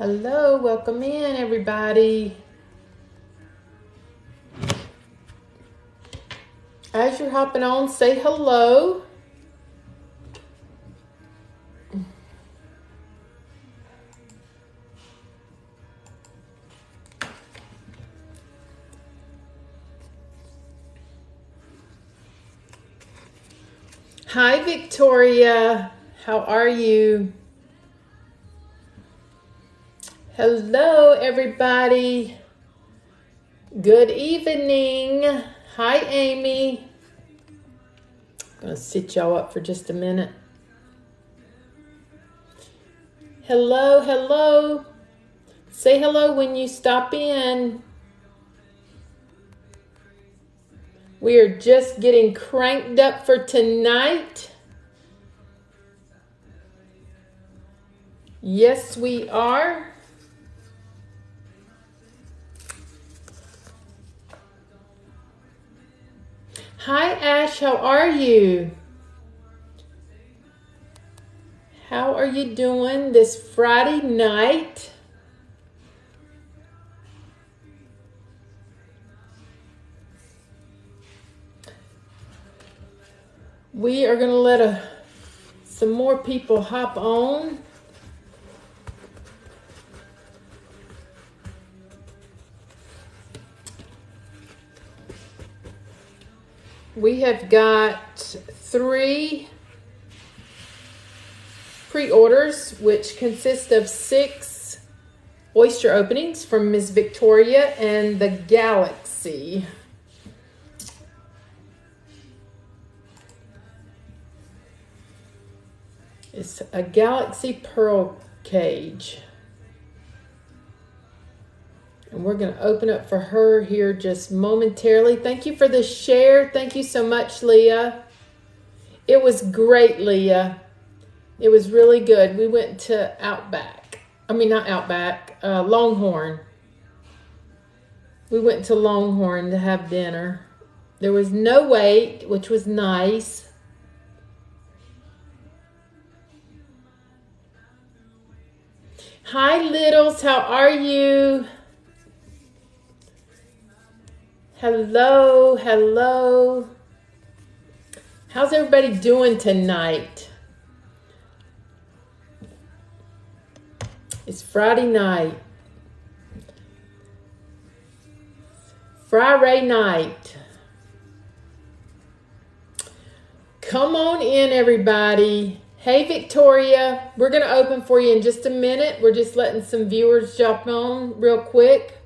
Hello, welcome in everybody. As you're hopping on, say hello. Hi, Victoria. How are you? Hello, everybody. Good evening. Hi, Amy. I'm going to sit y'all up for just a minute. Hello, hello. Say hello when you stop in. We are just getting cranked up for tonight. Yes, we are. Hi, Ash. How are you? How are you doing this Friday night? We are going to let a, some more people hop on. We have got three pre-orders, which consist of six oyster openings from Ms. Victoria and the Galaxy. It's a Galaxy Pearl cage. And we're going to open up for her here just momentarily. Thank you for the share. Thank you so much, Leah. It was great, Leah. It was really good. We went to Outback. I mean, not Outback, uh, Longhorn. We went to Longhorn to have dinner. There was no wait, which was nice. Hi, littles. How are you? Hello, hello. How's everybody doing tonight? It's Friday night. Friday night. Come on in, everybody. Hey, Victoria. We're going to open for you in just a minute. We're just letting some viewers jump on real quick.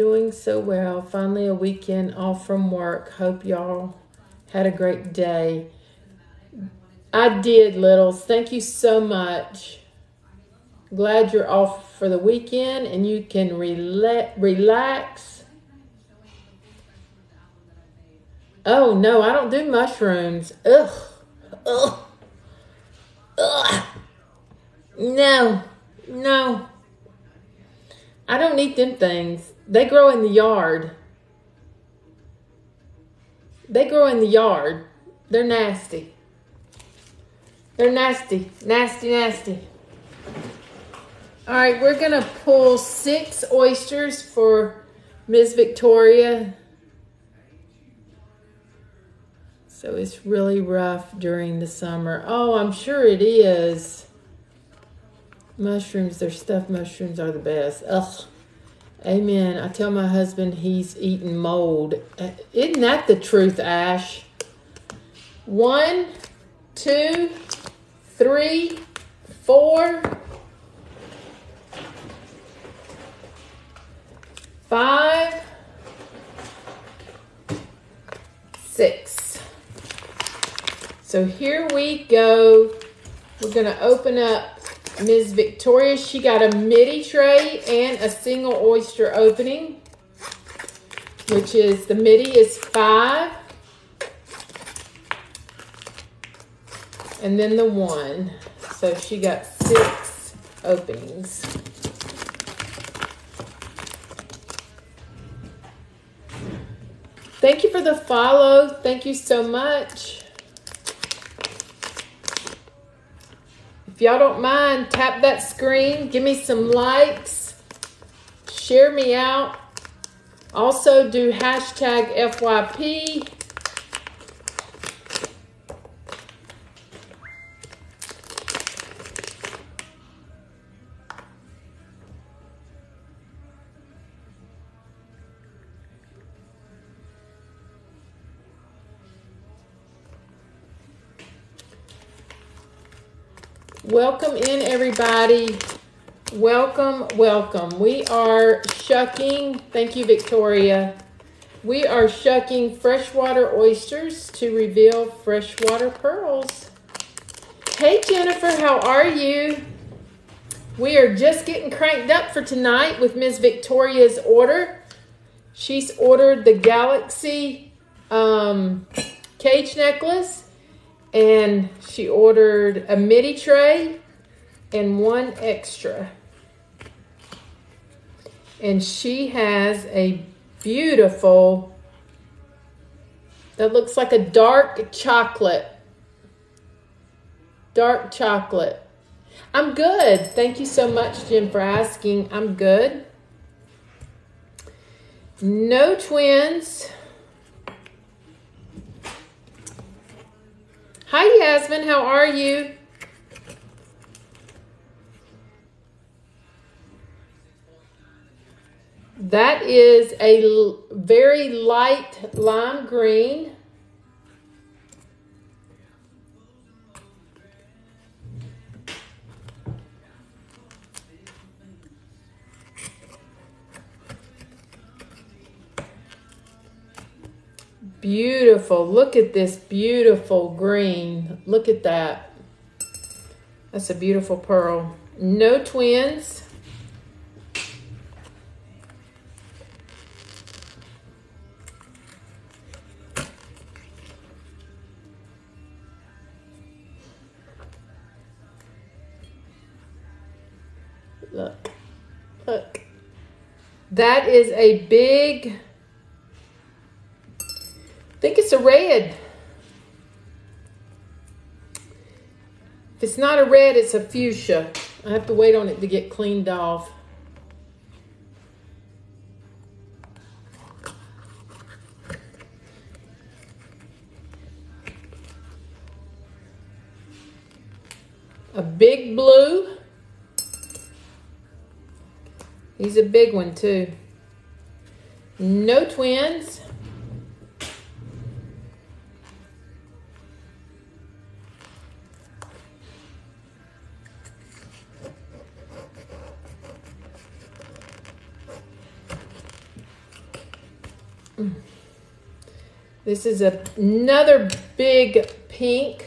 Doing so well. Finally, a weekend off from work. Hope y'all had a great day. I did, Littles. Thank you so much. Glad you're off for the weekend and you can rela- relax. Oh, no, I don't do mushrooms. Ugh. Ugh. Ugh. No. No. I don't eat them things. They grow in the yard. They grow in the yard. They're nasty. They're nasty. Nasty, nasty. All right, we're to pull six oysters for Ms. Victoria. So it's really rough during the summer. Oh, I'm sure it is. Mushrooms, their stuffed mushrooms are the best. Ugh. Amen. I tell my husband he's eating mold. Isn't that the truth, Ash? One, two, three, four, five, six. So here we go. We're going to open up Ms. Victoria, she got a midi tray and a single oyster opening, which is the midi is five. And then the one. So she got six openings. Thank you for the follow. Thank you so much. If y'all don't mind, tap that screen, give me some likes, share me out. Also, do hashtag FYP. Welcome in, everybody. Welcome, welcome. We are shucking, thank you, Victoria. We are shucking freshwater oysters to reveal freshwater pearls. Hey, Jennifer, how are you? We are just getting cranked up for tonight with Ms. Victoria's order. She's ordered the Galaxy um, cage necklace and she ordered a midi tray and one extra. And she has a beautiful, that looks like a dark chocolate. Dark chocolate. I'm good. Thank you so much, Jim, for asking. I'm good. No twins. Hi, Yasmin. How are you? That is a very light lime green. Beautiful. Look at this beautiful green. Look at that. That's a beautiful pearl. No twins. Look. Look. That is a big think it's a red. If it's not a red, it's a fuchsia. I have to wait on it to get cleaned off. A big blue. He's a big one too. No twins. This is a, another big pink.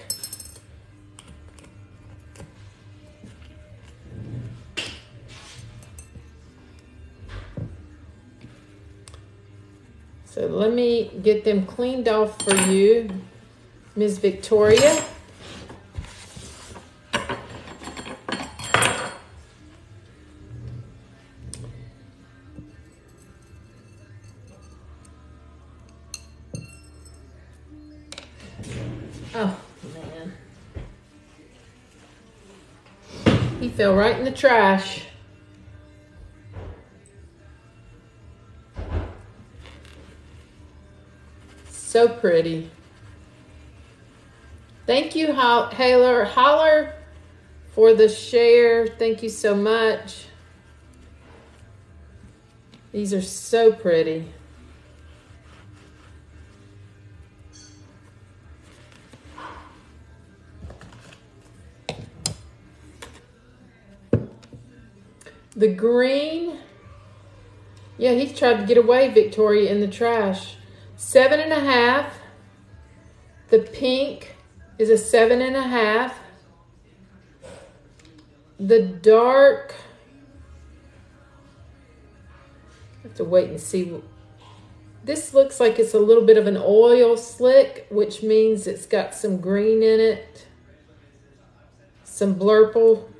So let me get them cleaned off for you, Ms. Victoria. Trash. So pretty. Thank you, Haller, Holler, for the share. Thank you so much. These are so pretty. The green, yeah, he's tried to get away, Victoria, in the trash. Seven and a half. The pink is a seven and a half. The dark, I have to wait and see. This looks like it's a little bit of an oil slick, which means it's got some green in it. Some blurple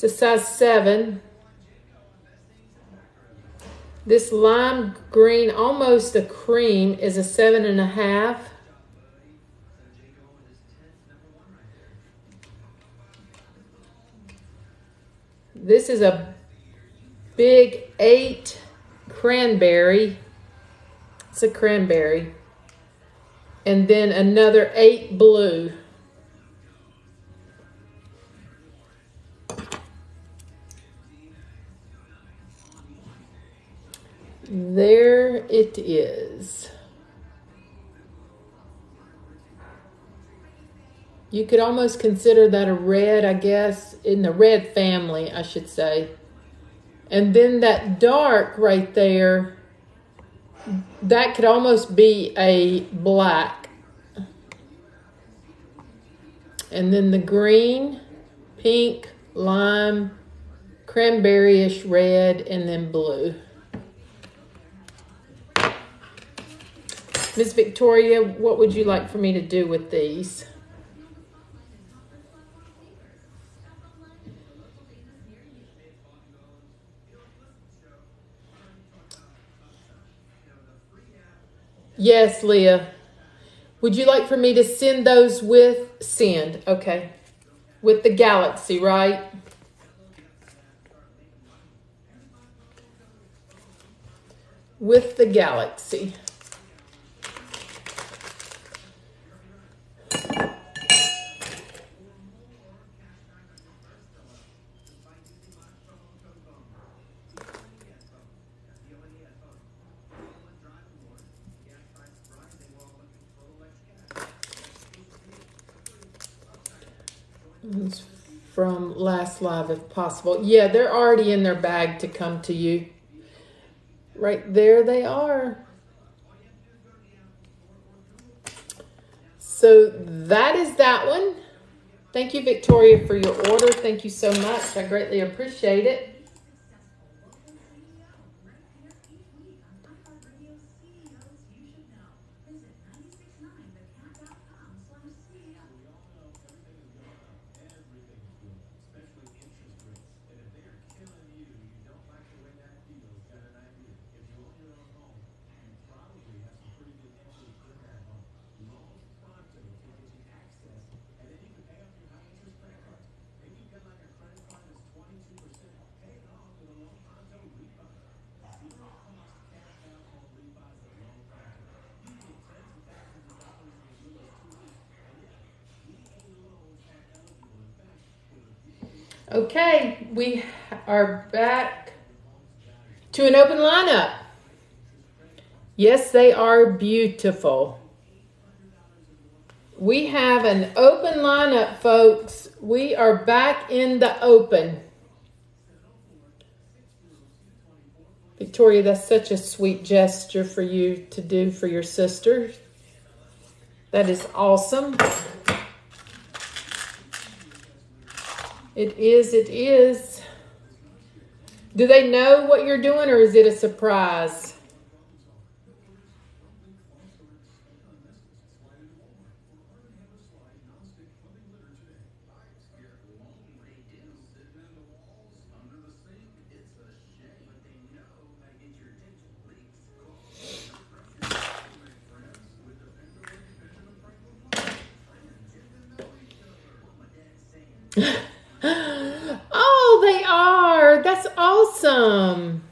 it's a size 7. This lime green, almost a cream, is a 7.5. This is a big 8 cranberry. It's a cranberry. And then another 8 blue. There it is. You could almost consider that a red, I guess, in the red family, I should say. And then that dark right there, that could almost be a black. And then the green, pink, lime, cranberry-ish red, and then blue. Miss Victoria, what would you like for me to do with these? Yes, Leah. Would you like for me to send those with send? Okay. With the galaxy, right? With the galaxy. From last live if possible. Yeah, they're already in their bag to come to you. Right there they are. So that is that one. Thank you, Victoria, for your order. Thank you so much. I greatly appreciate it. Okay, we are back to an open lineup. Yes, they are beautiful. We have an open lineup, folks. We are back in the open. Victoria, that's such a sweet gesture for you to do for your sister. That is awesome. It is, it is. Do they know what you're doing or is it a surprise? oh, they are. That's awesome.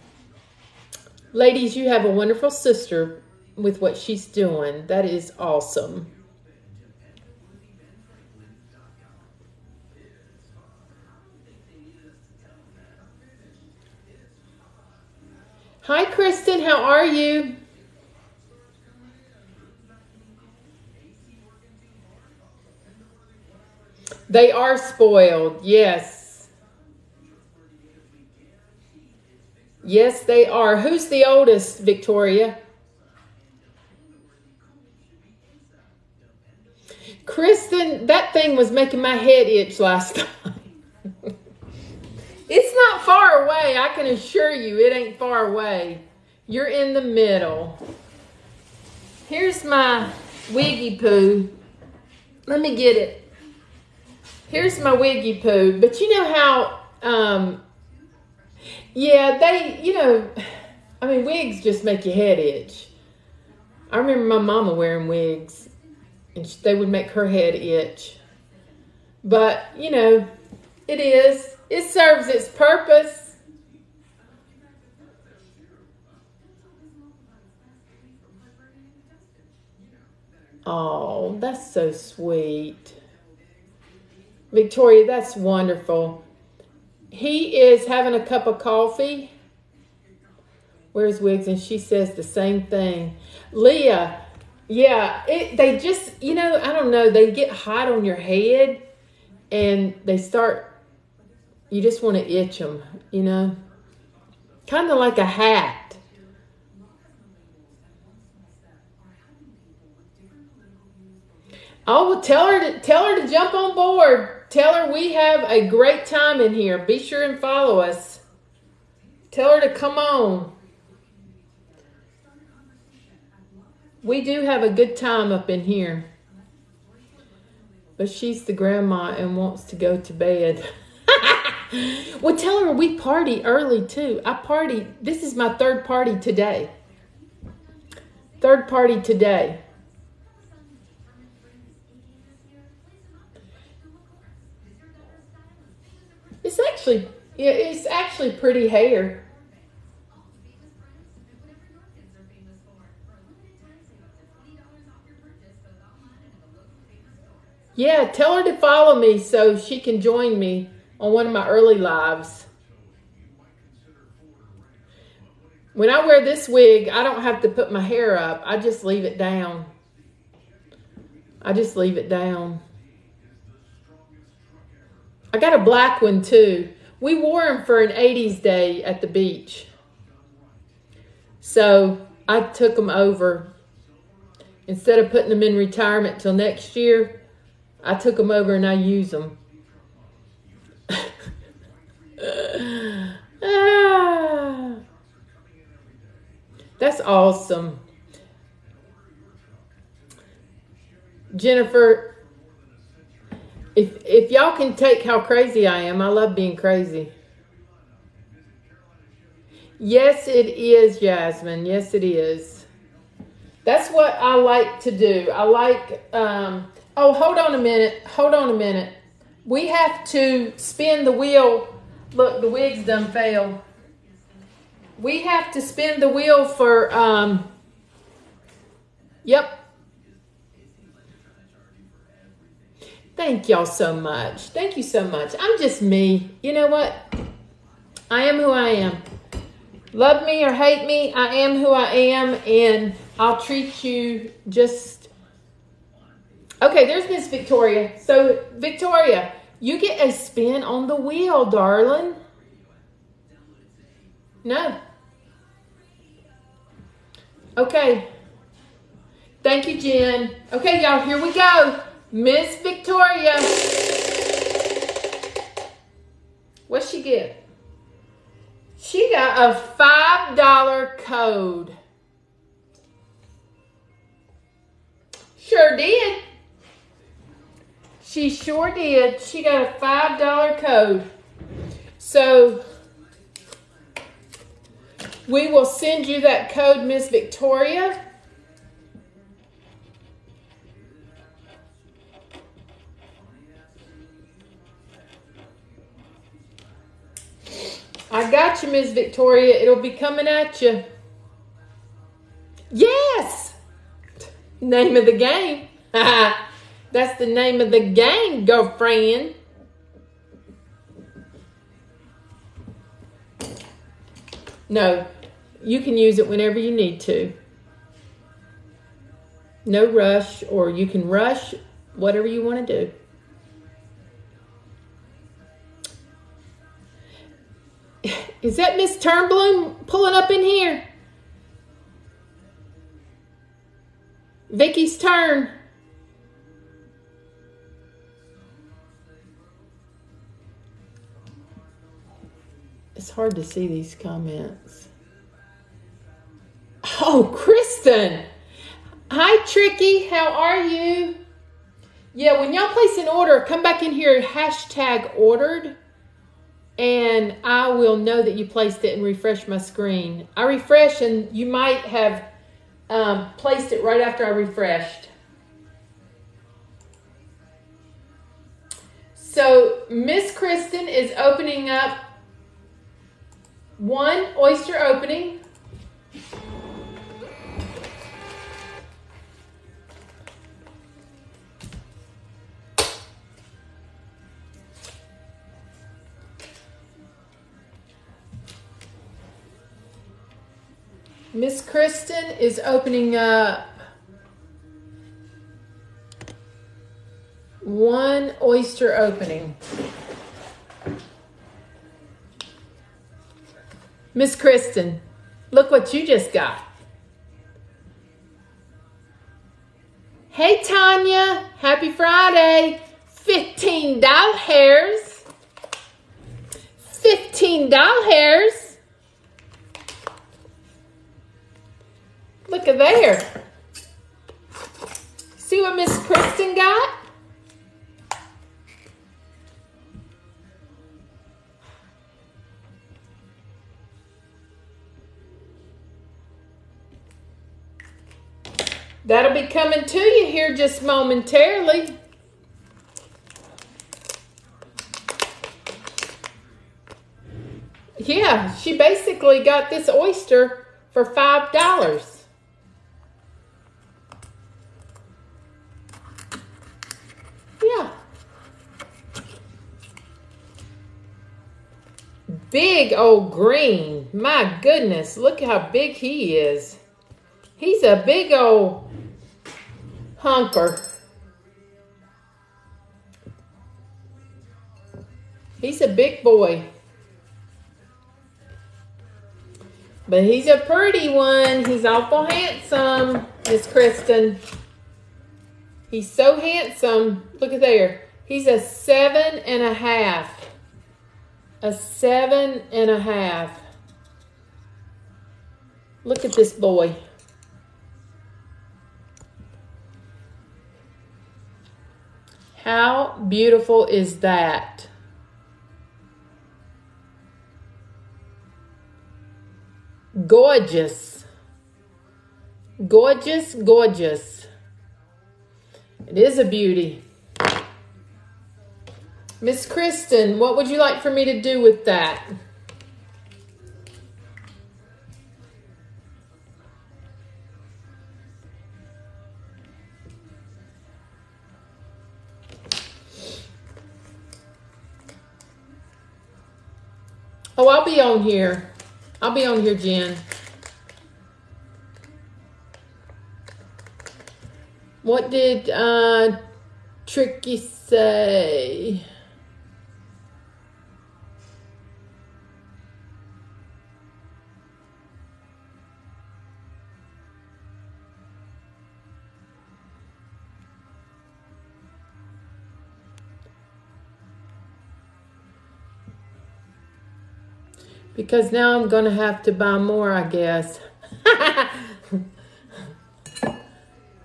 Ladies, you have a wonderful sister with what she's doing. That is awesome. Hi, Kristen. How are you? They are spoiled, yes. Yes, they are. Who's the oldest, Victoria? Kristen, that thing was making my head itch last time. it's not far away, I can assure you, it ain't far away. You're in the middle. Here's my wiggy poo. Let me get it here's my wiggy poo. But you know how, um, yeah, they, you know, I mean, wigs just make your head itch. I remember my mama wearing wigs, and they would make her head itch. But, you know, it is. It serves its purpose. Oh, that's so sweet. Victoria, that's wonderful. He is having a cup of coffee. Where's Wiggs? And she says the same thing. Leah, yeah, it, they just, you know, I don't know, they get hot on your head and they start, you just want to itch them, you know? Kind of like a hat. Oh, well, tell her to tell her to jump on board. Tell her we have a great time in here. Be sure and follow us. Tell her to come on. We do have a good time up in here. But she's the grandma and wants to go to bed. well, tell her we party early too. I party. This is my third party today. Third party today. It's actually, yeah, it's actually pretty hair. Yeah, tell her to follow me so she can join me on one of my early lives. When I wear this wig, I don't have to put my hair up. I just leave it down. I just leave it down. I got a black one too. We wore them for an 80s day at the beach. So I took them over. Instead of putting them in retirement till next year, I took them over and I use them. ah, that's awesome. Jennifer, if if y'all can take how crazy I am, I love being crazy. Yes, it is, Jasmine. Yes, it is. That's what I like to do. I like um, Oh, hold on a minute. Hold on a minute. We have to spin the wheel. Look, the wig's done fail. We have to spin the wheel for, um, yep. Thank y'all so much. Thank you so much. I'm just me. You know what? I am who I am. Love me or hate me, I am who I am, and I'll treat you just Okay, there's Miss Victoria. So, Victoria, you get a spin on the wheel, darling. No. Okay. Thank you, Jen. Okay, y'all, here we go. Miss Victoria. What's she get? She got a $5 code. Sure did. She sure did. She got a $5 code. So we will send you that code, Miss Victoria. I got you, Miss Victoria. It'll be coming at you. Yes! Name of the game. That's the name of the game, girlfriend. No, you can use it whenever you need to. No rush, or you can rush, whatever you want to do. Is that Miss Turnbloom pulling up in here? Vicky's turn. It's hard to see these comments. Oh, Kristen. Hi, Tricky. How are you? Yeah, when y'all place an order, come back in here, hashtag ordered, and I will know that you placed it and refresh my screen. I refresh, and you might have um, placed it right after I refreshed. So Miss Kristen is opening up one oyster opening. Miss Kristen is opening up one oyster opening. Miss Kristen, look what you just got. Hey Tanya, happy Friday. $15 hairs. 15 doll hairs. Look at there. See what Miss Kristen got? That'll be coming to you here just momentarily. Yeah, she basically got this oyster for $5. Big old green. My goodness, look how big he is. He's a big old hunker. He's a big boy. But he's a pretty one. He's awful handsome, Miss Kristen. He's so handsome. Look at there. He's a seven and a half. A seven and a half. Look at this boy. How beautiful is that? Gorgeous. Gorgeous, gorgeous. It is a beauty. Miss Kristen, what would you like for me to do with that? Oh, I'll be on here. I'll be on here, Jen. What did uh, Tricky say? Because now I'm going to have to buy more, I guess.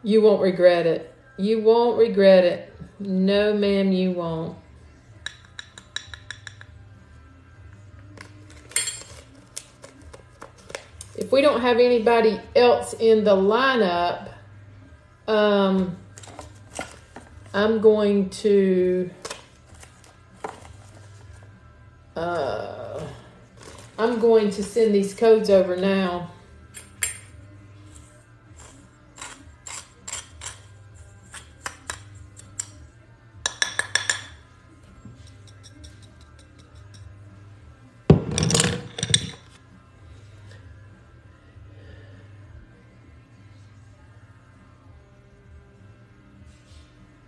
you won't regret it. You won't regret it. No, ma'am, you won't. If we don't have anybody else in the lineup, um, I'm going to... Uh, I'm going to send these codes over now.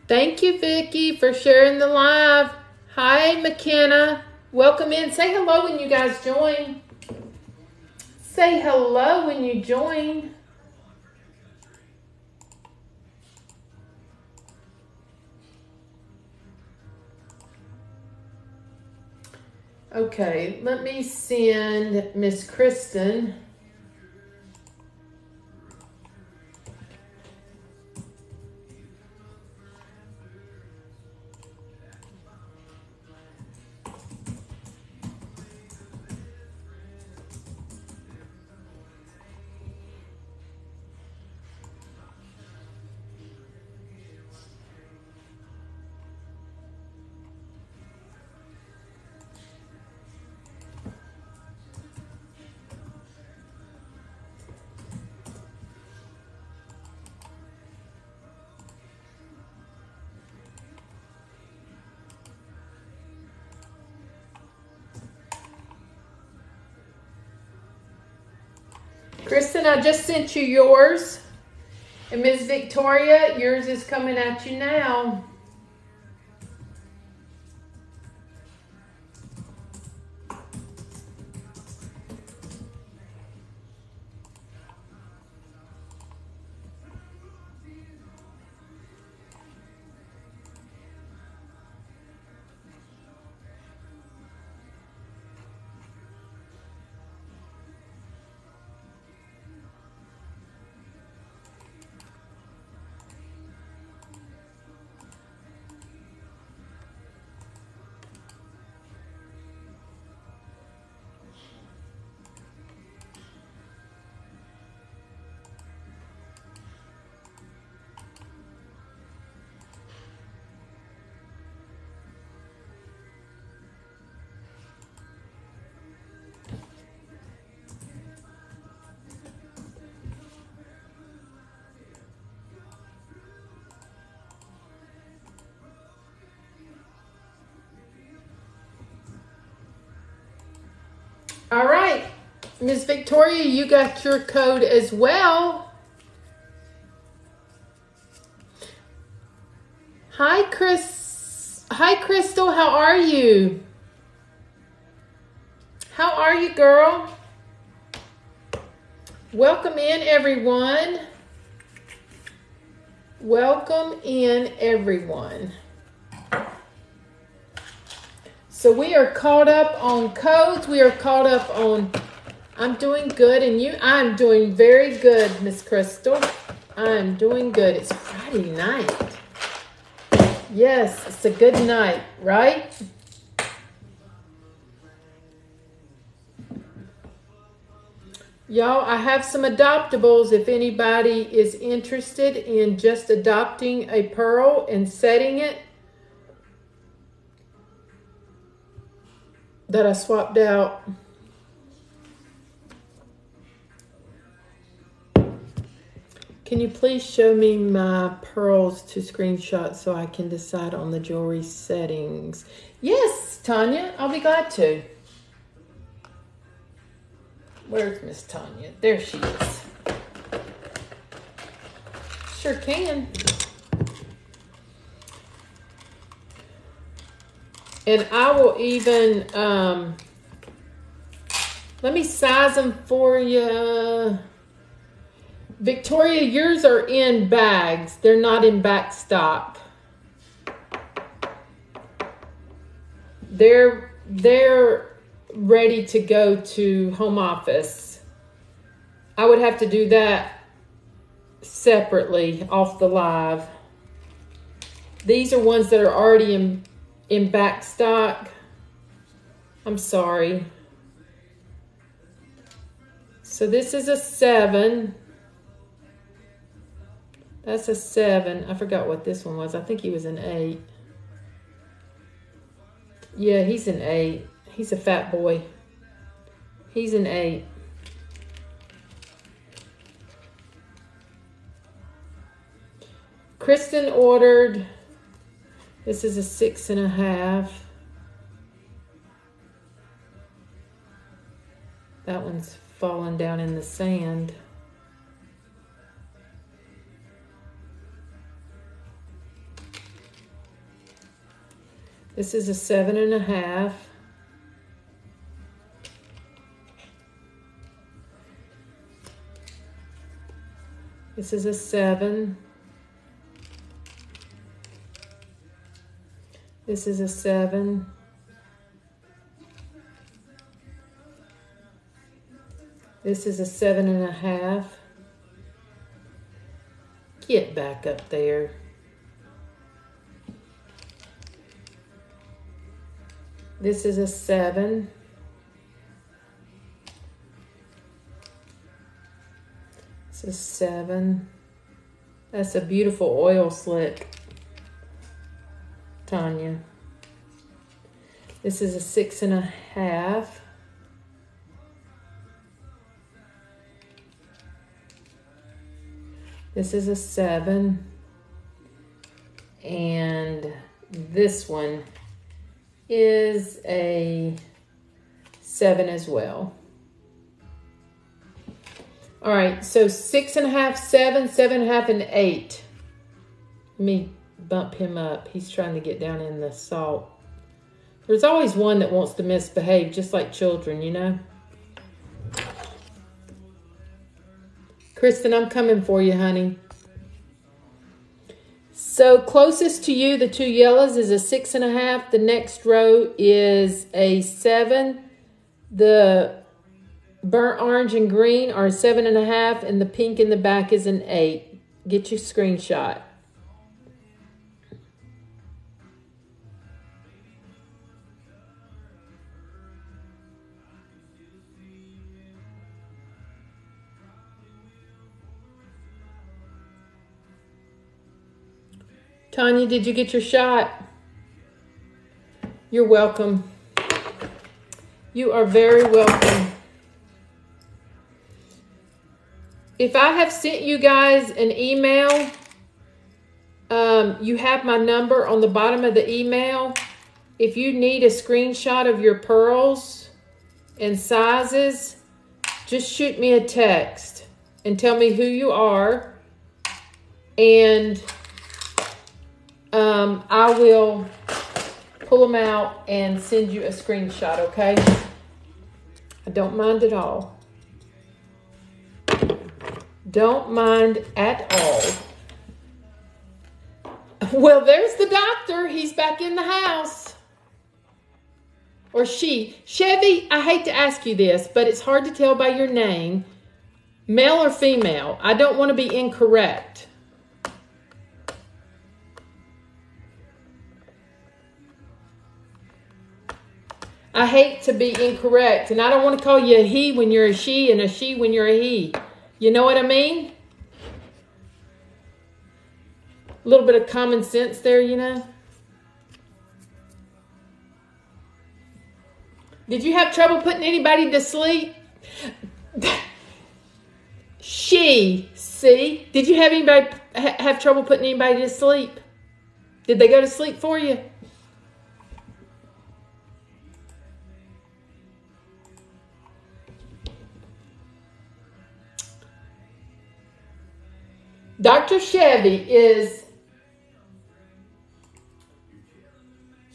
Thank you, Vicki, for sharing the live. Hi, McKenna. Welcome in. Say hello when you guys join. Say hello when you join. Okay, let me send Miss Kristen just sent you yours. And Ms. Victoria, yours is coming at you now. Miss Victoria, you got your code as well. Hi, Chris. Hi, Crystal. How are you? How are you, girl? Welcome in, everyone. Welcome in, everyone. So we are caught up on codes. We are caught up on. I'm doing good, and you. I'm doing very good, Miss Crystal. I'm doing good. It's Friday night. Yes, it's a good night, right? Y'all, I have some adoptables if anybody is interested in just adopting a pearl and setting it that I swapped out. Can you please show me my pearls to screenshot so I can decide on the jewelry settings? Yes, Tanya, I'll be glad to. Where's Miss Tanya? There she is. Sure can. And I will even, um, let me size them for you. Victoria, yours are in bags. They're not in back stock. They're, they're ready to go to home office. I would have to do that separately off the live. These are ones that are already in in back stock. I'm sorry. So this is a seven. That's a seven. I forgot what this one was. I think he was an eight. Yeah, he's an eight. He's a fat boy. He's an eight. Kristen ordered this is a six and a half. That one's fallen down in the sand. This is a seven and a half. This is a seven. This is a seven. This is a seven and a half. Get back up there. This is a seven. It's a seven. That's a beautiful oil slick. Tanya. This is a six and a half. This is a seven. And this one is a seven as well. All right, so six and a half, seven, seven and a half, and eight. Let me bump him up. He's trying to get down in the salt. There's always one that wants to misbehave, just like children, you know? Kristen, I'm coming for you, honey. So closest to you, the two yellows is a six and a half. The next row is a seven. The burnt orange and green are seven and a half, and the pink in the back is an eight. Get your screenshot. Tanya, did you get your shot? You're welcome. You are very welcome. If I have sent you guys an email, um, you have my number on the bottom of the email. If you need a screenshot of your pearls and sizes, just shoot me a text and tell me who you are. And um, I will pull them out and send you a screenshot, okay? I don't mind at all. Don't mind at all. Well, there's the doctor. He's back in the house. Or she. Chevy, I hate to ask you this, but it's hard to tell by your name. Male or female? I don't want to be incorrect. I hate to be incorrect, and I don't want to call you a he when you're a she and a she when you're a he. You know what I mean? A little bit of common sense there, you know? Did you have trouble putting anybody to sleep? she, see? Did you have anybody have trouble putting anybody to sleep? Did they go to sleep for you? Dr. Chevy is,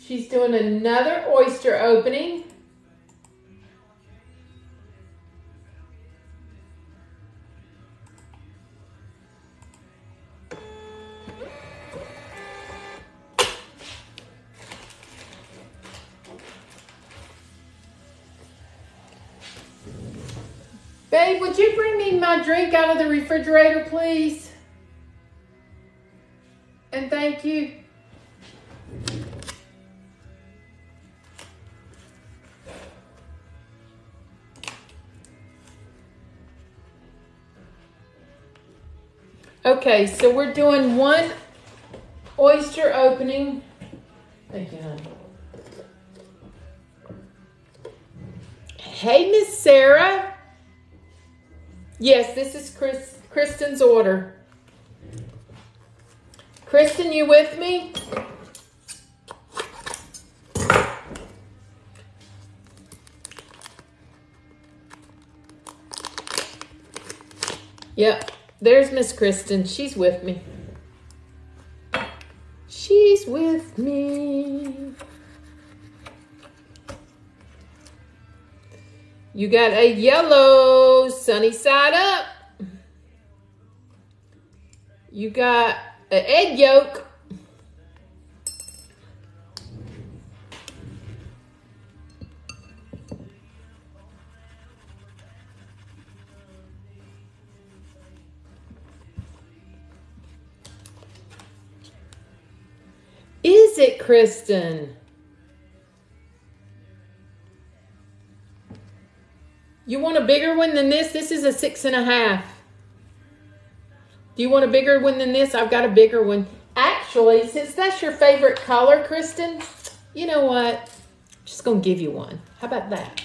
she's doing another oyster opening. Babe, would you bring me my drink out of the refrigerator, please? And thank you. Okay, so we're doing one oyster opening. Thank you, honey. Hey, Miss Sarah. Yes, this is Chris, Kristen's order. Kristen, you with me? Yep, there's Miss Kristen. She's with me. She's with me. You got a yellow sunny side up. You got an egg yolk. Is it, Kristen? You want a bigger one than this? This is a six and a half. Do you want a bigger one than this? I've got a bigger one. Actually, since that's your favorite color, Kristen, you know what? I'm just going to give you one. How about that?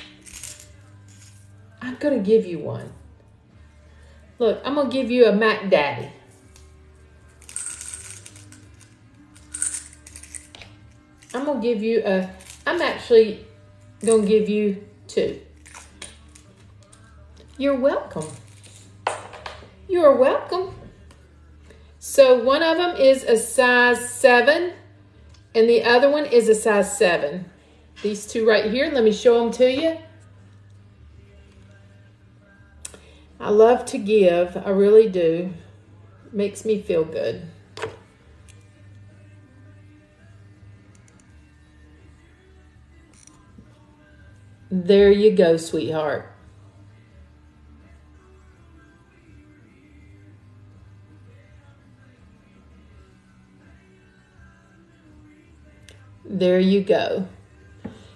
I'm going to give you one. Look, I'm going to give you a Mac Daddy. I'm going to give you a, I'm actually going to give you two. You're welcome. You're welcome. So one of them is a size 7 and the other one is a size 7. These two right here, let me show them to you. I love to give, I really do. Makes me feel good. There you go, sweetheart. There you go.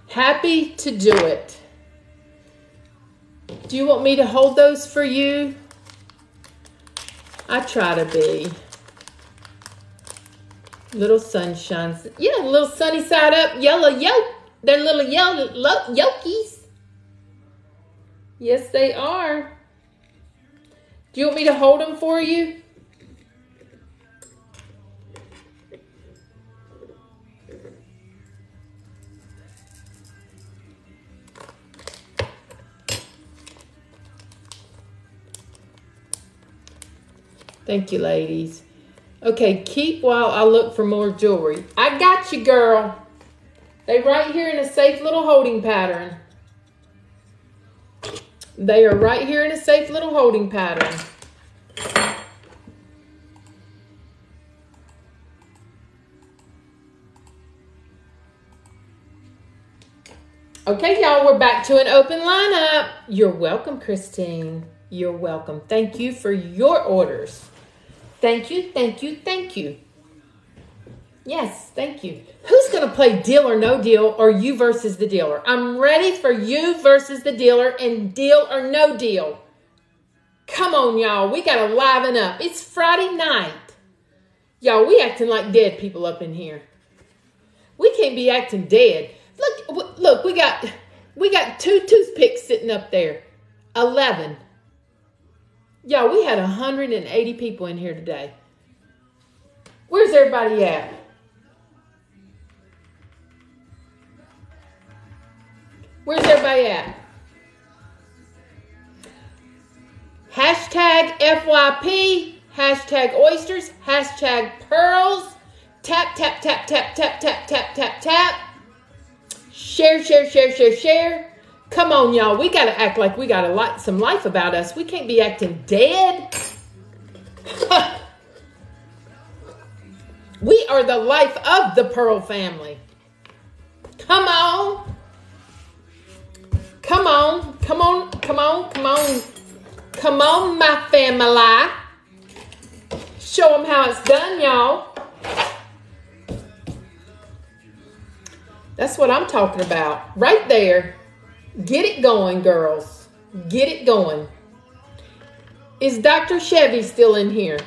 Happy to do it. Do you want me to hold those for you? I try to be. Little sunshines. Yeah, little sunny side up, yellow yolk. They're little yellow yolkies. Yes, they are. Do you want me to hold them for you? Thank you, ladies. Okay, keep while I look for more jewelry. I got you, girl. They right here in a safe little holding pattern. They are right here in a safe little holding pattern. Okay, y'all, we're back to an open lineup. You're welcome, Christine. You're welcome. Thank you for your orders. Thank you, thank you, thank you. Yes, thank you. Who's going to play deal or no deal or you versus the dealer? I'm ready for you versus the dealer and deal or no deal. Come on, y'all. We got to liven up. It's Friday night. Y'all, we acting like dead people up in here. We can't be acting dead. Look, look, we got we got two toothpicks sitting up there. 11. Y'all, we had 180 people in here today. Where's everybody at? Where's everybody at? Hashtag FYP, hashtag oysters, hashtag pearls. Tap, tap, tap, tap, tap, tap, tap, tap, tap. Share, share, share, share, share. Come on, y'all. We got to act like we got a lot, some life about us. We can't be acting dead. we are the life of the Pearl family. Come on. Come on. Come on. Come on. Come on. Come on, my family. Show them how it's done, y'all. That's what I'm talking about. Right there. Get it going, girls. Get it going. Is Dr. Chevy still in here?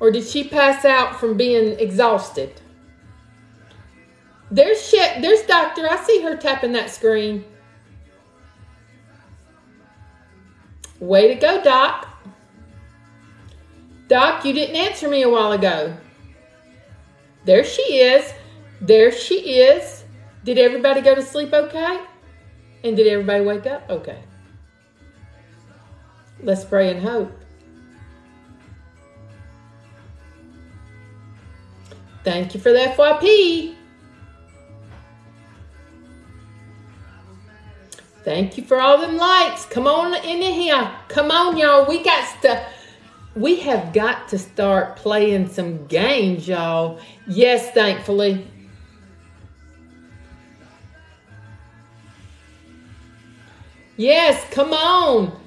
Or did she pass out from being exhausted? There's she- there's Doctor. I see her tapping that screen. Way to go, Doc. Doc, you didn't answer me a while ago. There she is. There she is. Did everybody go to sleep okay? And did everybody wake up? Okay. Let's pray and hope. Thank you for the FYP. Thank you for all them likes. Come on in here. Come on, y'all. We got to we have got to start playing some games, y'all. Yes, thankfully. Yes, come on.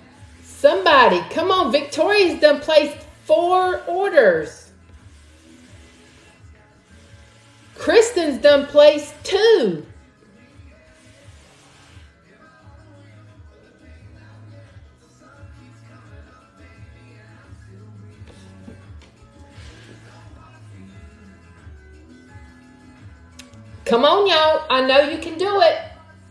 Somebody, come on. Victoria's done placed four orders. Kristen's done placed two. Come on, y'all. I know you can do it.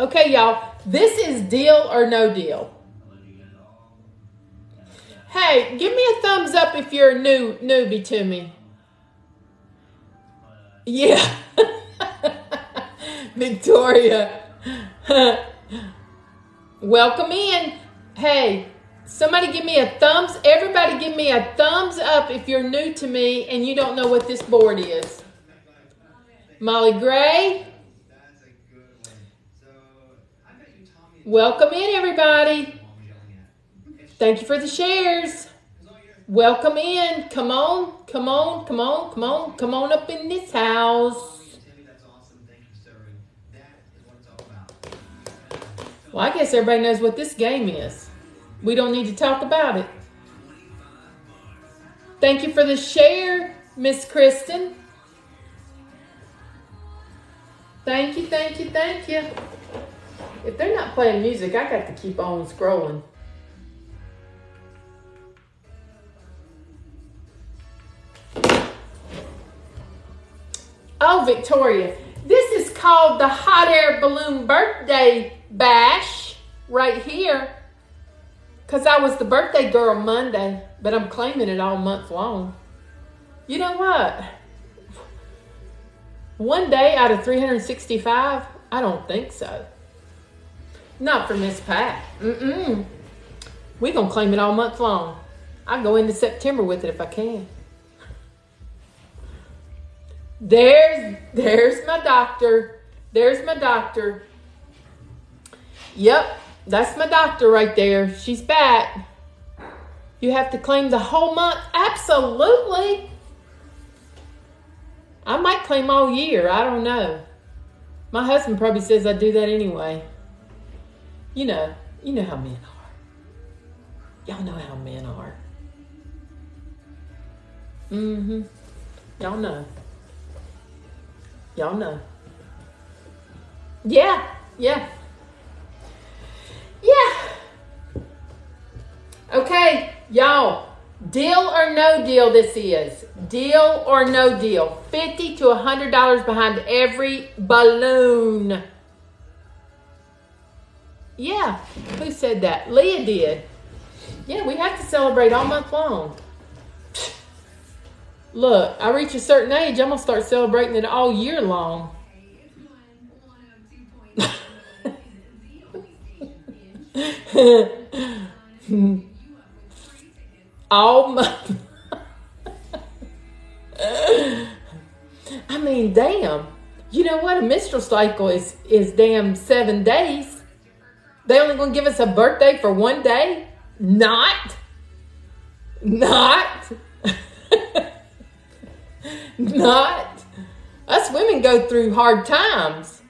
Okay, y'all. This is deal or no deal. Hey, give me a thumbs up if you're a new newbie to me. Yeah. Victoria. Welcome in. Hey, somebody give me a thumbs. Everybody give me a thumbs up if you're new to me and you don't know what this board is. Molly Gray. Welcome in, everybody. Thank you for the shares. Welcome in. Come on, come on, come on, come on, come on up in this house. Well, I guess everybody knows what this game is. We don't need to talk about it. Thank you for the share, Miss Kristen. Thank you, thank you, thank you. If they're not playing music, I got to keep on scrolling. Oh, Victoria, this is called the hot air balloon birthday bash right here. Because I was the birthday girl Monday, but I'm claiming it all month long. You know what? One day out of 365? I don't think so. Not for Miss Pat. Mm-mm. we going to claim it all month long. I go into September with it if I can. There's there's my doctor. There's my doctor. Yep, that's my doctor right there. She's back. You have to claim the whole month? Absolutely. I might claim all year. I don't know. My husband probably says I do that anyway. You know, you know how men are. Y'all know how men are. Mm-hmm. Y'all know. Y'all know. Yeah, yeah. Yeah. Okay, y'all. Deal or no deal this is. Deal or no deal. 50 to $100 behind every balloon. Yeah, who said that? Leah did. Yeah, we have to celebrate all month long. Look, I reach a certain age, I'm going to start celebrating it all year long. all month. I mean, damn. You know what? A menstrual cycle is is damn seven days. They only gonna give us a birthday for one day? Not. Not. Not. Us women go through hard times.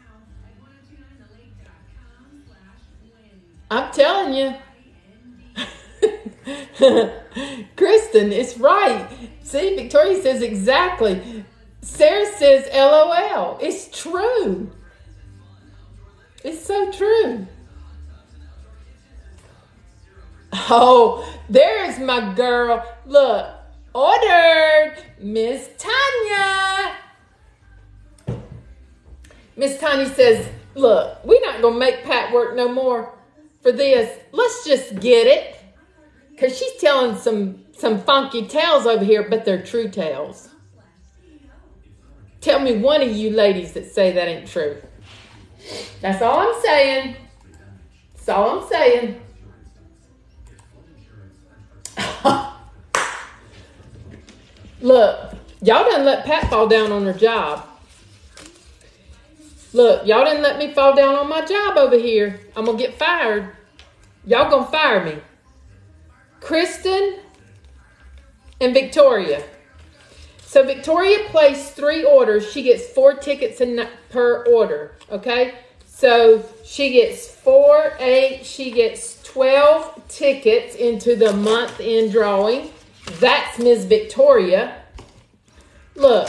I'm telling you. Kristen, it's right. See, Victoria says exactly. Sarah says LOL. It's true. It's so true. Oh, there's my girl. Look, ordered Miss Tanya. Miss Tanya says, Look, we're not going to make Pat work no more for this. Let's just get it. Because she's telling some, some funky tales over here, but they're true tales. Tell me one of you ladies that say that ain't true. That's all I'm saying. That's all I'm saying. Look, y'all didn't let Pat fall down on her job. Look, y'all didn't let me fall down on my job over here. I'm going to get fired. Y'all going to fire me. Kristen and Victoria. So Victoria placed three orders. She gets four tickets in, per order. Okay? So she gets four, eight, she gets 12 tickets into the month end drawing. That's Miss Victoria. Look.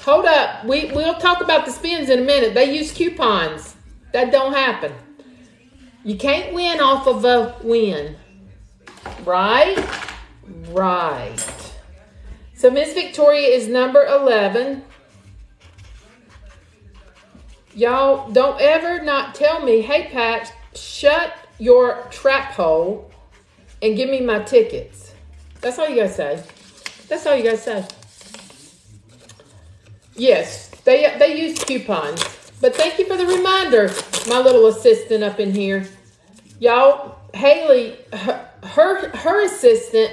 Hold up. We, we'll talk about the spins in a minute. They use coupons. That don't happen. You can't win off of a win. Right? Right. So Miss Victoria is number 11. Y'all don't ever not tell me, hey Pat, shut your trap hole and give me my tickets. That's all you gotta say. That's all you gotta say. Yes, they they use coupons. But thank you for the reminder, my little assistant up in here. Y'all, Haley, her, her, her assistant,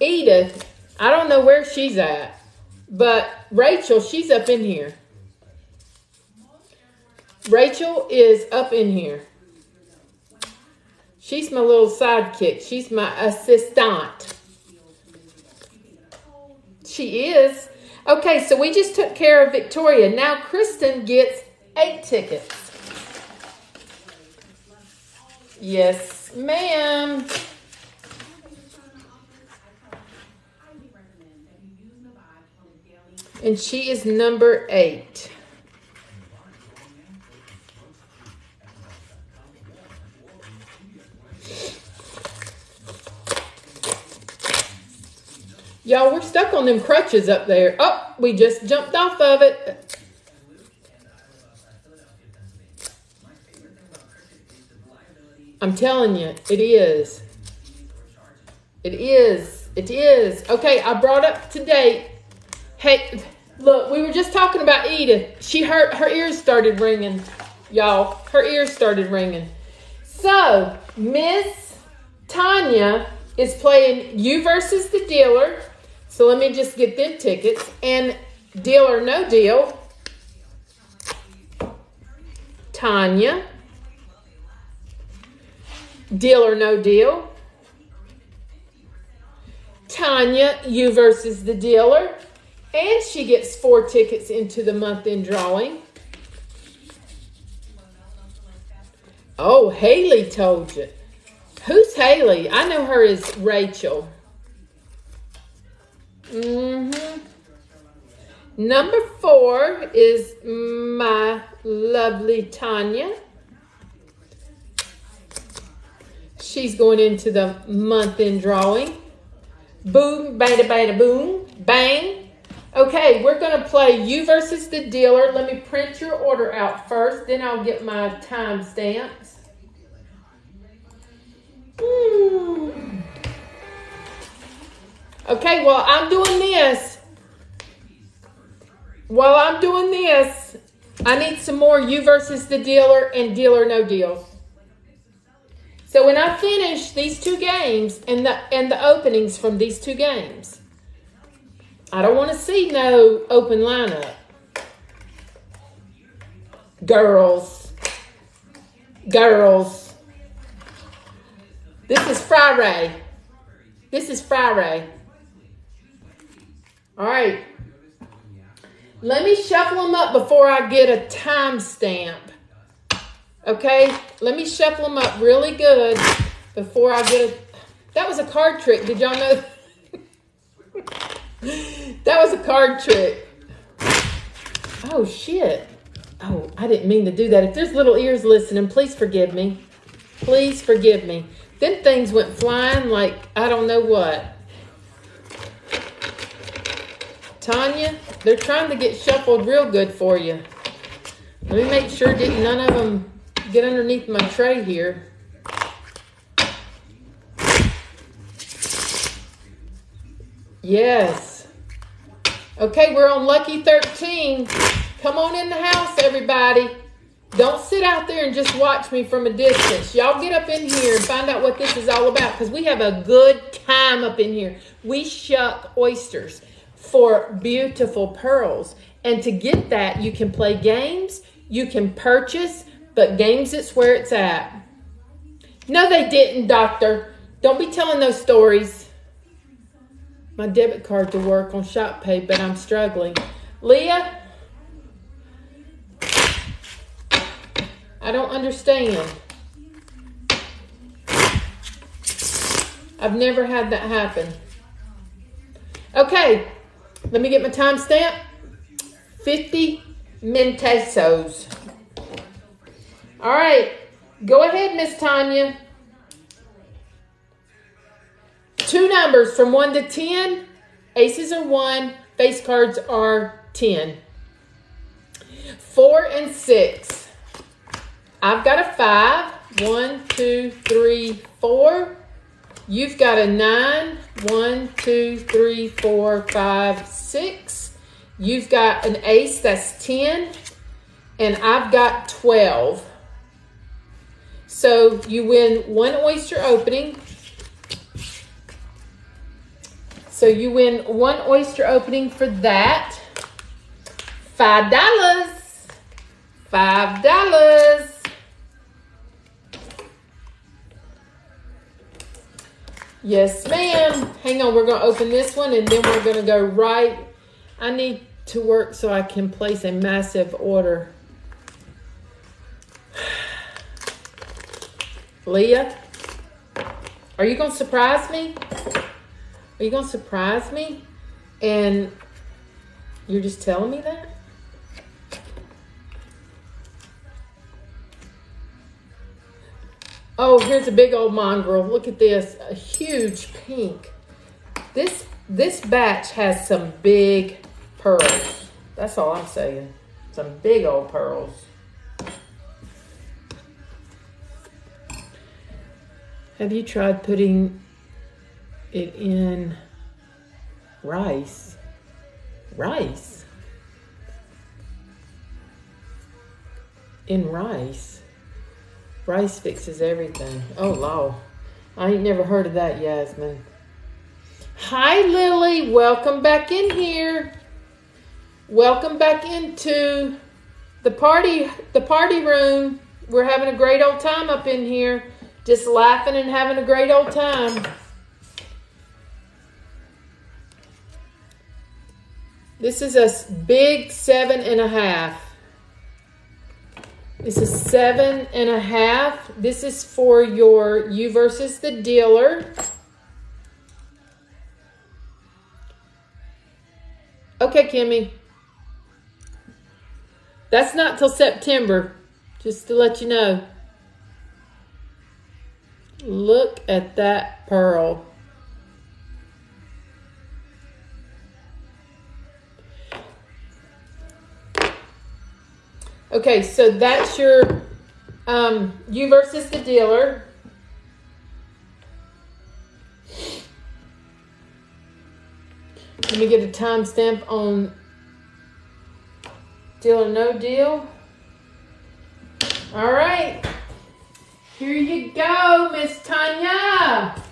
Edith, I don't know where she's at, but Rachel, she's up in here. Rachel is up in here. She's my little sidekick. She's my assistant. She is. Okay, so we just took care of Victoria. Now Kristen gets eight tickets. Yes, ma'am. And she is number eight. Y'all, we're stuck on them crutches up there. Oh, we just jumped off of it. I'm telling you, it is. It is. It is. Okay, I brought up to date. Hey, look, we were just talking about Edith. She hurt her ears started ringing, y'all. Her ears started ringing. So, Miss Tanya is playing you versus the dealer. So let me just get them tickets. And deal or no deal. Tanya. Deal or no deal. Tanya, you versus the dealer. And she gets four tickets into the month in drawing. Oh, Haley told you. Who's Haley? I know her as Rachel. Mm-hmm. Number four is my lovely Tanya. She's going into the month in drawing. Boom, bada, bada, boom, bang. Okay, we're going to play you versus the dealer. Let me print your order out first, then I'll get my time stamps. Okay, well, I'm doing this. While I'm doing this, I need some more you versus the dealer and dealer no deal. So when I finish these two games and the and the openings from these two games, I don't want to see no open lineup. Girls. Girls. This is Friday. This is Friday. All right. Let me shuffle them up before I get a timestamp. Okay, let me shuffle them up really good before I get a. That was a card trick. Did y'all know? that was a card trick. Oh, shit. Oh, I didn't mean to do that. If there's little ears listening, please forgive me. Please forgive me. Then things went flying like I don't know what. Tanya, they're trying to get shuffled real good for you. Let me make sure that none of them get underneath my tray here. Yes. Okay, we're on Lucky 13. Come on in the house, everybody. Don't sit out there and just watch me from a distance. Y'all get up in here and find out what this is all about because we have a good time up in here. We shuck oysters for beautiful pearls. And to get that, you can play games, you can purchase, but games, it's where it's at. No, they didn't, doctor. Don't be telling those stories. My debit card to work on Shop Pay, but I'm struggling. Leah, I don't understand. I've never had that happen. Okay, let me get my timestamp. 50 mentesos. All right. Go ahead, Miss Tanya. Two numbers from 1 to 10, Aces are one, face cards are 10. Four and six. I've got a five. One, two, three, four. You've got a nine. One, two, three, four, five, six. You've got an ace, that's 10. And I've got 12. So you win one oyster opening. So you win one oyster opening for that. Five dollars. Five dollars. Yes, ma'am. Hang on, we're going to open this one and then we're going to go right. I need to work so I can place a massive order. Leah, are you going to surprise me? Are you going to surprise me? And you're just telling me that? Oh, here's a big old mongrel. Look at this, a huge pink. This this batch has some big pearls. That's all I'm saying. Some big old pearls. Have you tried putting it in rice? Rice? In rice? Rice fixes everything. Oh, law. I ain't never heard of that, Yasmin. Hi, Lily. Welcome back in here. Welcome back into the party, the party room. We're having a great old time up in here. Just laughing and having a great old time. This is a big seven and a half. This is seven and a half. This is for your you versus the dealer. Okay, Kimmy. That's not till September, just to let you know. Look at that pearl. Okay, so that's your um, you versus the dealer. Let me get a timestamp on deal or no deal. All right. Here you go, Miss Tanya.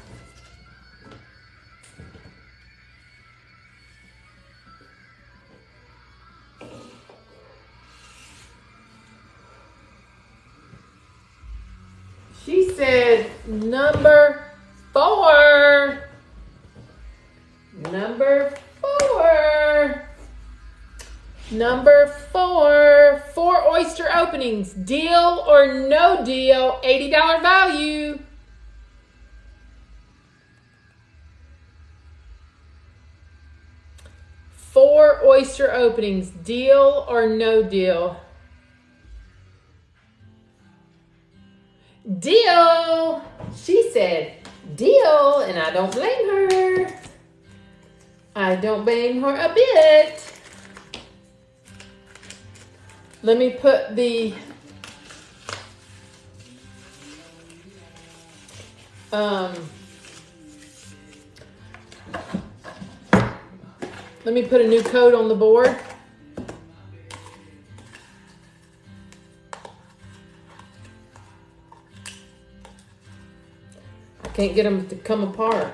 She said number four. Number four. Number four. Four oyster openings. Deal or no deal. $80 value. Four oyster openings. Deal or no deal. Deal. She said, deal, and I don't blame her. I don't blame her a bit. Let me put the um let me put a new code on the board. Can't get them to come apart.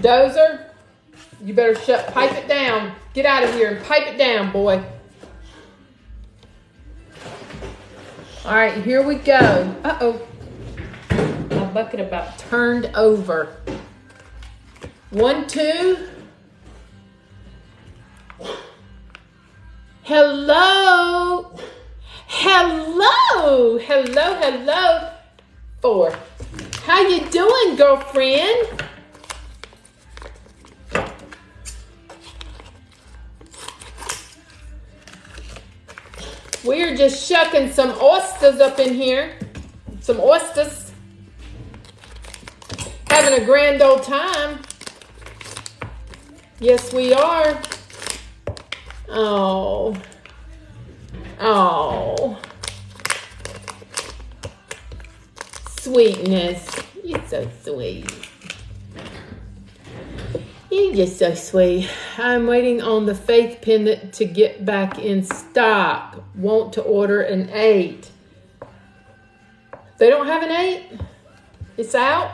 Dozer, you better shut, pipe it down. Get out of here and pipe it down, boy. All right, here we go. Uh-oh. My bucket about turned over. One, two. Hello. Hello. Hello, hello. Four. How you doing, girlfriend? We're just shucking some oysters up in here. Some oysters. Having a grand old time. Yes, we are. Oh. Oh. Sweetness. You're so sweet. You're just so sweet. I'm waiting on the faith pendant to get back in stock. Want to order an eight. They don't have an eight? It's out?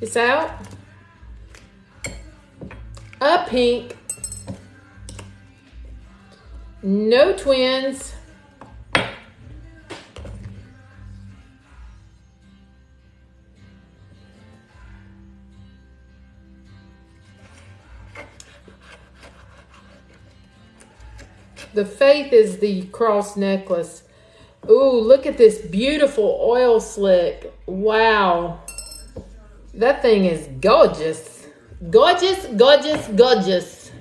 It's out? A pink. No twins. The faith is the cross necklace. Ooh, look at this beautiful oil slick. Wow. That thing is gorgeous. Gorgeous, gorgeous, gorgeous.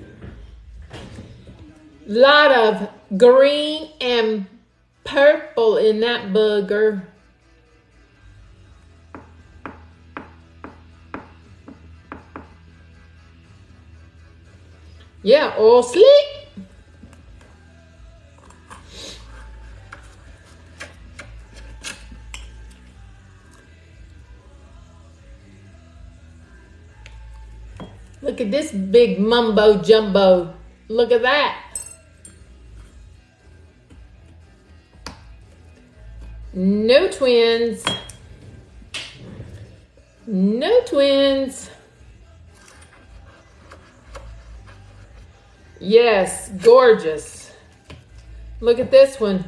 Lot of green and purple in that booger. Yeah, oil slick. Look at this big mumbo jumbo. Look at that. No twins. No twins. Yes, gorgeous. Look at this one.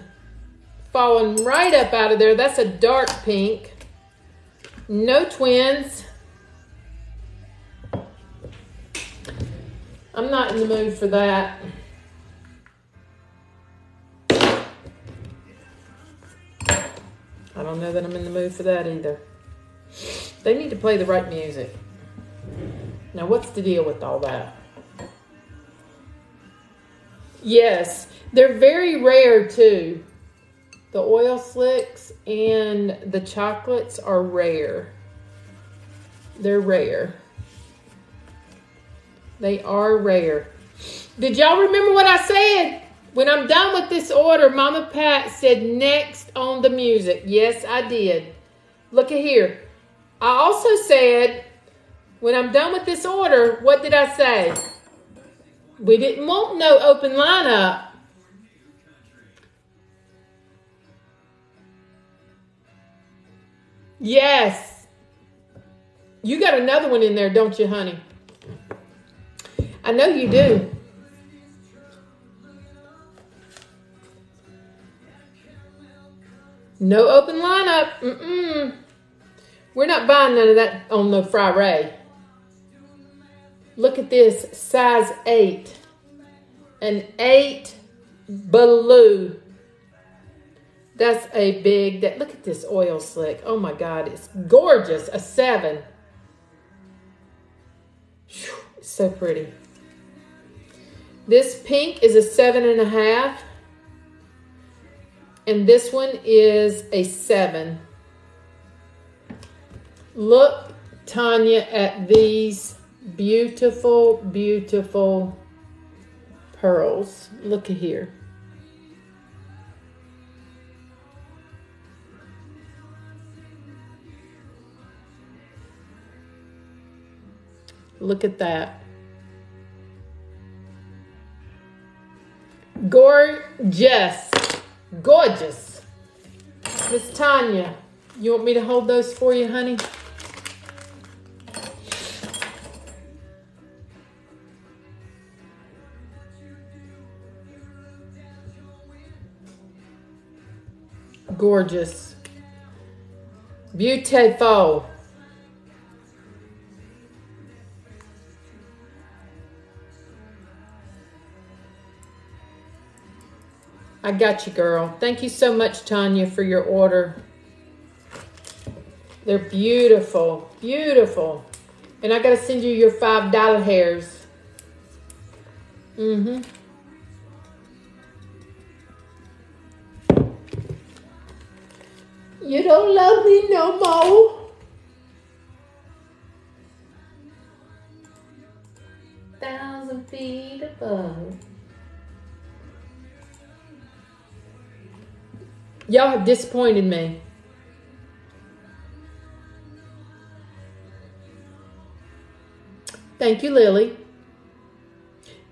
Falling right up out of there. That's a dark pink. No twins. I'm not in the mood for that. I don't know that I'm in the mood for that either. They need to play the right music. Now, what's the deal with all that? Yes, they're very rare too. The oil slicks and the chocolates are rare. They're rare. They are rare. Did y'all remember what I said? When I'm done with this order, Mama Pat said next on the music. Yes, I did. Look at here. I also said when I'm done with this order, what did I say? We didn't want no open lineup. Yes. You got another one in there, don't you, honey? I know you do. No open lineup. Mm-mm. We're not buying none of that on the Friday. Look at this, size 8. An 8 blue. That's a big, that, look at this oil slick. Oh my God, it's gorgeous. A 7. It's so pretty. This pink is a seven and a half. And this one is a seven. Look, Tanya, at these beautiful, beautiful pearls. Look at here. Look at that. Gorgeous. Gorgeous. Miss Tanya, you want me to hold those for you, honey? Gorgeous. Beautiful. I got you, girl. Thank you so much, Tanya, for your order. They're beautiful, beautiful. And I got to send you your $5 hairs. Mm-hmm. You don't love me no more. Thousand feet above. Y'all have disappointed me. Thank you, Lily.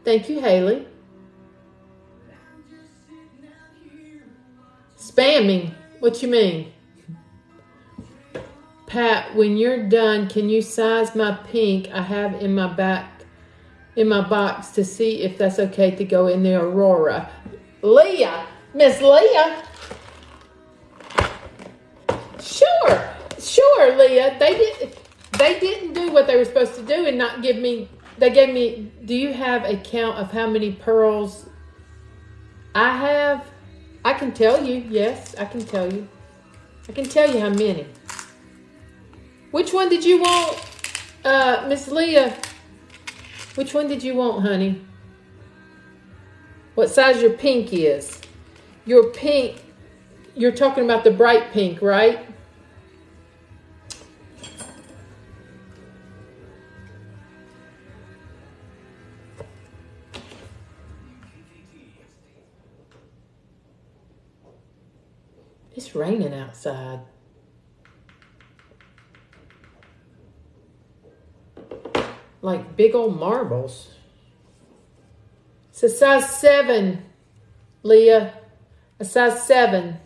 Thank you, Haley. Spamming. What you mean? Pat, when you're done, can you size my pink I have in my back in my box to see if that's okay to go in the Aurora? Leah, Miss Leah. Sure, sure, Leah. They did they didn't do what they were supposed to do and not give me they gave me do you have a count of how many pearls I have? I can tell you, yes, I can tell you. I can tell you how many. Which one did you want, uh, Miss Leah? Which one did you want, honey? What size your pink is? Your pink, you're talking about the bright pink, right? It's raining outside. Like big old marbles. It's a size seven, Leah. A size seven.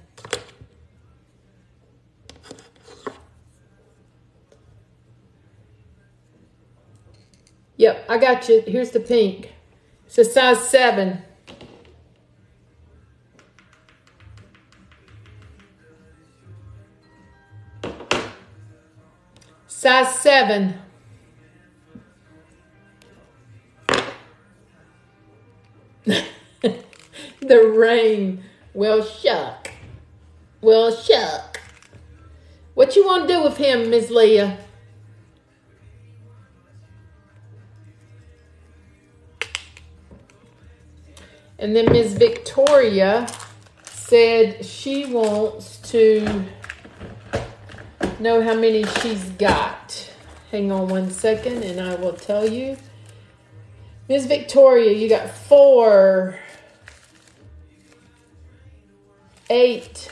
Yep, I got you. Here's the pink. It's a size seven. Size 7. the rain. Well, shuck. Well, shuck. What you want to do with him, Miss Leah? And then Miss Victoria said she wants to know how many she's got. Hang on one second and I will tell you. Miss Victoria, you got four, eight.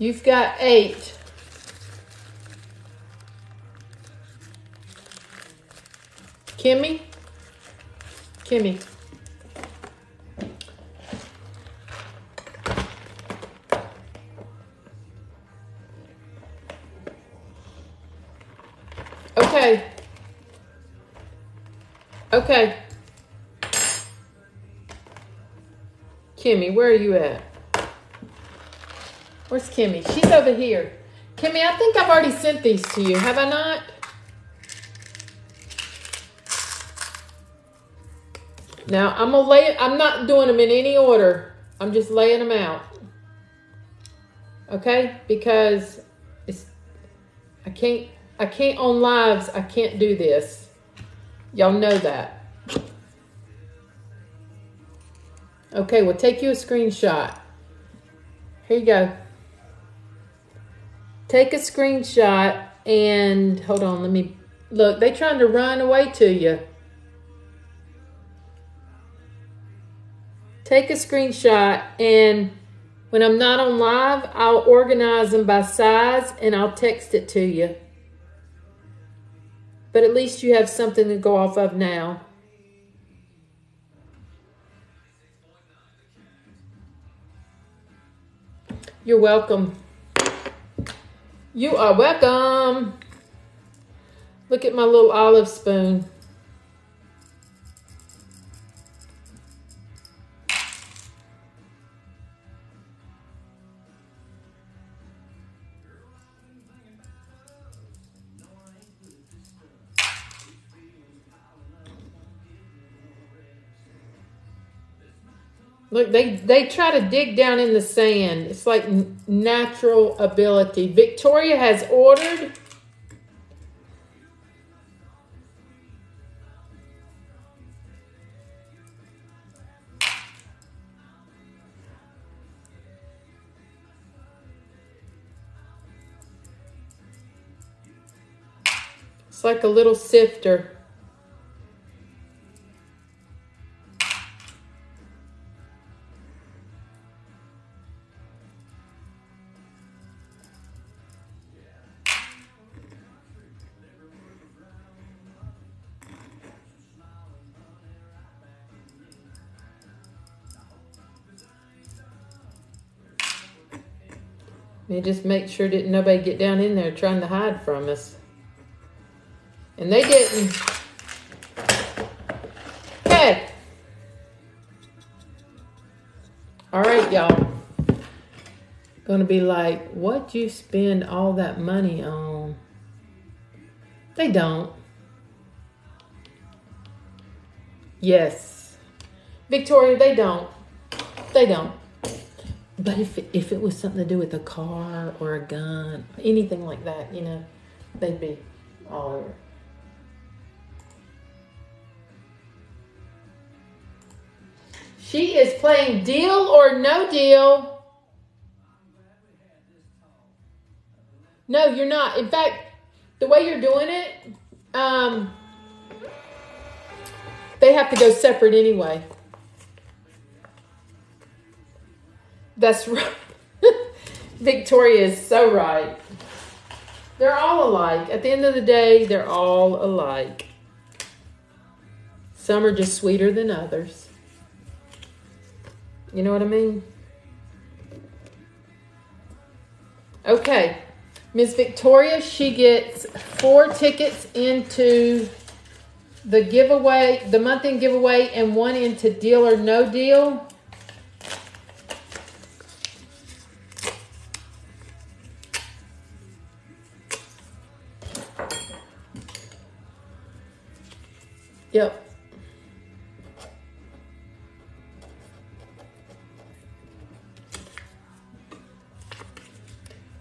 You've got eight. Kimmy? Kimmy. Okay. Okay. Kimmy, where are you at? Where's Kimmy? She's over here. Kimmy, I think I've already sent these to you. Have I not? Now, I'm gonna lay I'm not doing them in any order. I'm just laying them out. Okay? Because it's I can't I can't on lives, I can't do this. Y'all know that. Okay, we'll take you a screenshot. Here you go. Take a screenshot and hold on, let me look. They trying to run away to you. Take a screenshot and when I'm not on live, I'll organize them by size and I'll text it to you. But at least you have something to go off of now. You're welcome. You are welcome. Look at my little olive spoon. Look, they they try to dig down in the sand. It's like natural ability. Victoria has ordered It's like a little sifter. Me just make sure didn't nobody get down in there trying to hide from us. And they didn't. Okay. All right, y'all. Gonna be like, what you spend all that money on? They don't. Yes. Victoria, they don't. They don't. But if if it was something to do with a car or a gun, anything like that, you know, they'd be all over. She is playing deal or no deal. No, you're not. In fact, the way you're doing it, um, they have to go separate anyway. That's right. Victoria is so right. They're all alike. At the end of the day, they're all alike. Some are just sweeter than others. You know what I mean? Okay. Miss Victoria, she gets four tickets into the giveaway, the month end giveaway, and one into deal or no deal. Yep.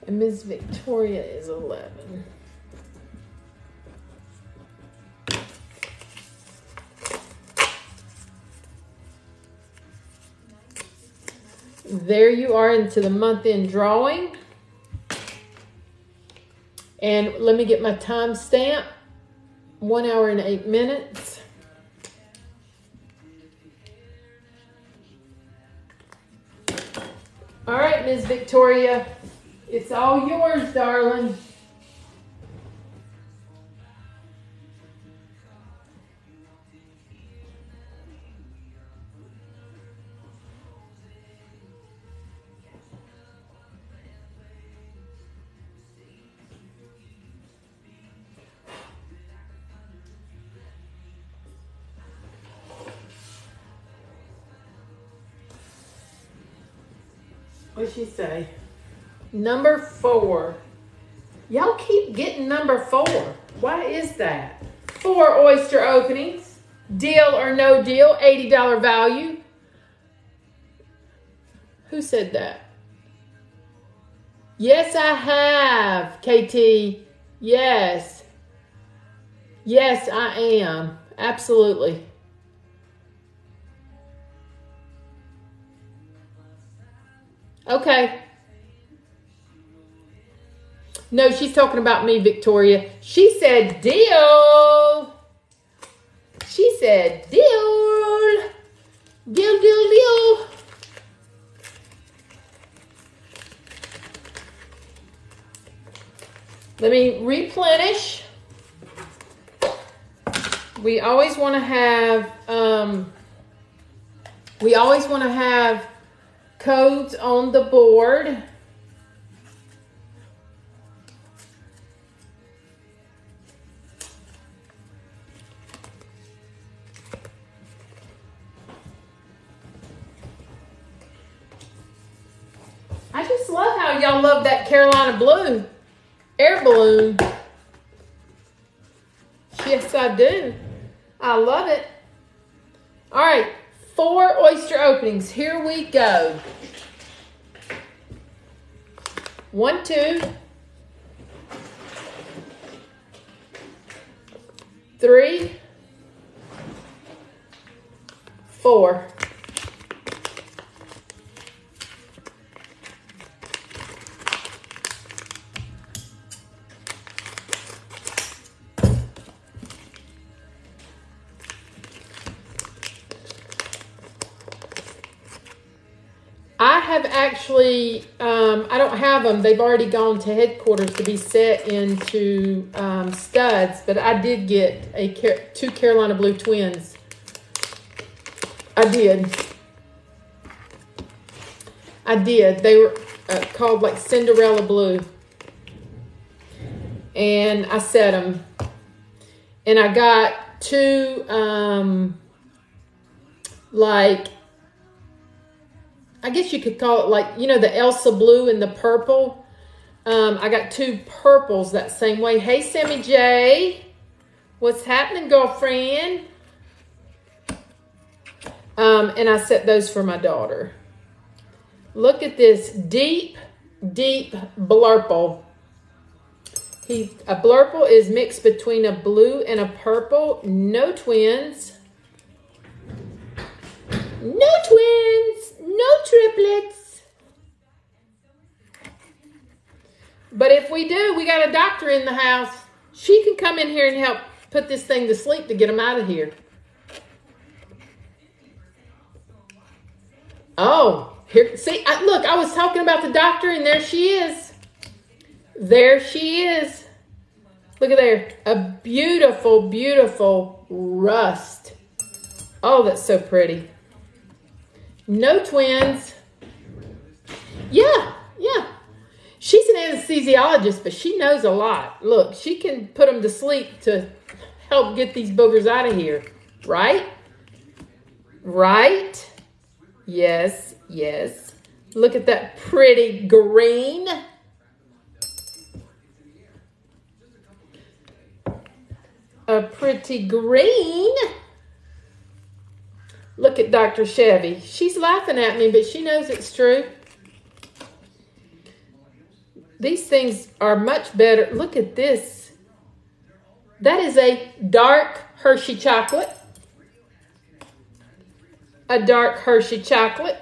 And Ms. Victoria is 11. There you are into the month end drawing. And let me get my time stamp. One hour and eight minutes. Ms. Victoria. It's all yours, darling. What'd she say? Number four. Y'all keep getting number four. Why is that? Four oyster openings. Deal or no deal, $80 value. Who said that? Yes, I have, KT. Yes. Yes, I am. Absolutely. Okay. No, she's talking about me, Victoria. She said deal. She said deal. Deal, deal, deal. Let me replenish. We always want to have, um, we always want to have codes on the board. I just love how y'all love that Carolina blue air balloon. Yes, I do. I love it. All right, four oyster openings. Here we go. One, two, three, four. Actually, um, I don't have them. They've already gone to headquarters to be set into um, studs, but I did get a two Carolina Blue twins. I did. I did. They were uh, called like Cinderella Blue. And I set them. And I got two, um, like I guess you could call it like, you know, the Elsa blue and the purple. Um, I got two purples that same way. Hey, Sammy J. What's happening, girlfriend? Um, and I set those for my daughter. Look at this deep, deep blurple. He, a blurple is mixed between a blue and a purple. No twins. No twins. No triplets. But if we do, we got a doctor in the house. She can come in here and help put this thing to sleep to get them out of here. Oh, here, see, I, look, I was talking about the doctor and there she is. There she is. Look at there. A beautiful, beautiful rust. Oh, that's so pretty. No twins. Yeah, yeah. She's an anesthesiologist, but she knows a lot. Look, she can put them to sleep to help get these boogers out of here. Right? Right? Yes, yes. Look at that pretty green. A pretty green. Look at Dr. Chevy. She's laughing at me, but she knows it's true. These things are much better. Look at this. That is a dark Hershey chocolate. A dark Hershey chocolate.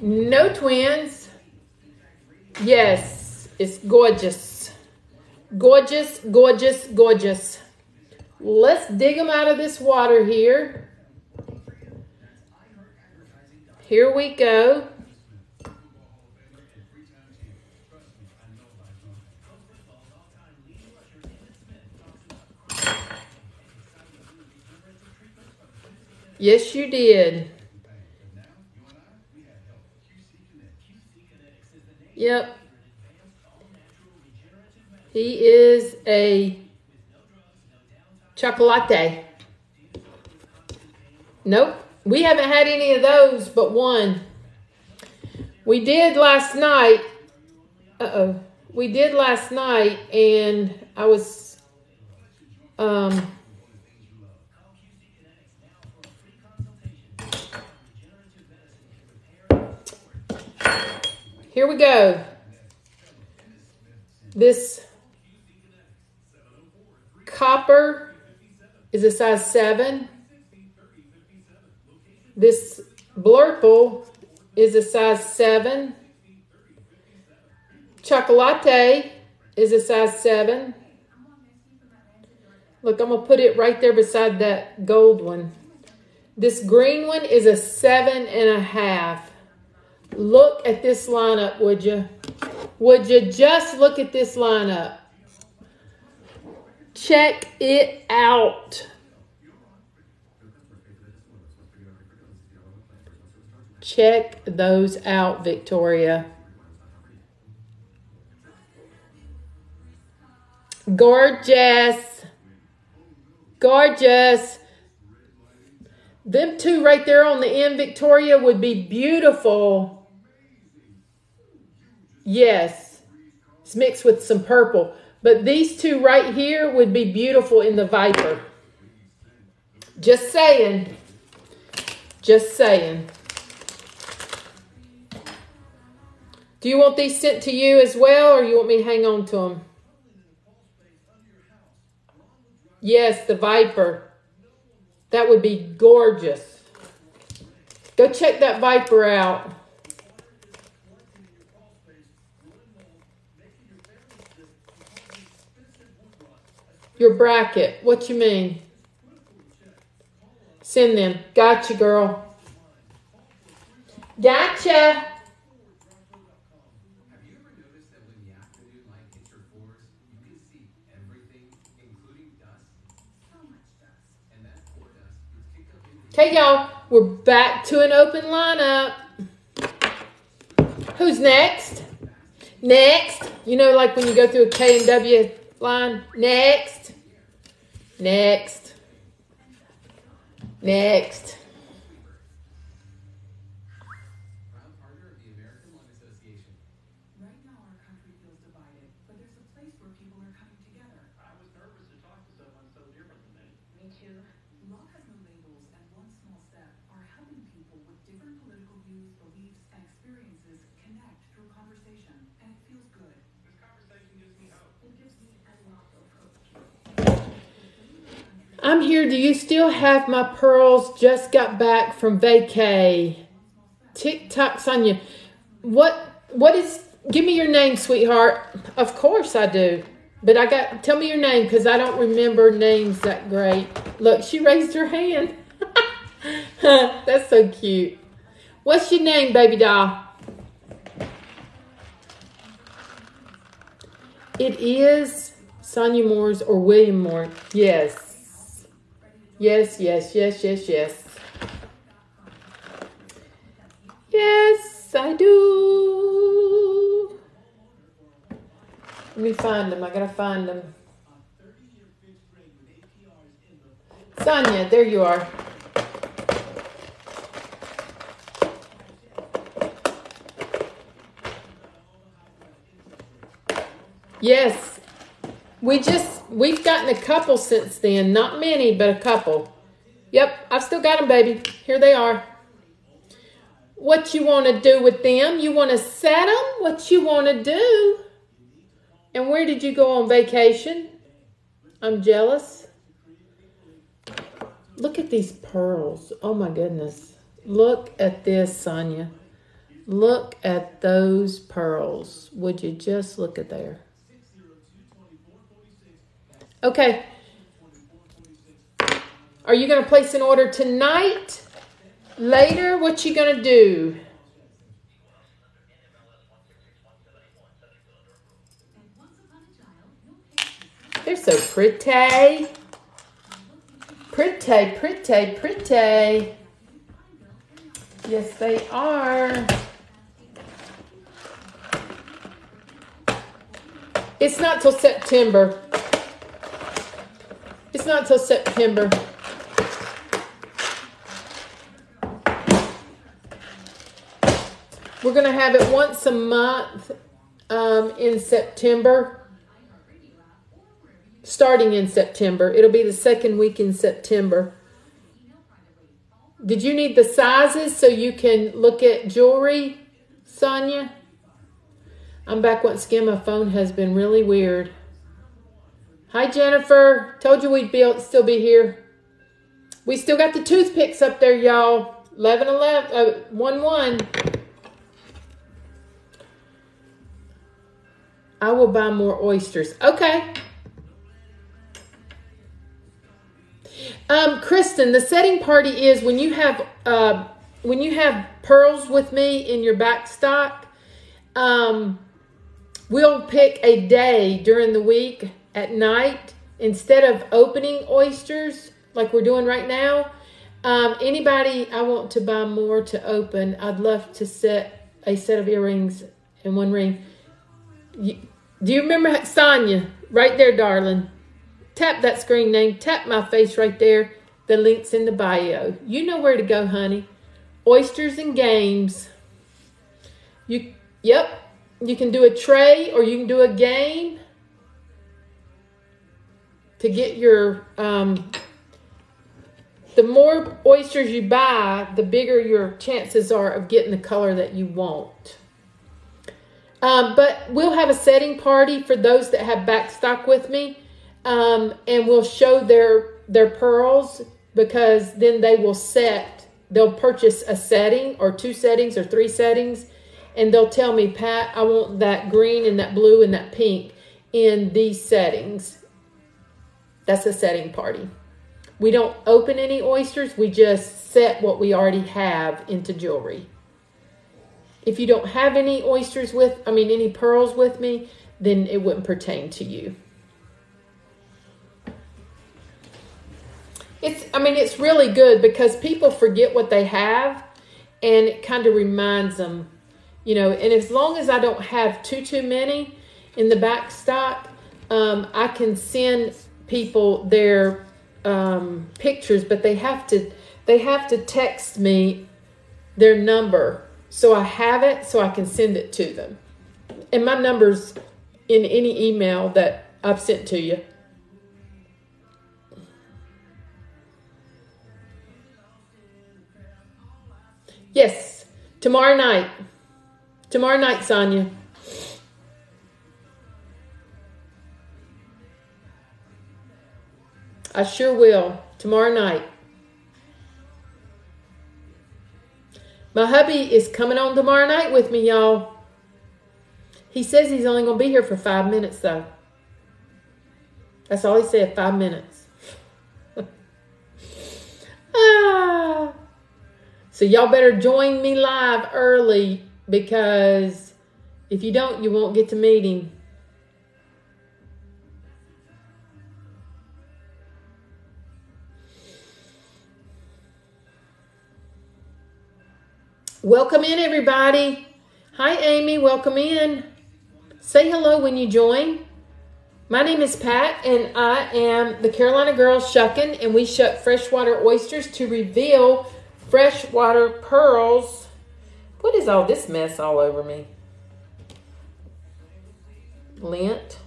No twins. Yes, it's gorgeous. Gorgeous, gorgeous, gorgeous. Let's dig them out of this water here. Here we go. Yes, you did. Yep. He is a chocolate. Nope. We haven't had any of those but one. We did last night. Uh-oh. We did last night and I was um Here we go. This copper is a size 7. This Blurple is a size 7. Chocolate is a size 7. Look, I'm going to put it right there beside that gold one. This green one is a seven and a half. Look at this lineup, would you? Would you just look at this lineup? Check it out. Check those out, Victoria. Gorgeous. Gorgeous. Them two right there on the end, Victoria, would be beautiful. Yes. It's mixed with some purple. But these two right here would be beautiful in the Viper. Just saying. Just saying. Do you want these sent to you as well, or you want me to hang on to them? Yes, the Viper. That would be gorgeous. Go check that Viper out. Your bracket. What you mean? Send them. Gotcha, girl. Gotcha. Okay, y'all, we're back to an open lineup. Who's next? Next. You know, like when you go through a K and W line. Next. Next. Next. I'm here. Do you still have my pearls? Just got back from vacay. TikTok Sonia. What what is give me your name, sweetheart? Of course I do. But I got tell me your name because I don't remember names that great. Look, she raised her hand. That's so cute. What's your name, baby doll? It is Sonia Moore's or William Moore. Yes. Yes, yes, yes, yes, yes. Yes, I do. Let me find them. I gotta find them. Sonia, there you are. Yes, we just we've gotten a couple since then. Not many, but a couple. Yep, I've still got them, baby. Here they are. What you want to do with them? You want to set them? What you want to do? And where did you go on vacation? I'm jealous. Look at these pearls. Oh my goodness. Look at this, Sonia. Look at those pearls. Would you just look at there? Okay. Are you going to place an order tonight? Later? What you going to do? They're so pretty. Pretty, pretty, pretty. Yes, they are. It's not till September. It's not till September. We're going to have it once a month um, in September. Starting in September. It'll be the second week in September. Did you need the sizes so you can look at jewelry, Sonia? I'm back once again. My phone has been really weird. Hi, Jennifer. Told you we'd be still be here. We still got the toothpicks up there, y'all. 11, 11, uh, 1, 1. I will buy more oysters. Okay. Um, Kristen, the setting party is when you have uh, when you have pearls with me in your back stock. Um, we'll pick a day during the week at night instead of opening oysters like we're doing right now. Um, anybody I want to buy more to open, I'd love to set a set of earrings and one ring. You, do you remember Sonia? Right there, darling. Tap that screen name. Tap my face right there. The link's in the bio. You know where to go, honey. Oysters and games. You, yep. You can do a tray or you can do a game to get your um, the more oysters you buy, the bigger your chances are of getting the color that you want. Um, but we'll have a setting party for those that have back stock with me, um, and we'll show their their pearls because then they will set. They'll purchase a setting or two settings or three settings, and they'll tell me, Pat, I want that green and that blue and that pink in these settings. That's a setting party. We don't open any oysters. We just set what we already have into jewelry. If you don't have any oysters with, I mean, any pearls with me, then it wouldn't pertain to you. It's, I mean, it's really good because people forget what they have and it kind of reminds them, you know, and as long as I don't have too, too many in the back stock, um, I can send people their um, pictures, but they have to, they have to text me their number so I have it so I can send it to them. And my number's in any email that I've sent to you. Yes, tomorrow night. Tomorrow night, Sonia. I sure will. Tomorrow night. My hubby is coming on tomorrow night with me, y'all. He says he's only going to be here for five minutes, though. That's all he said, five minutes. ah. So y'all better join me live early because if you don't, you won't get to meet him. Welcome in, everybody. Hi, Amy. Welcome in. Say hello when you join. My name is Pat, and I am the Carolina Girls Shucking, and we shuck freshwater oysters to reveal freshwater pearls. What is all this mess all over me? Lint.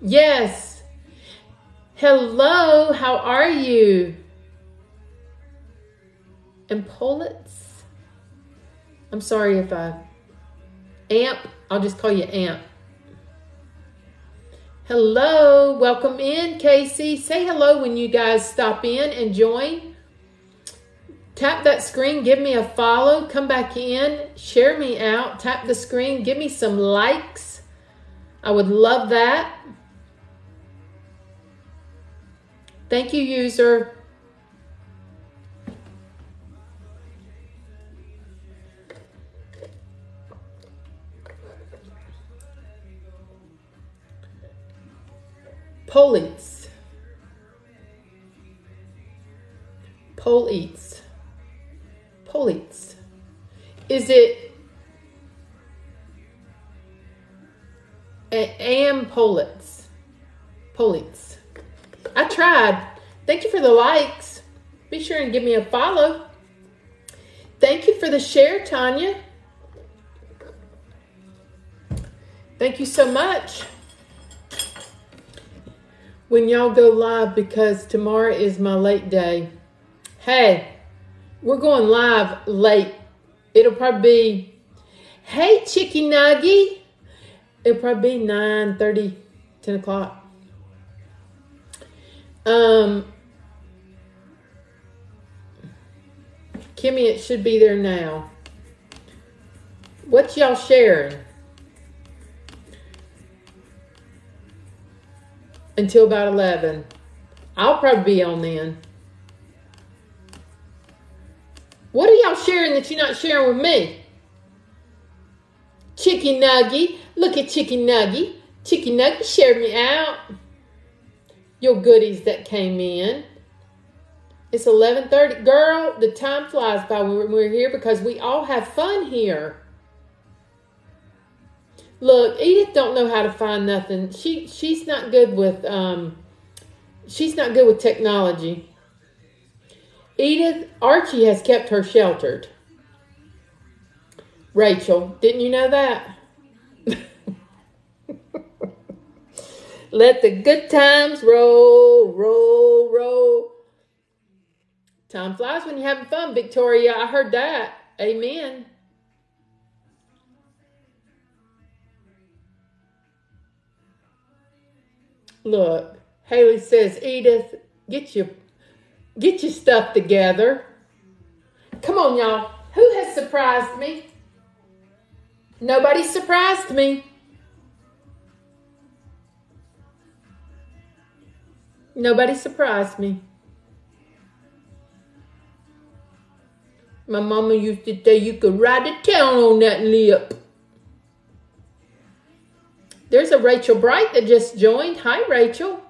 Yes. Hello, how are you? And pullets. I'm sorry if I amp. I'll just call you amp. Hello, welcome in, Casey. Say hello when you guys stop in and join. Tap that screen, give me a follow, come back in, share me out, tap the screen, give me some likes. I would love that. Thank you, user. Eats. Pole eats. Is it am Politz? Politz. I tried. Thank you for the likes. Be sure and give me a follow. Thank you for the share, Tanya. Thank you so much when y'all go live because tomorrow is my late day. Hey, we're going live late. It'll probably be, hey, Chicky Nuggy. It'll probably be 9 30, 10 o'clock. Um, Kimmy, it should be there now. What y'all sharing? Until about 11. I'll probably be on then. What are y'all sharing that you're not sharing with me? Chicky Nuggy. Look at Chicky Nuggy. Chicky Nuggy shared me out. Your goodies that came in. It's 11.30. Girl, the time flies by when we're here because we all have fun here. Look, Edith don't know how to find nothing. She she's not good with um she's not good with technology. Edith Archie has kept her sheltered. Rachel, didn't you know that? Let the good times roll, roll, roll. Time flies when you're having fun, Victoria. I heard that. Amen. Look, Haley says, Edith, get your get your stuff together. Come on, y'all. Who has surprised me? Nobody surprised me. Nobody surprised me. My mama used to say you could ride the town on that lip. There's a Rachel Bright that just joined. Hi, Rachel.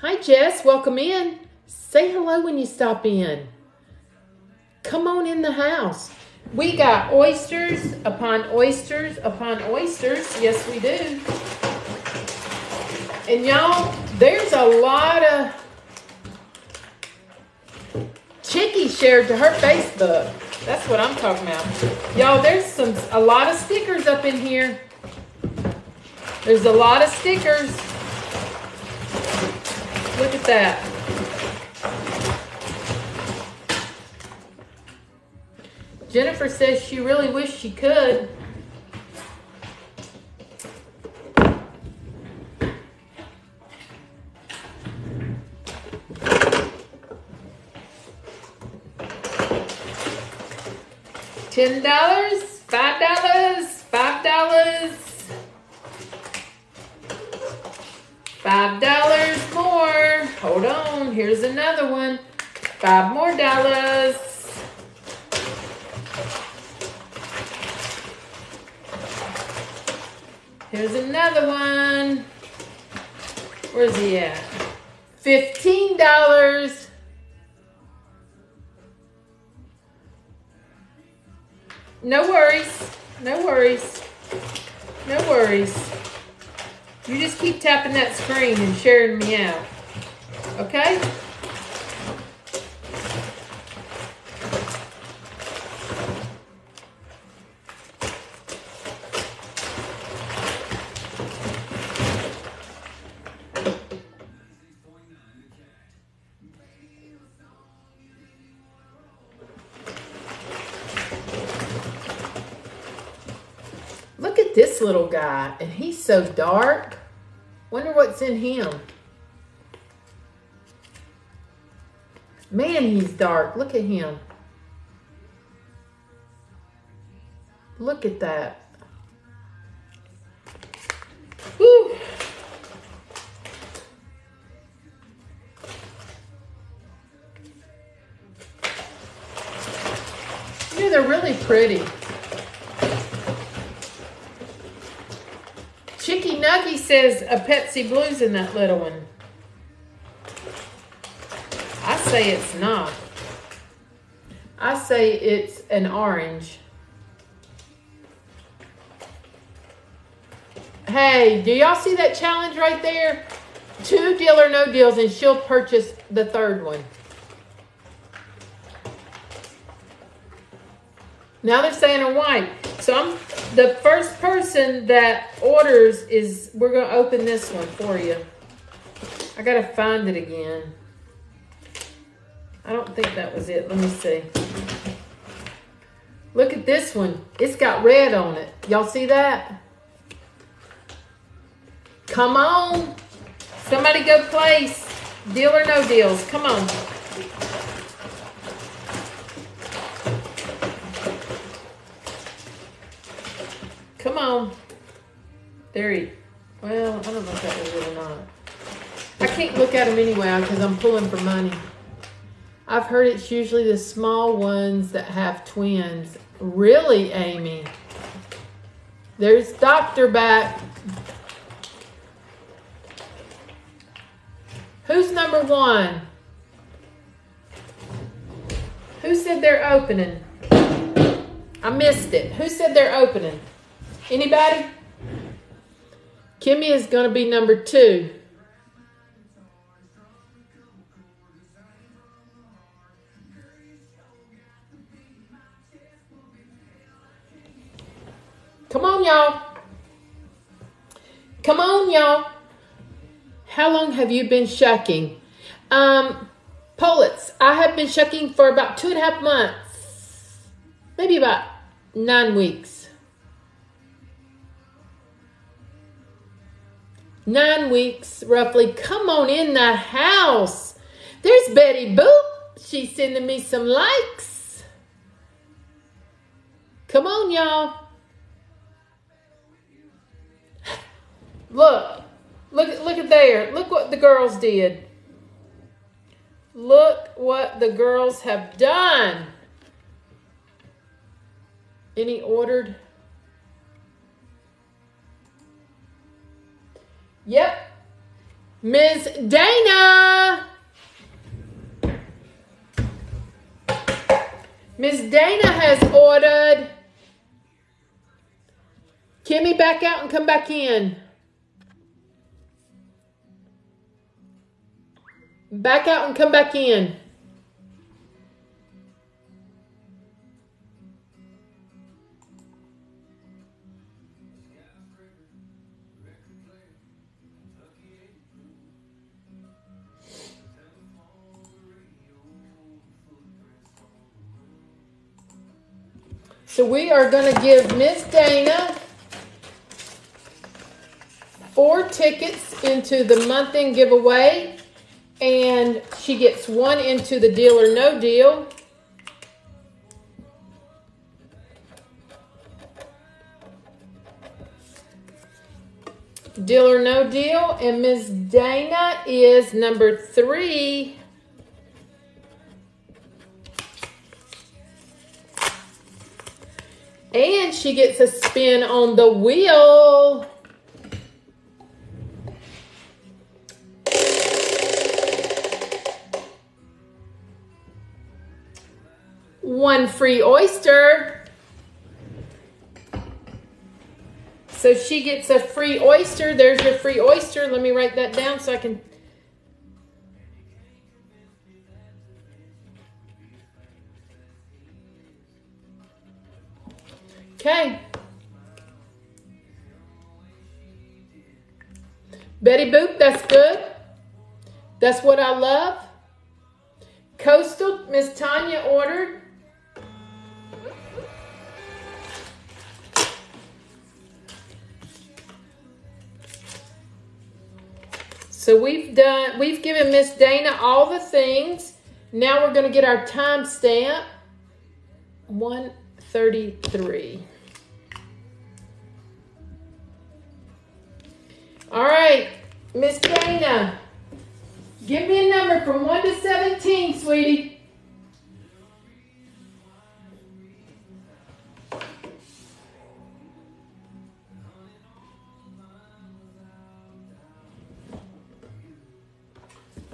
Hi, Jess. Welcome in. Say hello when you stop in. Come on in the house. We got oysters upon oysters upon oysters. Yes, we do. And y'all, there's a lot of Chicky shared to her Facebook. That's what I'm talking about. Y'all, there's some a lot of stickers up in here. There's a lot of stickers. Look at that. Jennifer says she really wished she could. $10, $5, $5. Five dollars, more. Hold on, here's another one. Five more dollars. Here's another one. Where's he at? Fifteen dollars. No worries. No worries. No worries. You just keep tapping that screen and sharing me out. Okay? Little guy, and he's so dark. Wonder what's in him. Man, he's dark. Look at him. Look at that. Yeah, they're really pretty. Chicky says a Pepsi Blues in that little one. I say it's not. I say it's an orange. Hey, do y'all see that challenge right there? Two deal or no deals, and she'll purchase the third one. Now they're saying a white. So I'm the first person that orders is we're gonna open this one for you. I gotta find it again. I don't think that was it. Let me see. Look at this one. It's got red on it. Y'all see that? Come on. Somebody go place. Deal or no deals. Come on. Come on. There he. Well, I don't know if that was it or not. I can't look at them anyway because I'm pulling for money. I've heard it's usually the small ones that have twins. Really, Amy? There's Doctor back. Who's number one? Who said they're opening? I missed it. Who said they're opening? Anybody? Kimmy is going to be number two. Come on, y'all. Come on, y'all. How long have you been shucking? Um, Pullets, I have been shucking for about two and a half months, maybe about nine weeks. Nine weeks, roughly. Come on in the house. There's Betty Boop. She's sending me some likes. Come on, y'all. Look, look, look at there. Look what the girls did. Look what the girls have done. Any ordered? Yep. Ms. Dana. Ms. Dana has ordered. Kimmy, back out and come back in. Back out and come back in. So we are going to give Miss Dana four tickets into the month end giveaway and she gets one into the deal or no deal. Deal or no deal. And Miss Dana is number three. And she gets a spin on the wheel. one free oyster. So she gets a free oyster. There's your free oyster. Let me write that down so I can. Okay. Betty Boop, that's good. That's what I love. Coastal, Miss Tanya ordered. So we've done, we've given Miss Dana all the things. Now we're going to get our time stamp. 133. All right, Miss Dana, give me a number from 1 to 17, sweetie.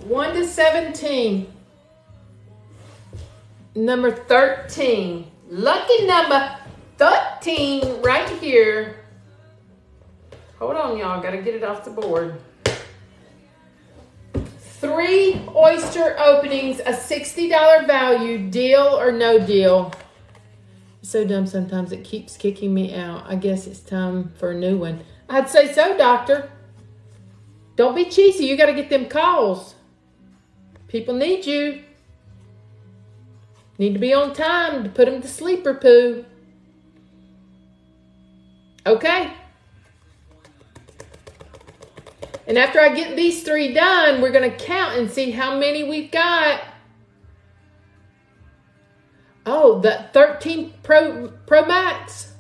1 to 17. Number 13. Lucky number 13 right here. Hold on, y'all. Got to get it off the board. Three oyster openings, a $60 value, deal or no deal. so dumb sometimes it keeps kicking me out. I guess it's time for a new one. I'd say so, doctor. Don't be cheesy. You got to get them calls. People need you. Need to be on time to put them to sleep or poo. Okay. And after I get these three done, we're going to count and see how many we've got. Oh, the 13 Pro, Pro Max.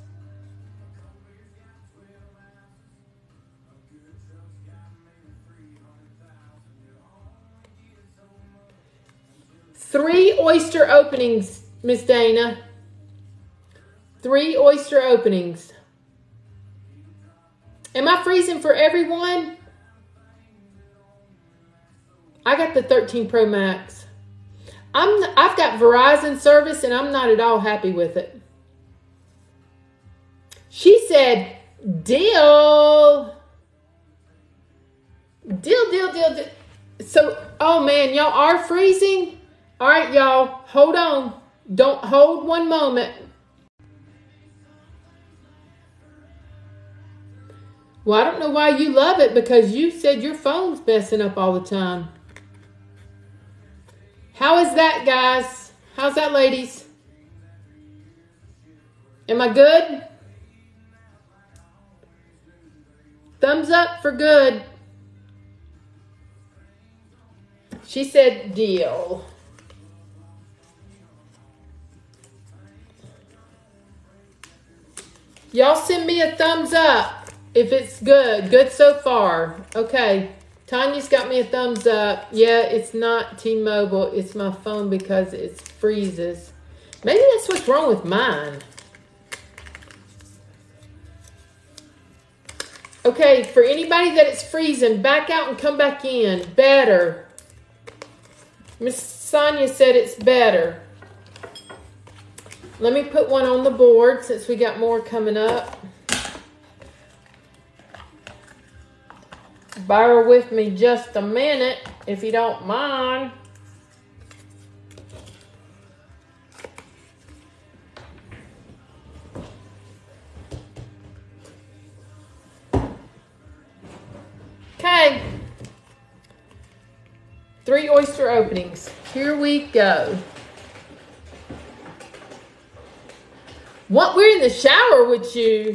Three oyster openings, Miss Dana. Three oyster openings. Am I freezing for everyone? I got the 13 Pro Max. I'm I've got Verizon service and I'm not at all happy with it. She said, "Deal." Deal, deal, deal, deal. So, oh man, y'all are freezing? All right, y'all, hold on. Don't hold one moment. Well, I don't know why you love it because you said your phone's messing up all the time. How is that, guys? How's that, ladies? Am I good? Thumbs up for good. She said deal. Y'all send me a thumbs up if it's good. Good so far. Okay. Tanya's got me a thumbs up. Yeah, it's not T-Mobile. It's my phone because it freezes. Maybe that's what's wrong with mine. Okay, for anybody that it's freezing, back out and come back in. Better. Miss Sonia said it's better. Let me put one on the board since we got more coming up. Bear with me just a minute if you don't mind. Okay. Three oyster openings. Here we go. What we're in the shower with you.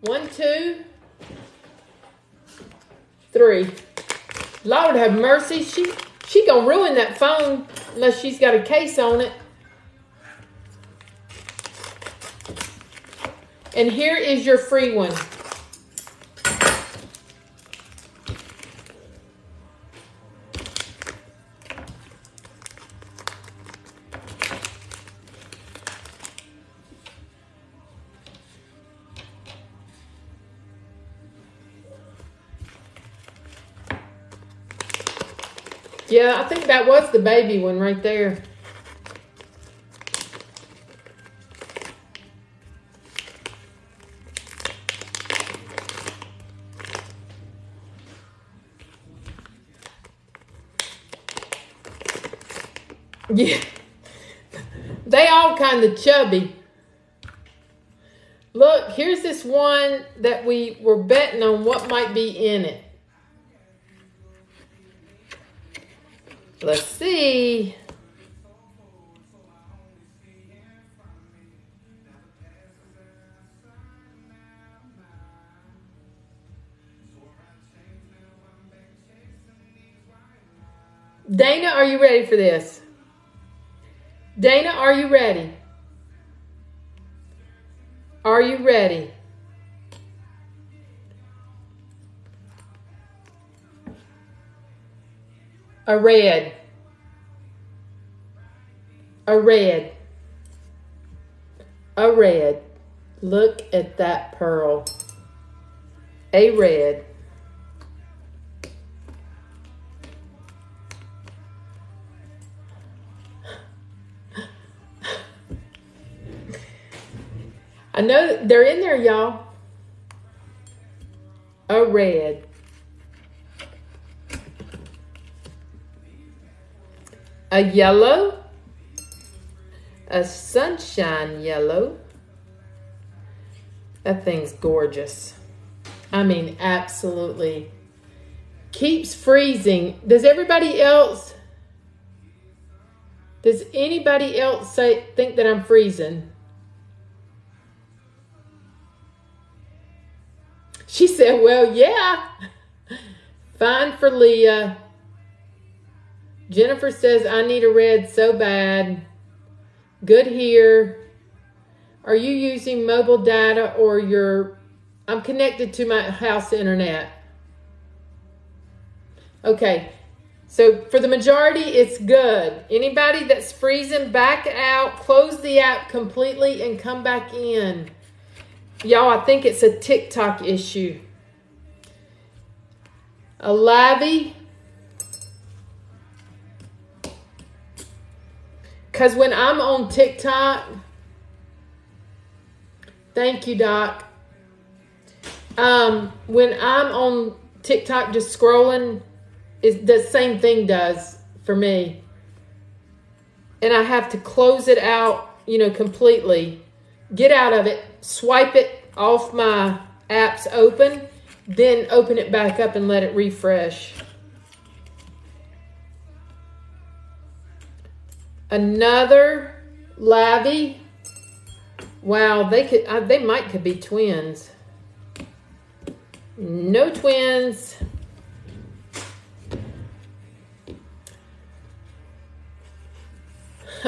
One, two, three. Lord have mercy. She she gonna ruin that phone unless she's got a case on it. And here is your free one. Yeah, I think that was the baby one right there. Yeah. They all kind of chubby. Look, here's this one that we were betting on what might be in it. Let's see. Dana, are you ready for this? Dana, are you ready? Are you ready? A red. A red. A red. Look at that pearl. A red. I know they're in there, y'all. A red. A yellow, a sunshine yellow. That thing's gorgeous. I mean, absolutely. Keeps freezing. Does everybody else, does anybody else say, think that I'm freezing? She said, well, yeah. Fine for Leah. Jennifer says, I need a red so bad. Good here. Are you using mobile data or your... I'm connected to my house internet. Okay. So for the majority, it's good. Anybody that's freezing, back out, close the app completely and come back in. Y'all, I think it's a TikTok issue. A Lavi, Because when I'm on TikTok, thank you, Doc. Um, when I'm on TikTok just scrolling, is the same thing does for me. And I have to close it out, you know, completely. Get out of it, swipe it off my apps open, then open it back up and let it refresh. Another Labby. Wow, they could uh, they might could be twins. No twins.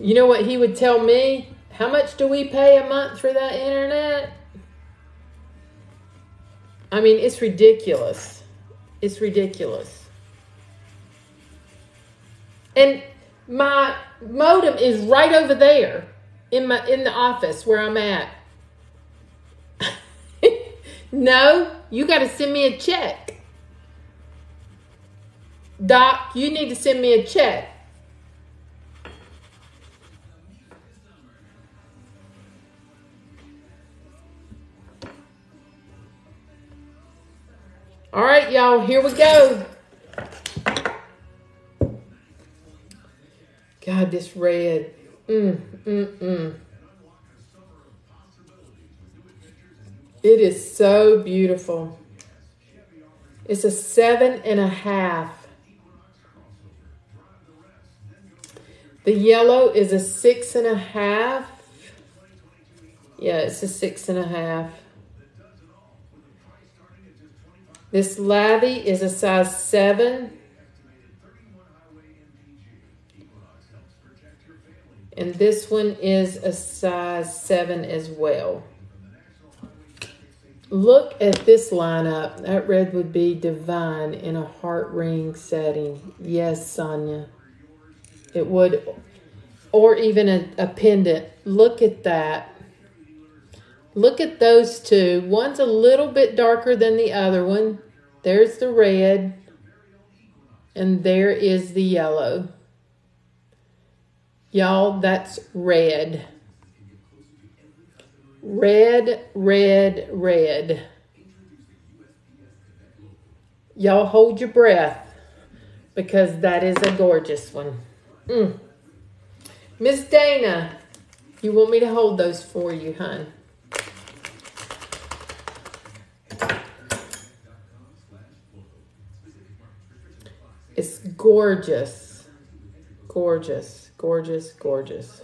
you know what he would tell me? How much do we pay a month for that internet? I mean, it's ridiculous. It's ridiculous. And my modem is right over there in my in the office where I'm at. no, you got to send me a check. Doc, you need to send me a check. All right, y'all, here we go. God, this red. Mm, mm, mm. It is so beautiful. It's a seven and a half. The yellow is a six and a half. Yeah, it's a six and a half. This lathy is a size 7. And this one is a size 7 as well. Look at this lineup. That red would be divine in a heart ring setting. Yes, Sonia. It would. Or even a, a pendant. Look at that. Look at those two. One's a little bit darker than the other one. There's the red. And there is the yellow. Y'all, that's red. Red, red, red. Y'all hold your breath because that is a gorgeous one. Mm. Miss Dana, you want me to hold those for you, hon? It's gorgeous. Gorgeous, gorgeous, gorgeous.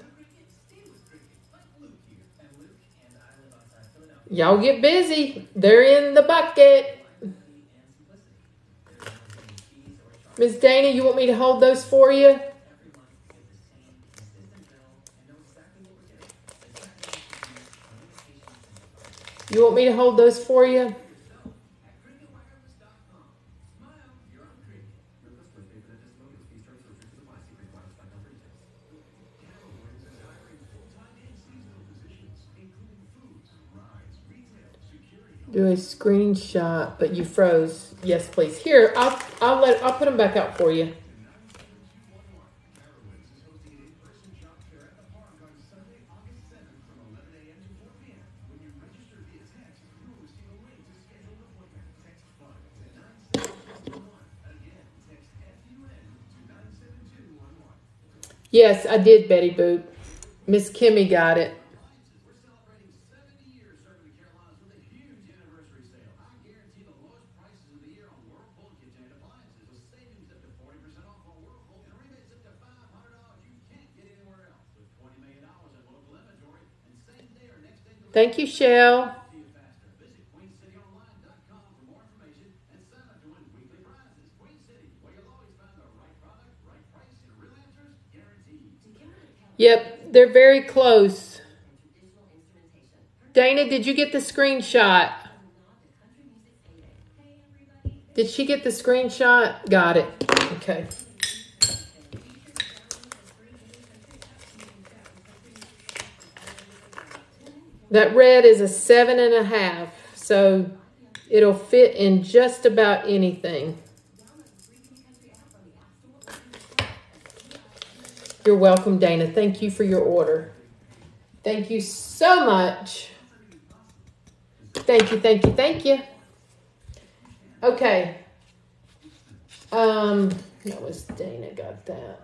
Y'all get busy. They're in the bucket. Miss Dana, you want me to hold those for you? You want me to hold those for you? Do a screenshot, but you froze. Yes, please. Here, I'll I'll let I'll put them back out for you. Yes, I did, Betty Boop. Miss Kimmy got it. Thank you, Shell. Yep, they're very close. Dana, did you get the screenshot? Did she get the screenshot? Got it. Okay. That red is a seven and a half, so it'll fit in just about anything. You're welcome, Dana. Thank you for your order. Thank you so much. Thank you, thank you, thank you. Okay. Um, that was Dana got that.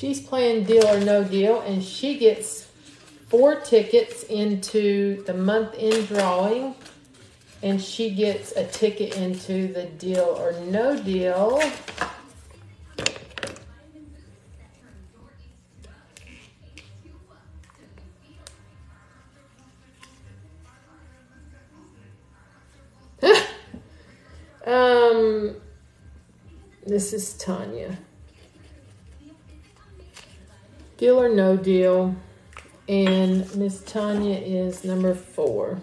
She's playing Deal or No Deal, and she gets four tickets into the month end drawing, and she gets a ticket into the Deal or No Deal. um, this is Tanya. Deal or no deal. And Miss Tanya is number four.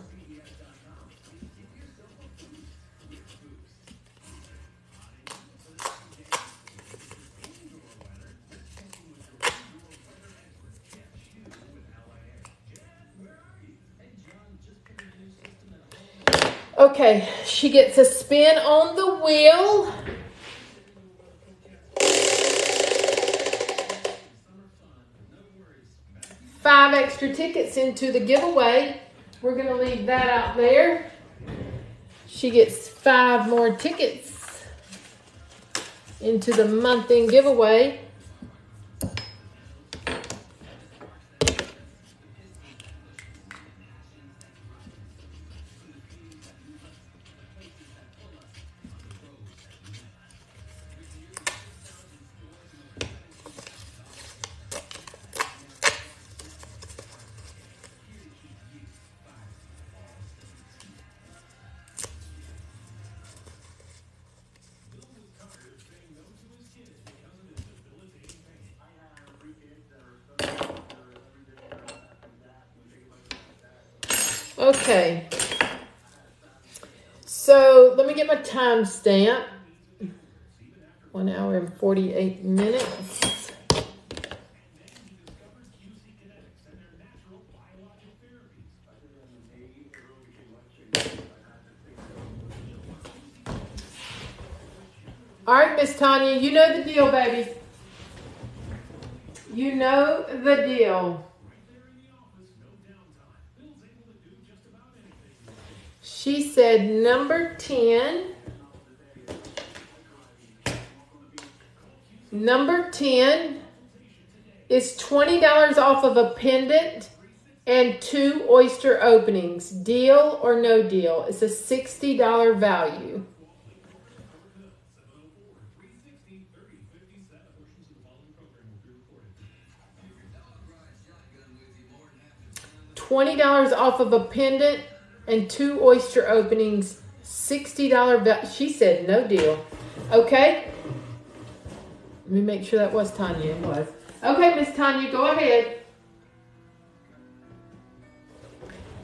Okay, she gets a spin on the wheel. Five extra tickets into the giveaway. We're going to leave that out there. She gets five more tickets into the month in giveaway. Let me get my timestamp. One hour and 48 minutes. All right, Miss Tanya, you know the deal, baby. You know the deal. She said number 10. Number 10 is $20 off of a pendant and two oyster openings. Deal or no deal? It's a $60 value. $20 off of a pendant and two oyster openings, $60. she said no deal. Okay? Let me make sure that was Tanya. It was. Okay, Miss Tanya, go ahead.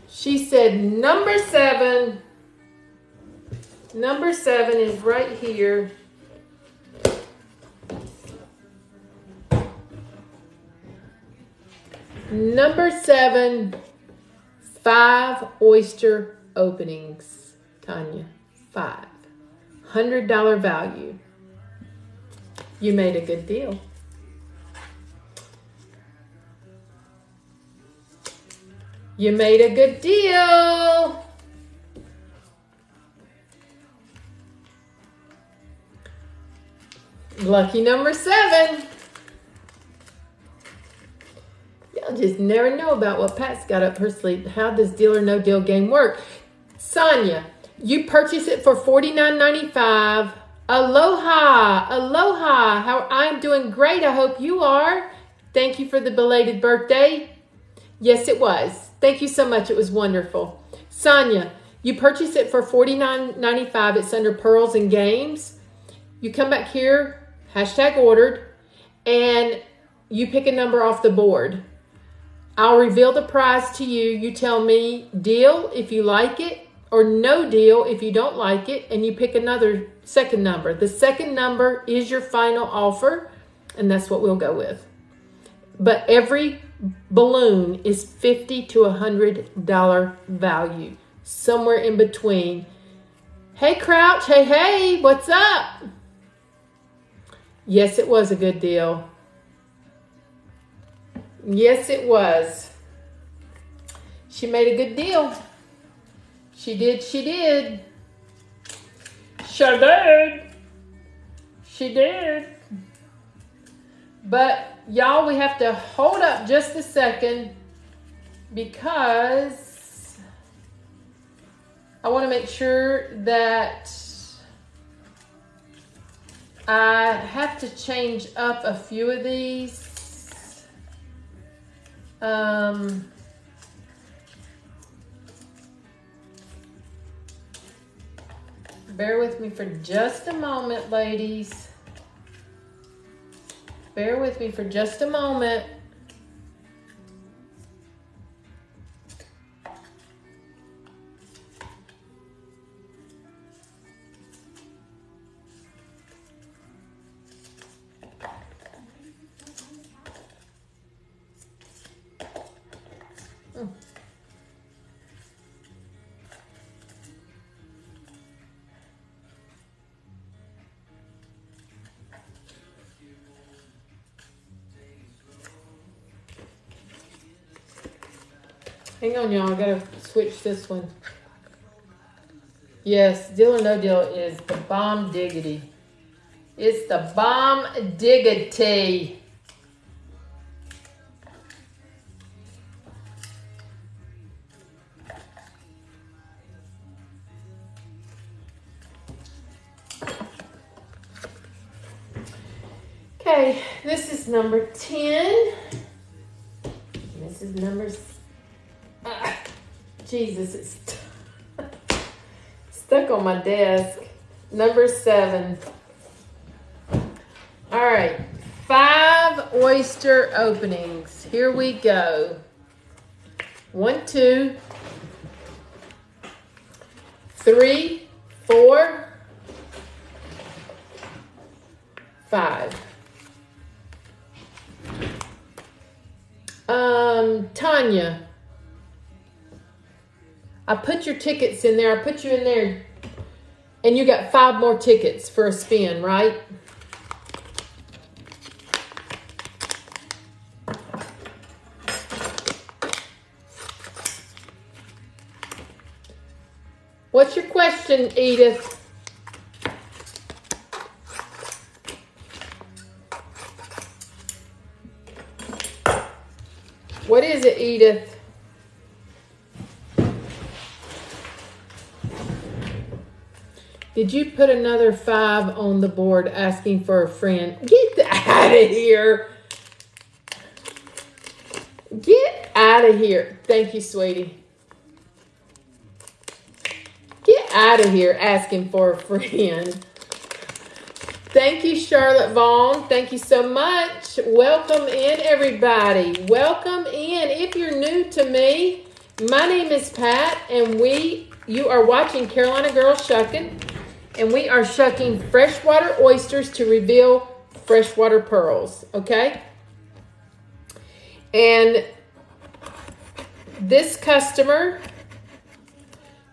She said number seven. Number seven is right here. Number seven Five oyster openings, Tanya. Five. Hundred dollar value. You made a good deal. You made a good deal. Lucky number seven. Y'all just never know about what Pat's got up her sleeve. How does deal or no deal game work? Sonia, you purchase it for $49.95. Aloha, aloha. How I'm doing great. I hope you are. Thank you for the belated birthday. Yes, it was. Thank you so much. It was wonderful. Sonia, you purchase it for $49.95. It's under Pearls and Games. You come back here, hashtag ordered, and you pick a number off the board. I'll reveal the prize to you. You tell me deal if you like it or no deal if you don't like it, and you pick another second number. The second number is your final offer, and that's what we'll go with. But every balloon is 50 to a $100 value, somewhere in between. Hey, Crouch. Hey, hey, what's up? Yes, it was a good deal. Yes, it was. She made a good deal. She did, she did. She did. She did. But y'all, we have to hold up just a second because I want to make sure that I have to change up a few of these. Um, bear with me for just a moment, ladies. Bear with me for just a moment. Hang on, y'all. I gotta switch this one. Yes, deal or no deal is the bomb diggity. It's the bomb diggity. Okay, this is number 10. This is number Jesus, it's stuck on my desk. Number seven. All right, five oyster openings. Here we go. One, two, three, four, five. Um, Tanya. I put your tickets in there. I put you in there. And you got five more tickets for a spin, right? What's your question, Edith? What is it, Edith? Did you put another five on the board asking for a friend? Get out of here. Get out of here. Thank you, sweetie. Get out of here asking for a friend. Thank you, Charlotte Vaughn. Thank you so much. Welcome in, everybody. Welcome in. If you're new to me, my name is Pat, and we you are watching Carolina Girls Shucking, and we are shucking freshwater oysters to reveal freshwater pearls. Okay, and this customer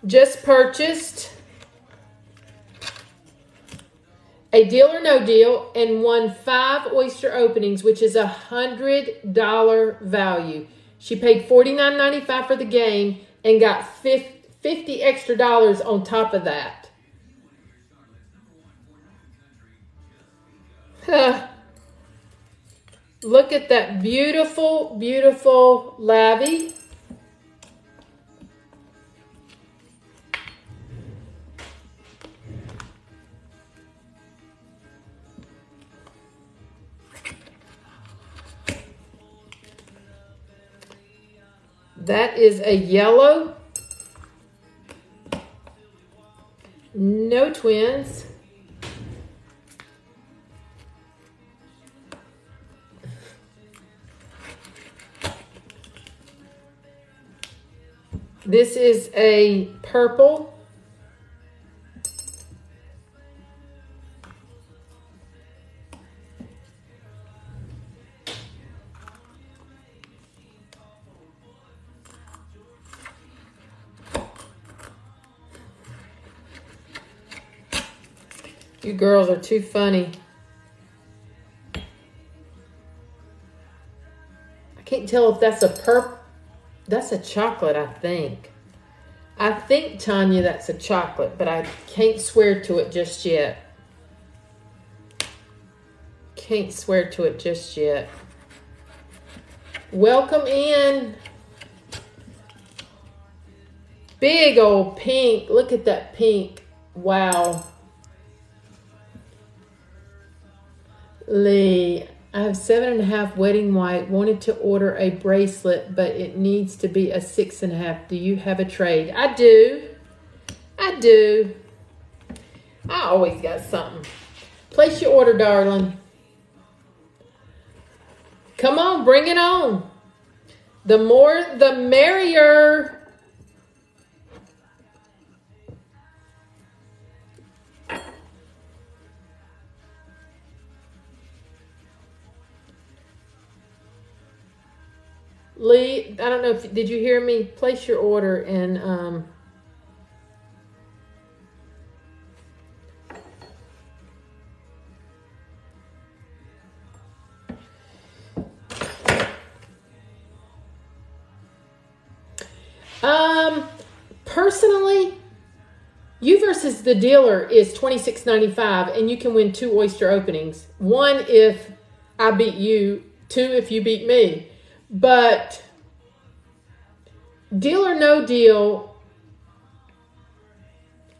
just purchased a deal or no deal and won five oyster openings, which is a hundred dollar value. She paid forty nine ninety five for the game and got 50 extra dollars on top of that. Look at that beautiful, beautiful lavy. That is a yellow. No twins. This is a purple. You girls are too funny. I can't tell if that's a purple that's a chocolate, I think. I think, Tanya, that's a chocolate, but I can't swear to it just yet. Can't swear to it just yet. Welcome in. Big old pink. Look at that pink. Wow. Lee, I have seven and a half wedding white. Wanted to order a bracelet, but it needs to be a six and a half. Do you have a trade? I do. I do. I always got something. Place your order, darling. Come on, bring it on. The more, the merrier. Lee, I don't know if did you hear me? Place your order and um, um personally you versus the dealer is twenty six ninety five, and you can win two oyster openings. One if I beat you, two if you beat me. But deal or no deal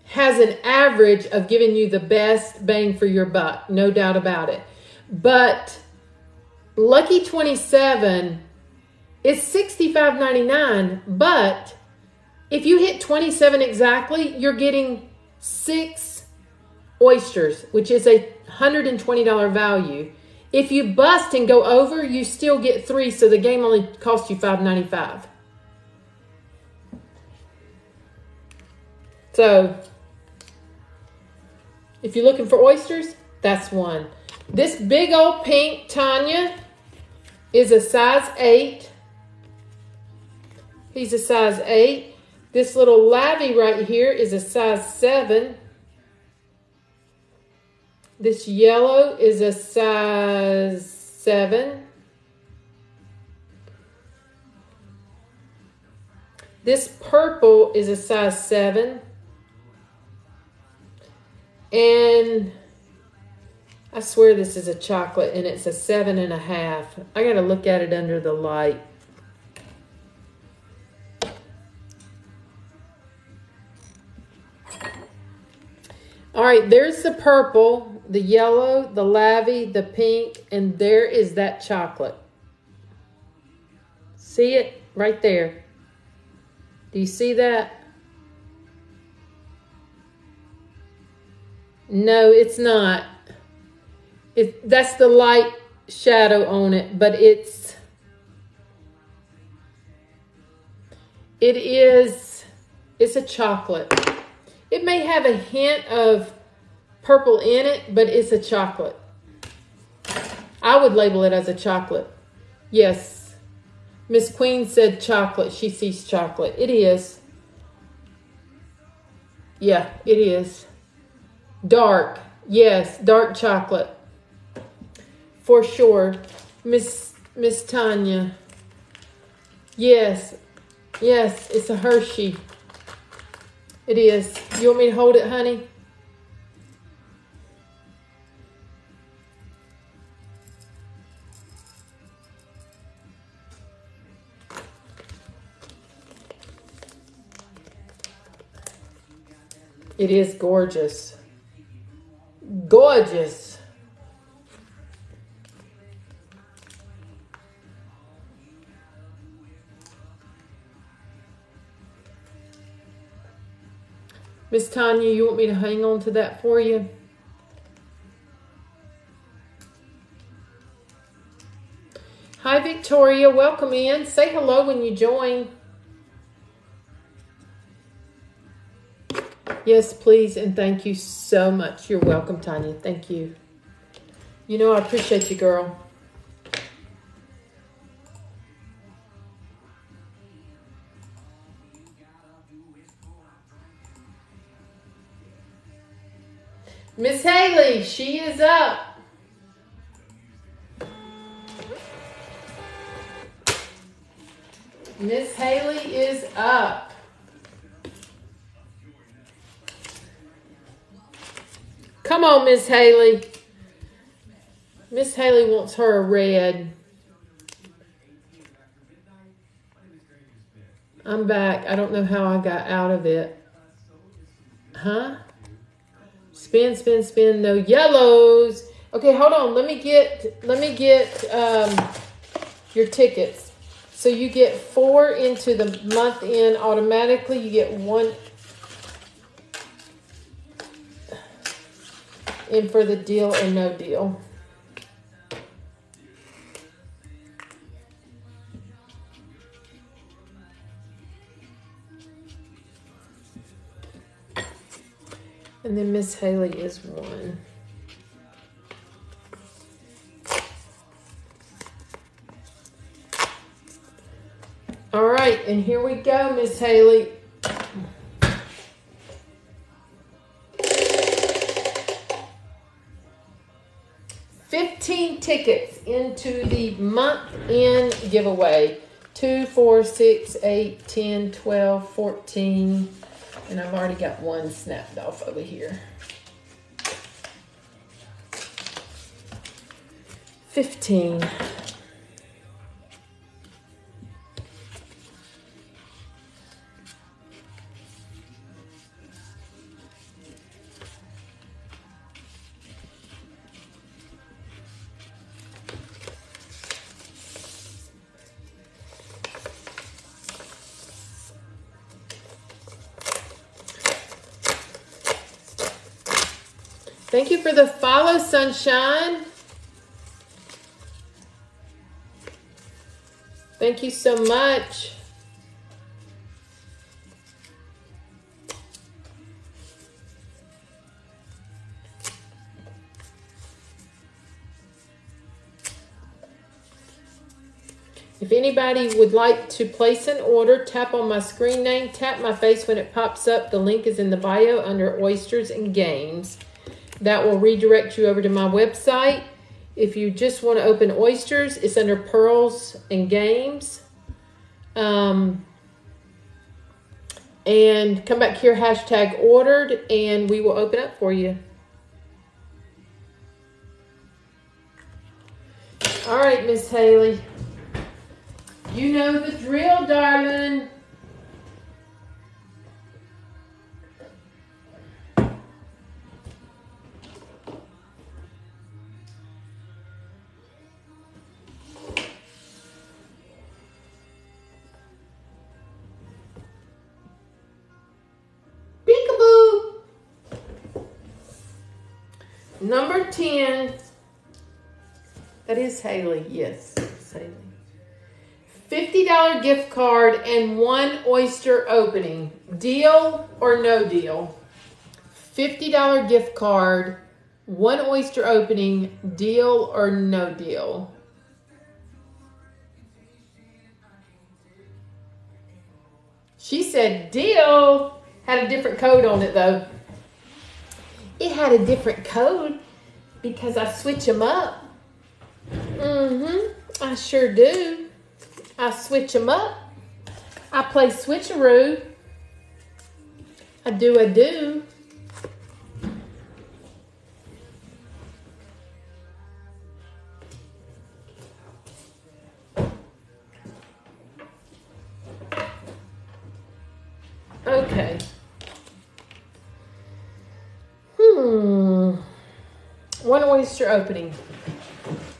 has an average of giving you the best bang for your buck, no doubt about it. But Lucky 27 is 65.99, but if you hit 27 exactly, you're getting 6 oysters, which is a $120 value. If you bust and go over, you still get three, so the game only costs you $5.95. So, if you're looking for oysters, that's one. This big old pink Tanya is a size 8. He's a size 8. This little Lavy right here is a size 7. This yellow is a size 7. This purple is a size 7. And I swear this is a chocolate and it's a seven and a half. I got to look at it under the light. All right, there's the purple, the yellow, the lavy, the pink, and there is that chocolate. See it right there? Do you see that? No, it's not. It, that's the light shadow on it, but it's, it is, it's a chocolate. It may have a hint of purple in it, but it's a chocolate. I would label it as a chocolate. Yes. Miss Queen said chocolate. She sees chocolate. It is. Yeah, it is. Dark. Yes, dark chocolate. For sure. Miss Miss Tanya. Yes. Yes, it's a Hershey. It is. You want me to hold it, honey? It is gorgeous. Gorgeous. Miss Tanya, you want me to hang on to that for you? Hi, Victoria. Welcome in. Say hello when you join. Yes, please, and thank you so much. You're welcome, Tanya. Thank you. You know I appreciate you, girl. Miss Haley, she is up. Miss Haley is up. Come on, Miss Haley. Miss Haley wants her a red. I'm back. I don't know how I got out of it. Huh? Spin, spin, spin. No yellows. Okay, hold on. Let me get. Let me get um, your tickets. So you get four into the month end automatically. You get one in for the deal and no deal. And then Miss Haley is one. All right, and here we go, Miss Haley. Tickets into the month end giveaway. Two, four, six, eight, ten, twelve, fourteen. And I've already got one snapped off over here. 15. Sunshine. Thank you so much. If anybody would like to place an order, tap on my screen name, tap my face when it pops up. The link is in the bio under Oysters and Games. That will redirect you over to my website. If you just want to open oysters, it's under Pearls and Games. Um, and come back here, hashtag ordered, and we will open up for you. All right, Miss Haley. You know the drill, darling. Number 10. That is Haley. Yes, Haley. $50 gift card and one oyster opening. Deal or no deal? $50 gift card, one oyster opening, deal or no deal? She said deal. Had a different code on it though. It had a different code because I switch them up. Mm-hmm. I sure do. I switch them up. I play switcheroo. I do, I do. Oyster opening.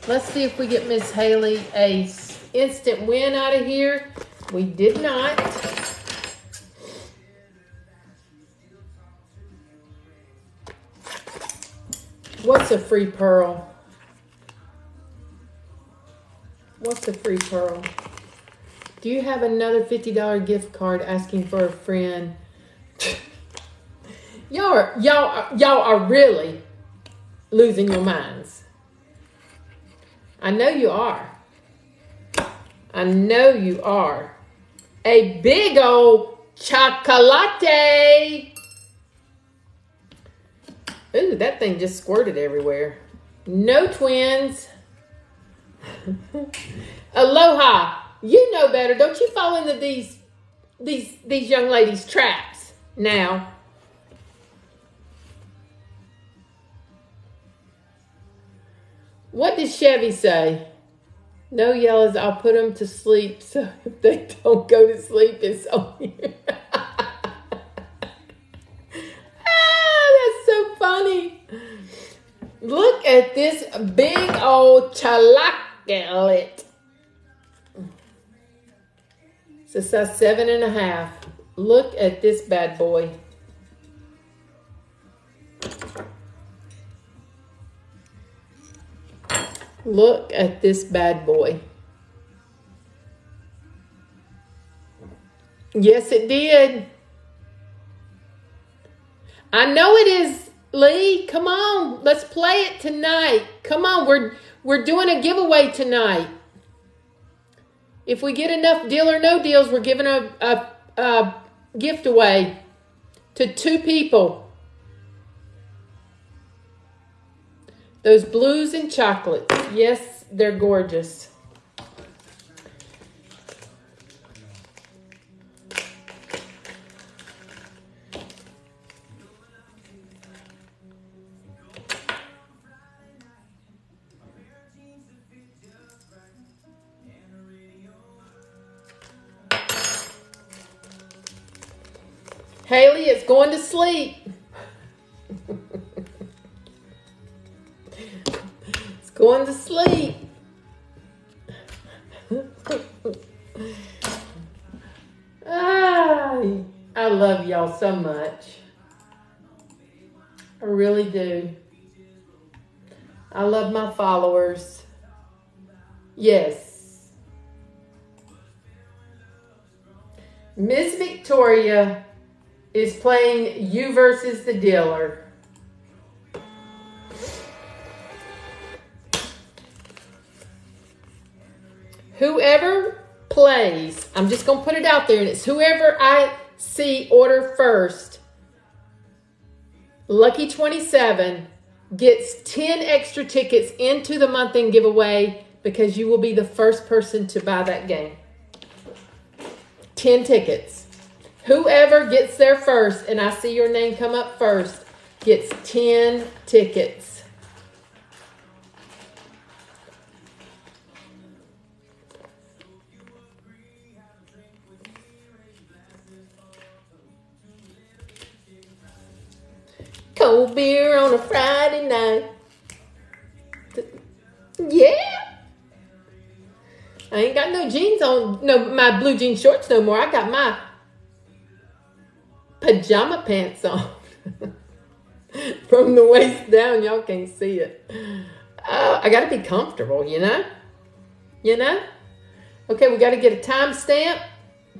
Let's see if we get Miss Haley a instant win out of here. We did not. What's a free pearl? What's a free pearl? Do you have another $50 gift card asking for a friend? y'all are, y'all y'all are really losing your minds. I know you are. I know you are. A big old chocolate. Ooh, that thing just squirted everywhere. No twins. Aloha. You know better. Don't you fall into these these these young ladies' traps now. What did Chevy say? No yellows, I'll put them to sleep. So if they don't go to sleep, it's on you. ah, that's so funny. Look at this big old chocolate. It's a size seven and a half. Look at this bad boy. Look at this bad boy. Yes, it did. I know it is, Lee. Come on, let's play it tonight. Come on, we're we're doing a giveaway tonight. If we get enough deal or no deals, we're giving a, a, a gift away to two people. Those blues and chocolates. Yes, they're gorgeous. Haley is going to sleep. Going to sleep. ah, I love y'all so much. I really do. I love my followers. Yes. Miss Victoria is playing you versus the dealer. Whoever plays, I'm just going to put it out there, and it's whoever I see order first. Lucky 27 gets 10 extra tickets into the month end giveaway because you will be the first person to buy that game. 10 tickets. Whoever gets there first, and I see your name come up first, gets 10 tickets. Cold beer on a Friday night. Yeah. I ain't got no jeans on, no, my blue jean shorts no more. I got my pajama pants on. From the waist down, y'all can't see it. Uh, I got to be comfortable, you know? You know? Okay, we got to get a time stamp.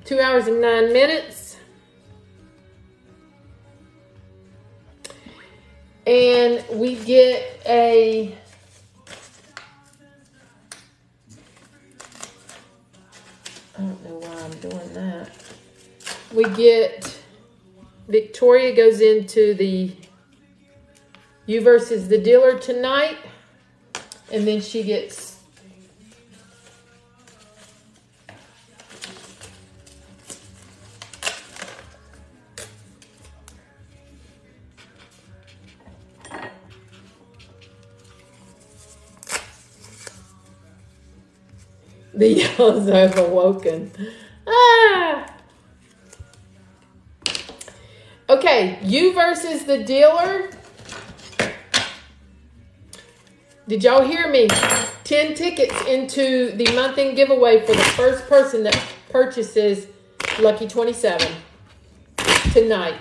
Two hours and nine minutes. And we get a I don't know why I'm doing that. We get Victoria goes into the you versus the dealer tonight, and then she gets the yellows have awoken. Ah! Okay, you versus the dealer. Did y'all hear me? 10 tickets into the month end giveaway for the first person that purchases Lucky 27 tonight.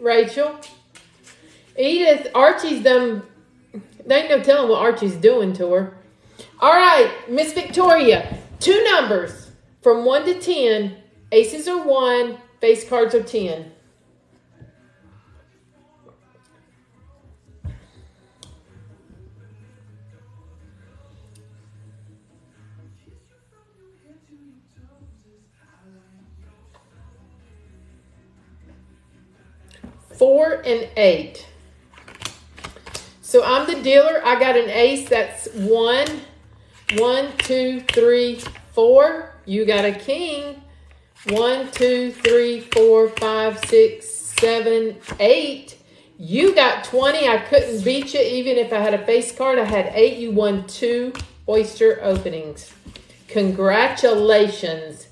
Rachel. Edith, Archie's done. They ain't no telling what Archie's doing to her. All right, Miss Victoria, two numbers from 1 to 10. Aces are 1, face cards are 10. Four and eight. So I'm the dealer. I got an ace. That's one, one, two, three, four. You got a king. One, two, three, four, five, six, seven, eight. You got 20. I couldn't beat you even if I had a face card. I had eight. You won two oyster openings. Congratulations.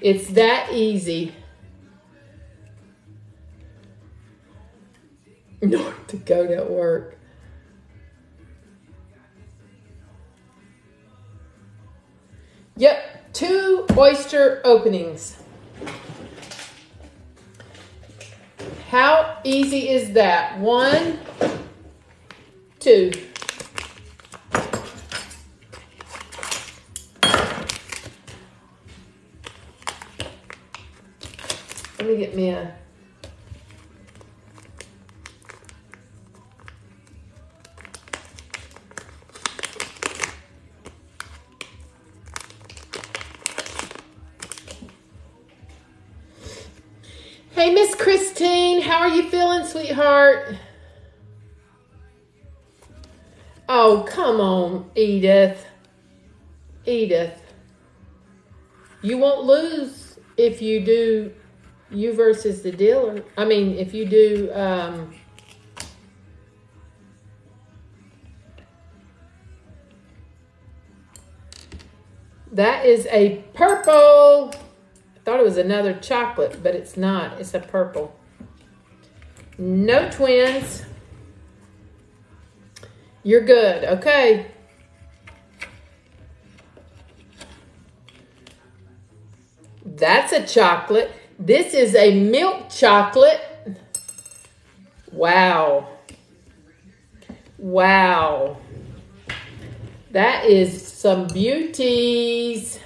It's that easy. North Dakota at work. Yep, two oyster openings. How easy is that? One, two. Let me get me a Hey, Miss Christine, how are you feeling, sweetheart? Oh, come on, Edith. Edith. You won't lose if you do you versus the dealer. I mean, if you do um, that is a purple. Thought it was another chocolate, but it's not. It's a purple. No twins. You're good. Okay. That's a chocolate. This is a milk chocolate. Wow. Wow. That is some beauties.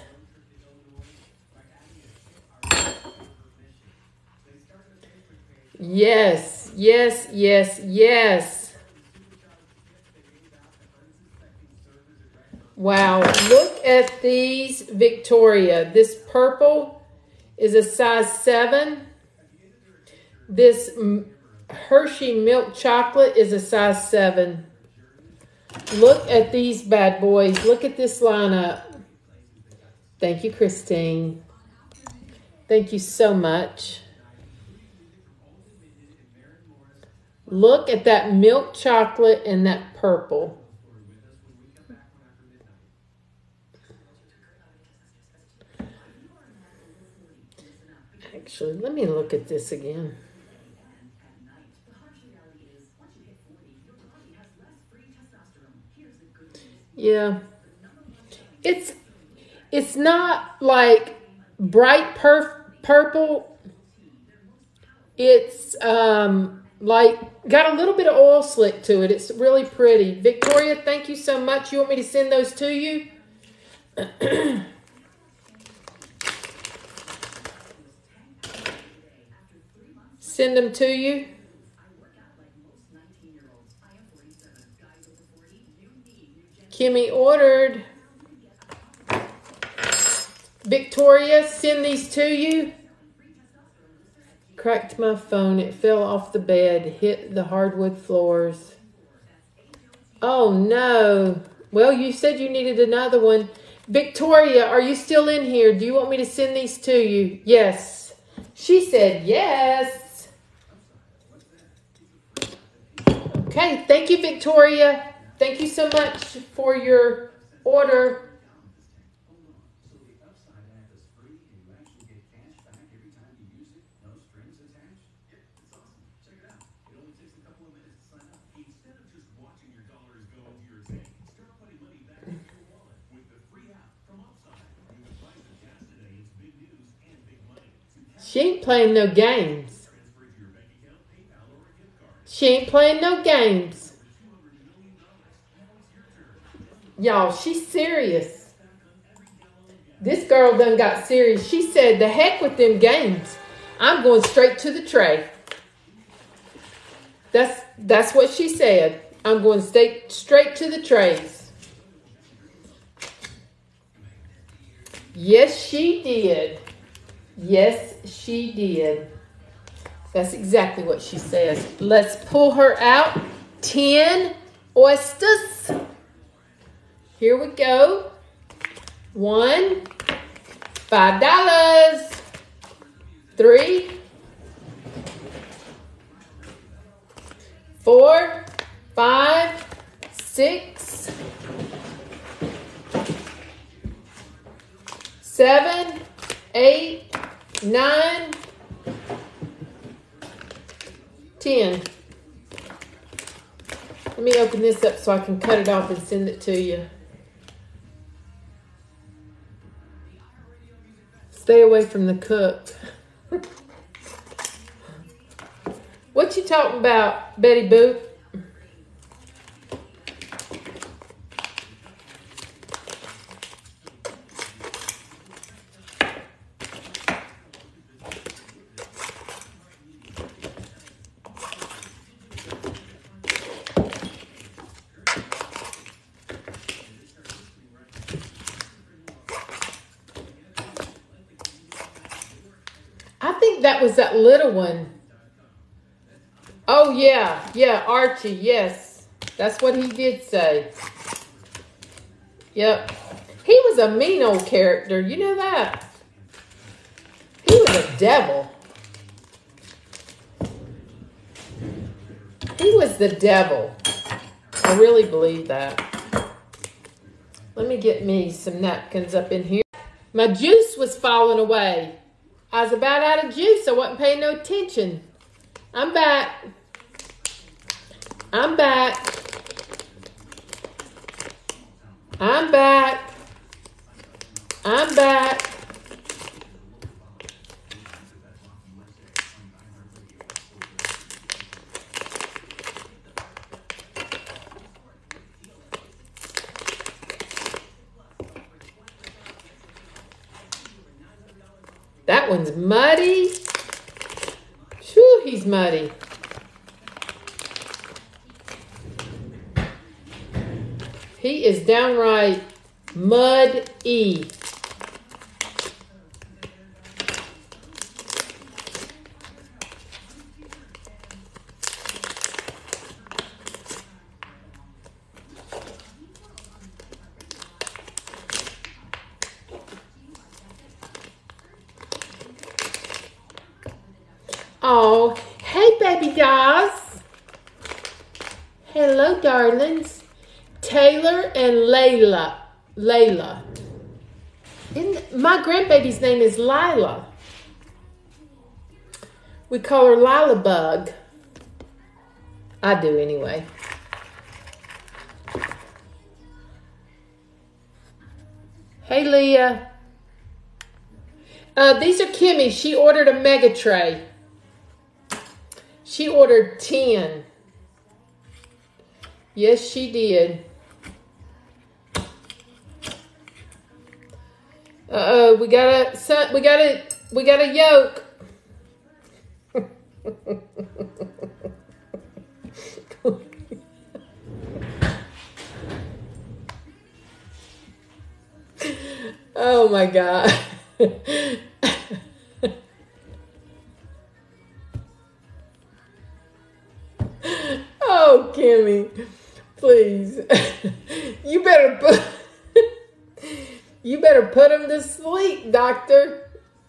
Yes, yes, yes, yes. Wow, look at these, Victoria. This purple is a size 7. This Hershey milk chocolate is a size 7. Look at these bad boys. Look at this lineup. Thank you, Christine. Thank you so much. Look at that milk chocolate and that purple. Actually, let me look at this again. Yeah. It's it's not like bright perf- purple. It's um like got a little bit of oil slick to it. It's really pretty. Victoria, thank you so much. You want me to send those to you? send them to you. Kimmy ordered. Victoria, send these to you. Cracked my phone. It fell off the bed, hit the hardwood floors. Oh no. Well, you said you needed another one. Victoria, are you still in here? Do you want me to send these to you? Yes. She said yes. Okay, thank you, Victoria. Thank you so much for your order. She ain't playing no games. She ain't playing no games. Y'all, she's serious. This girl done got serious. She said, the heck with them games. I'm going straight to the tray. That's that's what she said. I'm going straight straight to the trays. Yes, she did. Yes, she did. That's exactly what she says. Let's pull her out. 10 oysters. Here we go. One, five dollars. Three, four, five, six, seven, eight, nine, ten. Let me open this up so I can cut it off and send it to you. Stay away from the cook. what you talking about, Betty Boop? I think that was that little one. Oh, yeah. Yeah, Archie. Yes. That's what he did say. Yep. He was a mean old character. You know that? He was a devil. He was the devil. I really believe that. Let me get me some napkins up in here. My juice was falling away. I was about out of juice. I wasn't paying no attention. I'm back. I'm back. I'm back. I'm back. That one's muddy. Whew, he's muddy. He is downright mud-y. Oh, hey, baby dolls. Hello, darlings. Taylor and Layla. Layla. And my grandbaby's name is Lila. We call her Lila Bug. I do anyway. Hey, Leah. Uh, these are Kimmy. She ordered a mega tray. She ordered 10. Yes, she did. Uh-oh, we got a we got a we got a yolk. oh my god. Oh, Kimmy, please. You better You better put him to sleep, doctor.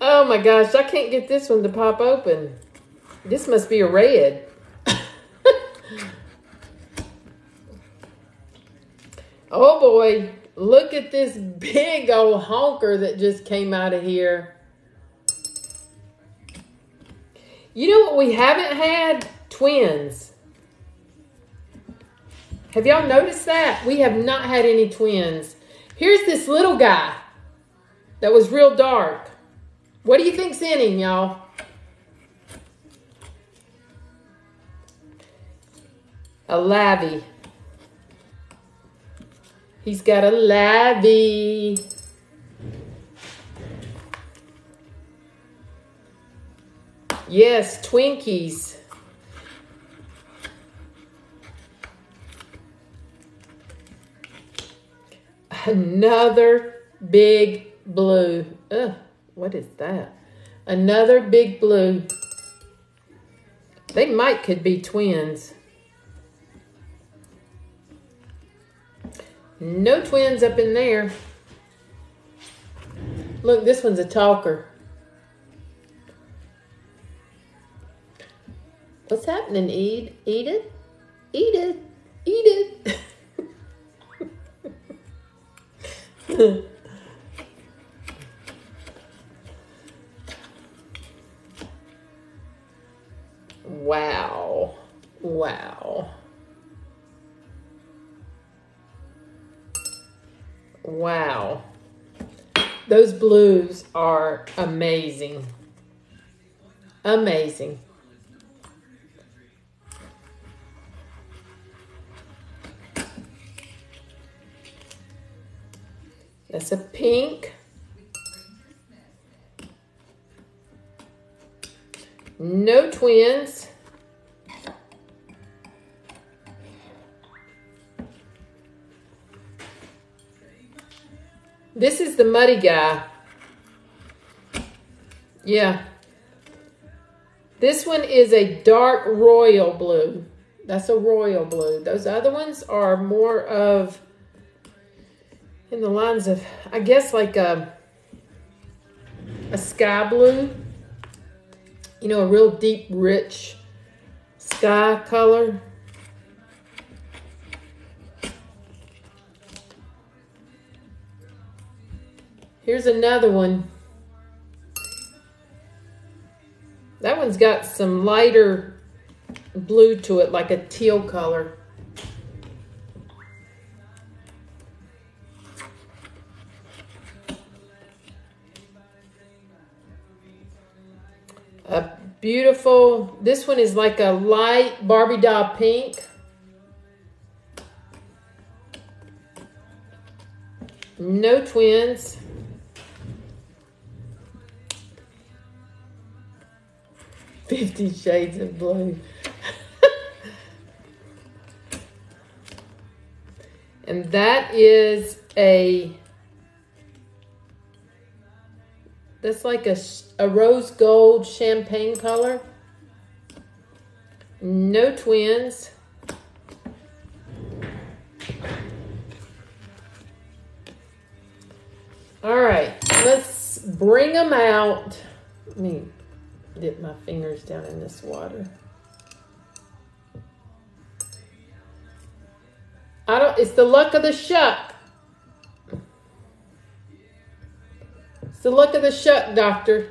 oh my gosh, I can't get this one to pop open. This must be a red. oh boy. Look at this big old honker that just came out of here. You know what we haven't had? Twins. Have y'all noticed that? We have not had any twins. Here's this little guy that was real dark. What do you think's in him, y'all? A lavy. He's got a lavy. Yes, Twinkies. Another big blue. Ugh, what is that? Another big blue. They might could be twins. No twins up in there. Look, this one's a talker. What's happening, Ed? It? Eat it. Wow. Wow. Wow. Those blues are amazing. Amazing. That's a pink. No twins. This is the muddy guy. Yeah. This one is a dark royal blue. That's a royal blue. Those other ones are more of in the lines of, I guess, like um, a, a sky blue. You know, a real deep, rich sky color. Here's another one. That one's got some lighter blue to it, like a teal color. A beautiful, this one is like a light Barbie doll pink. No twins. Fifty Shades of Blue. and that is a That's like a, a rose gold champagne color. No twins. All right, let's bring them out. Let me dip my fingers down in this water. I don't, it's the luck of the shuck. The luck of the shuck, doctor.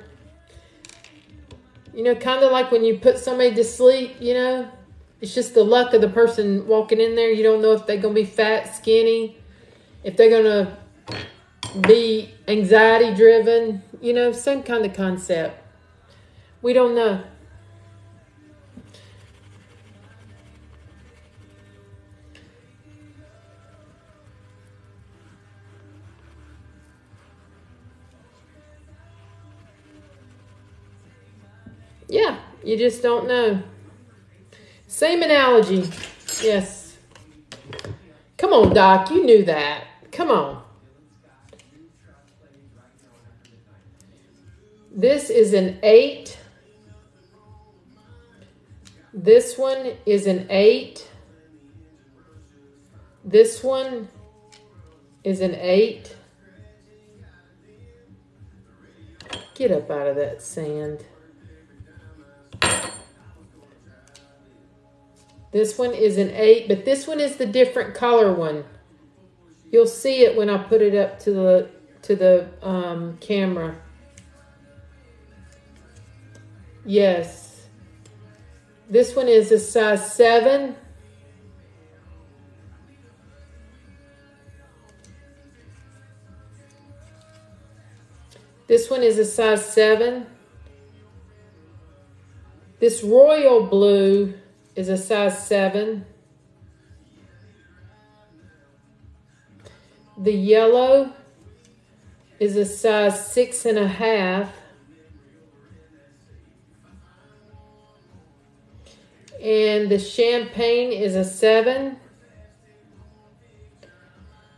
You know, kind of like when you put somebody to sleep, you know, it's just the luck of the person walking in there. You don't know if they're going to be fat, skinny, if they're going to be anxiety driven, you know, same kind of concept. We don't know. You just don't know. Same analogy. Yes. Come on, Doc. You knew that. Come on. This is an 8. This one is an 8. This one is an 8. Get up out of that sand. This one is an 8, but this one is the different color one. You'll see it when I put it up to the to the um, camera. Yes. This one is a size 7. This one is a size 7. This royal blue is a size 7. The yellow is a size six and a half. And the champagne is a seven.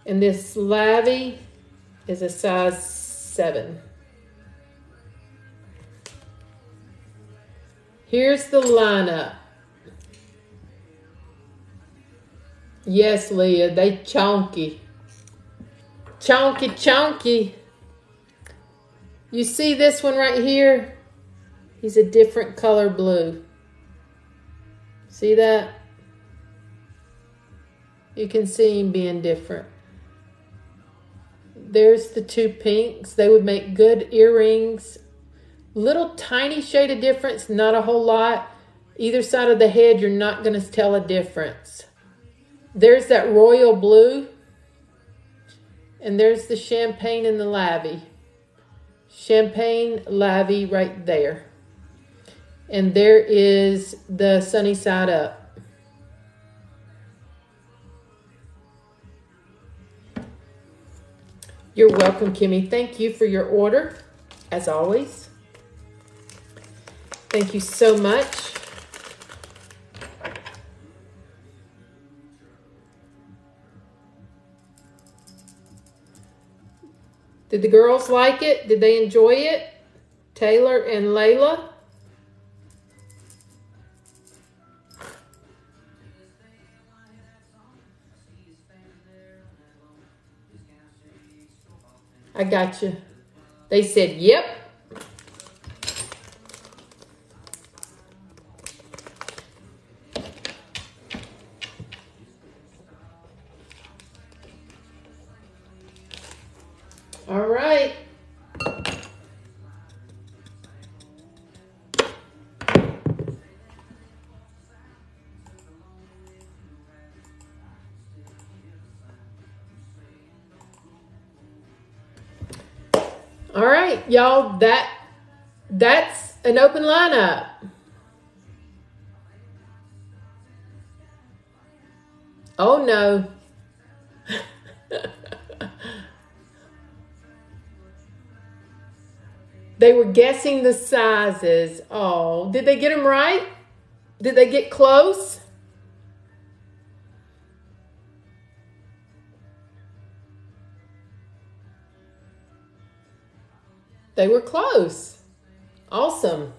And this Lavy is a size 7. Here's the lineup. Yes, Leah, they chunky. Chunky, chunky. You see this one right here? He's a different color blue. See that? You can see him being different. There's the two pinks. They would make good earrings. Little tiny shade of difference, not a whole lot. Either side of the head, you're not going to tell a difference. There's that royal blue. And there's the champagne and the lavy. Champagne, lavy right there. And there is the sunny side up. You're welcome, Kimmy. Thank you for your order, as always. Thank you so much. Did the girls like it? Did they enjoy it? Taylor and Layla? I got you. They said, yep. All right. All right, y'all, that that's an open lineup. Oh no. They were guessing the sizes. Oh, did they get them right? Did they get close? They were close. Awesome.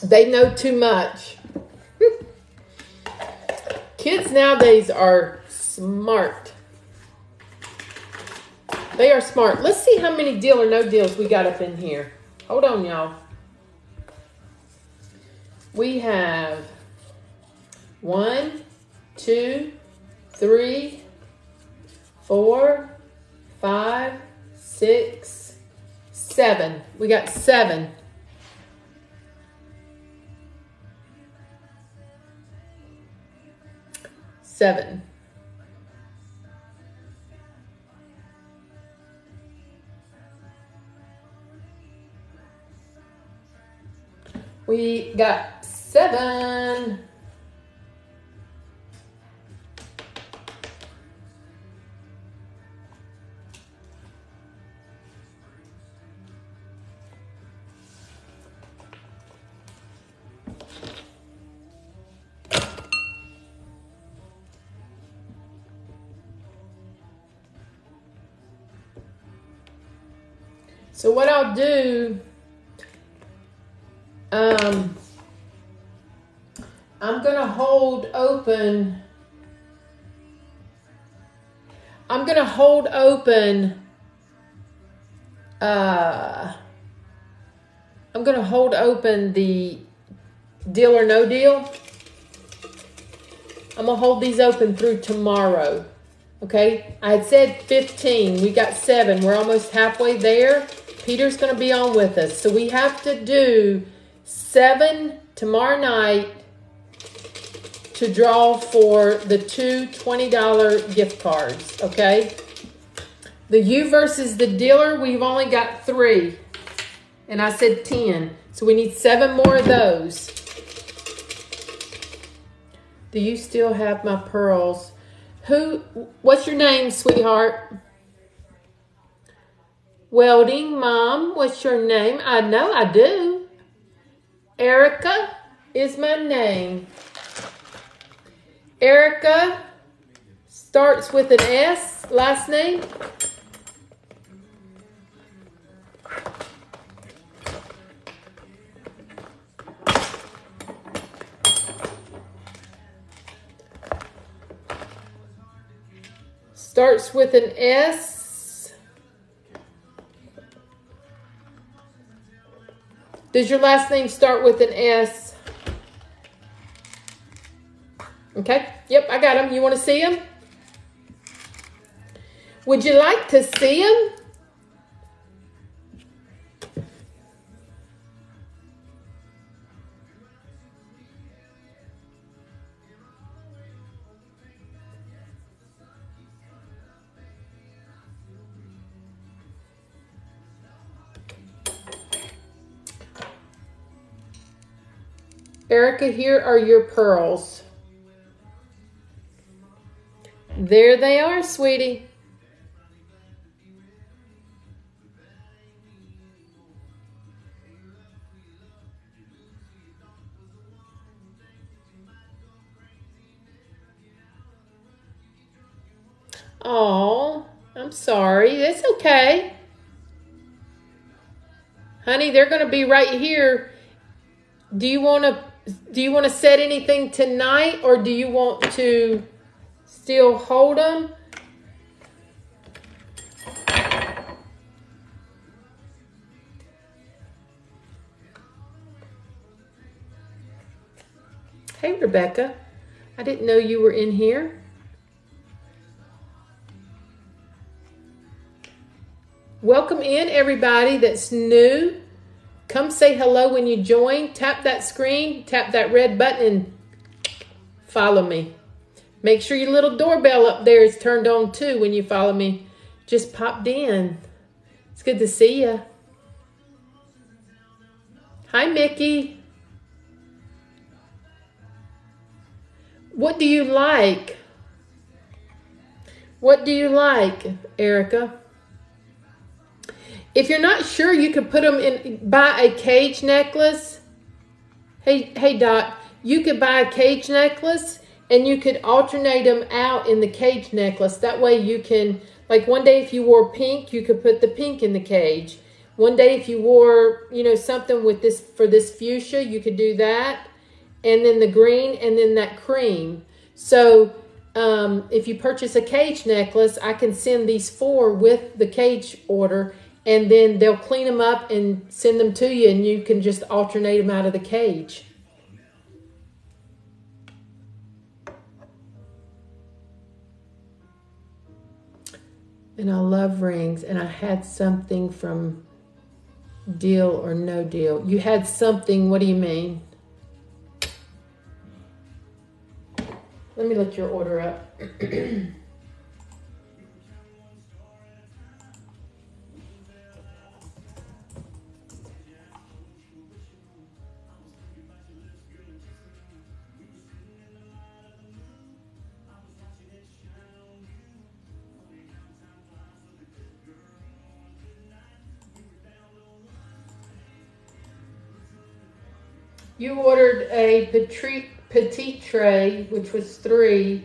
They know too much. Kids nowadays are smart. They are smart. Let's see how many deal or no deals we got up in here. Hold on, y'all. We have one, two, three, four, five, six, seven. We got seven. Seven. We got seven. So what I'll do um, I'm going to hold open. I'm going to hold open. Uh, I'm going to hold open the deal or no deal. I'm going to hold these open through tomorrow. Okay, I had said 15. We got seven. We're almost halfway there. Peter's going to be on with us. So we have to do seven tomorrow night to draw for the two $20 gift cards, okay? The you versus the dealer, we've only got three. And I said 10. So we need seven more of those. Do you still have my pearls? Who, what's your name, sweetheart? Welding Mom, what's your name? I know I do. Erica is my name. Erica starts with an S, last name. Starts with an S. Does your last name start with an S? Okay. Yep, I got them. You want to see them? Would you like to see them? Erica, here are your pearls. There they are, sweetie. Oh, I'm sorry. That's okay. Honey, they're going to be right here. Do you want to do you want to set anything tonight or do you want to still hold them? Hey, Rebecca. I didn't know you were in here. Welcome in everybody that's new. Come say hello when you join. Tap that screen, tap that red button, follow me. Make sure your little doorbell up there is turned on too when you follow me. Just popped in. It's good to see you. Hi, Mickey. What do you like? What do you like, Erica? If you're not sure, you could put them in, buy a cage necklace. Hey, hey, Dot, you could buy a cage necklace and you could alternate them out in the cage necklace. That way you can, like one day if you wore pink, you could put the pink in the cage. One day if you wore, you know, something with this, for this fuchsia, you could do that. And then the green and then that cream. So um, if you purchase a cage necklace, I can send these four with the cage order and then they'll clean them up and send them to you and you can just alternate them out of the cage. And I love rings and I had something from deal or no deal. You had something, what do you mean? Let me look your order up. You ordered a petite, petite tray, which was three.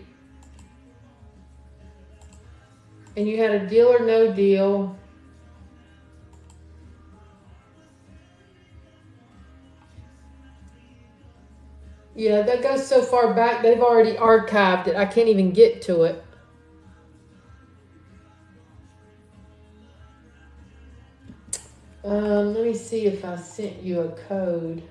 And you had a deal or no deal. Yeah, that goes so far back, they've already archived it. I can't even get to it. Um, let me see if I sent you a code.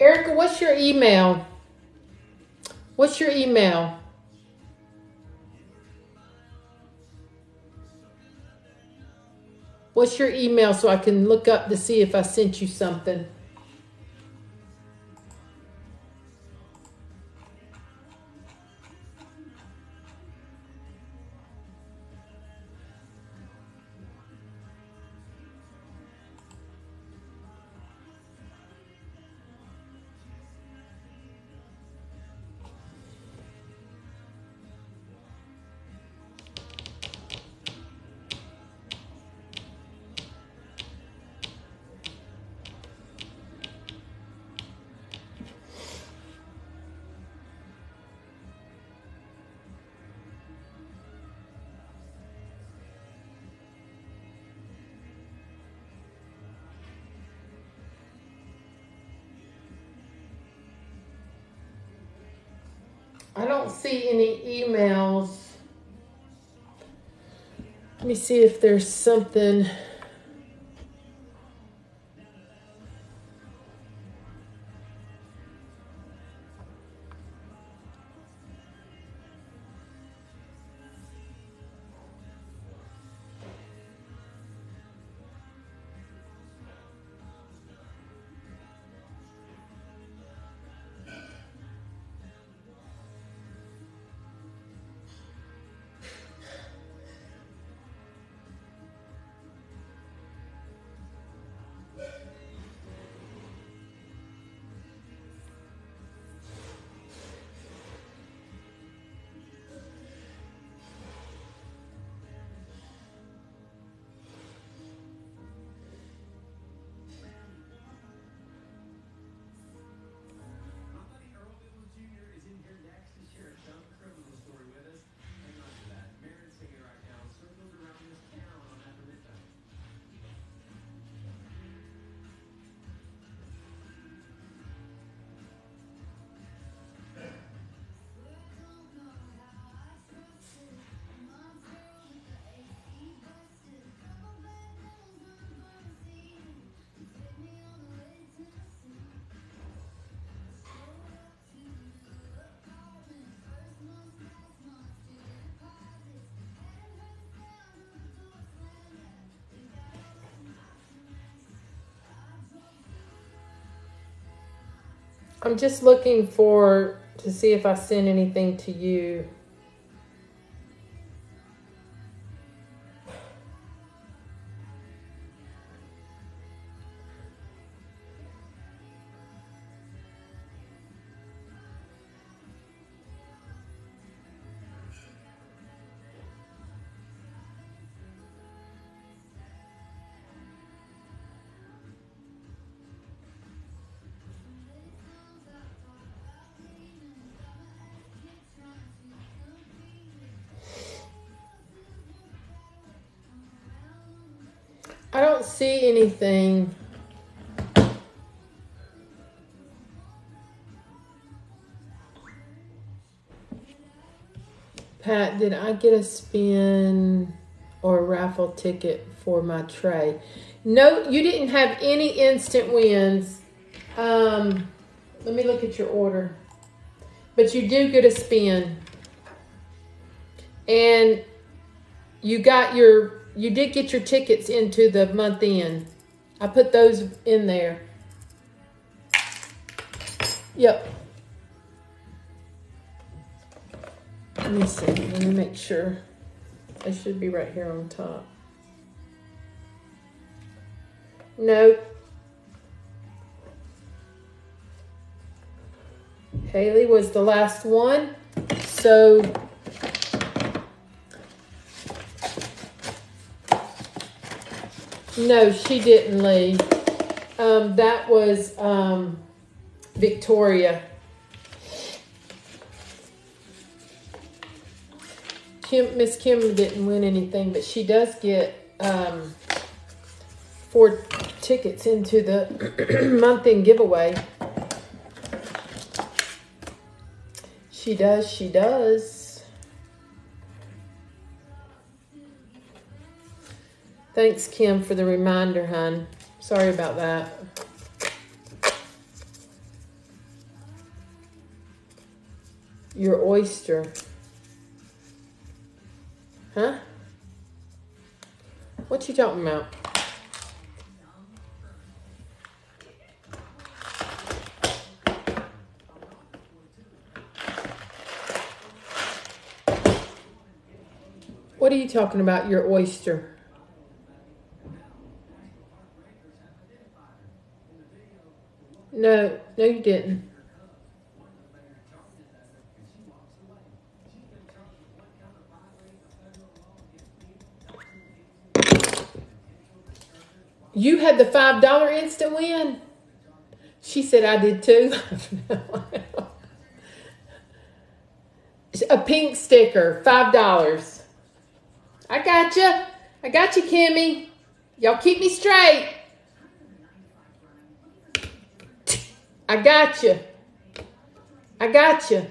Erica, what's your email? What's your email? What's your email so I can look up to see if I sent you something? Me see if there's something. I'm just looking for to see if I sent anything to you. I don't see anything. Pat, did I get a spin or a raffle ticket for my tray? No, you didn't have any instant wins. Um, let me look at your order. But you do get a spin. And you got your you did get your tickets into the month end. I put those in there. Yep. Let me see. Let me make sure. They should be right here on top. Nope. Haley was the last one. So No, she didn't leave. Um, that was um, Victoria. Kim, Miss Kim didn't win anything, but she does get um, four tickets into the month end giveaway. She does, she does. Thanks, Kim, for the reminder, hon. Sorry about that. Your oyster. Huh? What you talking about? What are you talking about, your oyster? No, no, you didn't. You had the $5 instant win? She said I did too. A pink sticker, $5. I got you. I got you, Kimmy. Y'all keep me straight. I got you. I got you.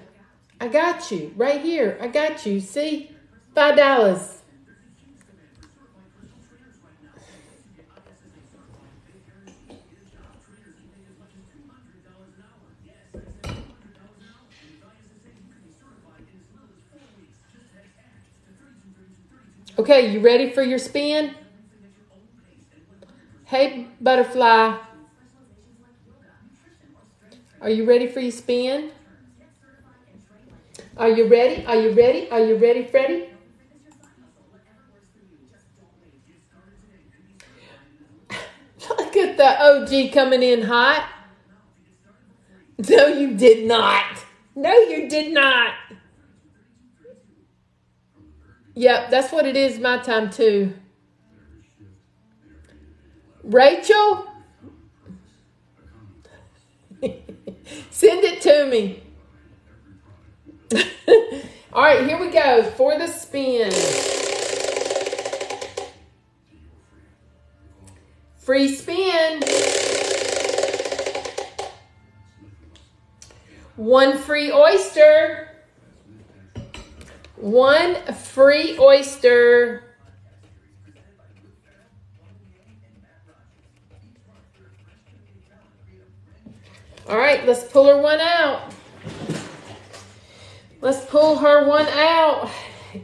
I got you right here. I got you. See? Five dollars. Okay, you ready for your spin? Hey, butterfly. Are you ready for your spin? Are you ready? Are you ready? Are you ready, Freddie? Look at the OG coming in hot. No, you did not. No, you did not. Yep, that's what it is my time too. Rachel, send it to me. All right, here we go for the spin. Free spin. One free oyster. One free oyster. All right, let's pull her one out. Let's pull her one out.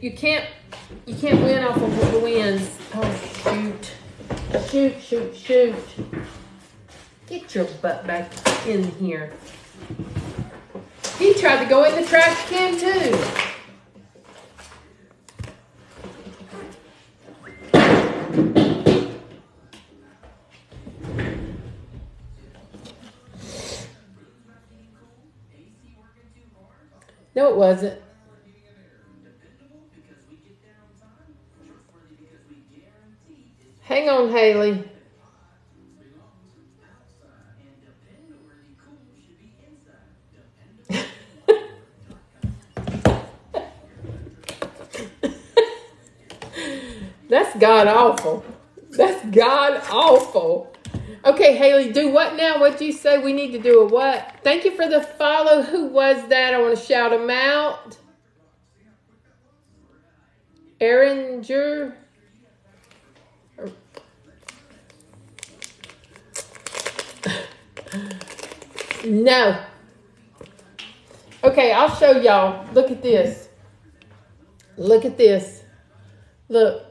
You can't you can't win off of the wins. Oh shoot. Shoot, shoot, shoot. Get your butt back in here. He tried to go in the trash can too. No, it wasn't. Hang on, Haley. That's god awful. That's god awful. Okay, Haley, do what now? What do you say? We need to do a what? Thank you for the follow. Who was that? I want to shout him out. Eringer. No. Okay, I'll show y'all. Look at this. Look at this. Look.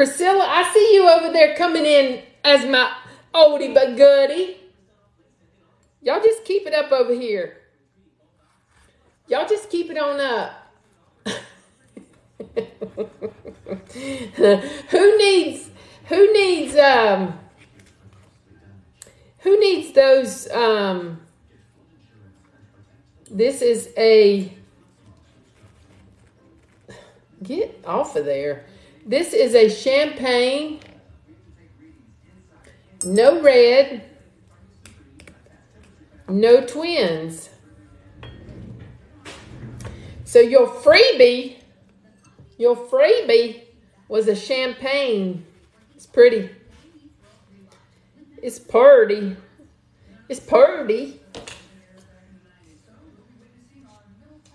Priscilla, I see you over there coming in as my oldie but goodie. Y'all just keep it up over here. Y'all just keep it on up. who needs who needs um who needs those um this is a get off of there this is a champagne, no red, no twins. So your freebie, your freebie was a champagne. It's pretty. It's purty. It's purty.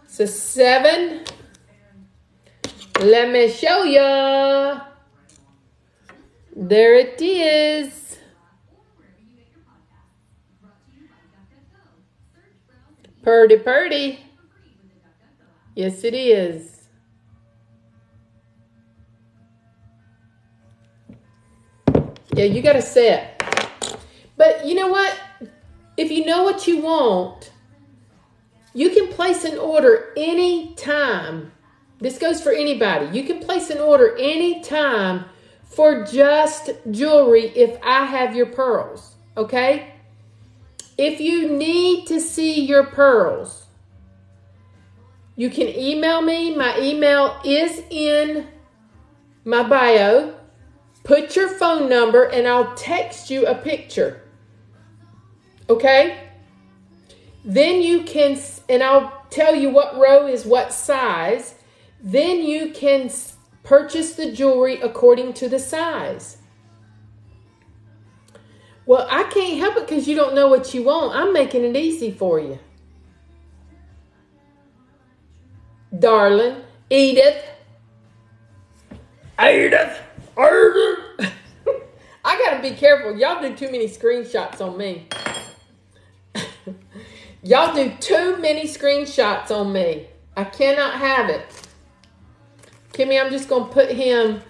So seven. Let me show ya. There it is. Purdy, purdy. Yes, it is. Yeah, you got a set. But you know what? If you know what you want, you can place an order anytime this goes for anybody. You can place an order anytime for just jewelry if I have your pearls, okay? If you need to see your pearls, you can email me. My email is in my bio. Put your phone number and I'll text you a picture. Okay? Then you can, and I'll tell you what row is what size then you can Purchase the jewelry according to the size. Well, I can't help it because you don't know what you want. I'm making it easy for you. Darling, Edith. Edith. Edith. I got to be careful. Y'all do too many screenshots on me. Y'all do too many screenshots on me. I cannot have it. Kimmy, I'm just going to put him.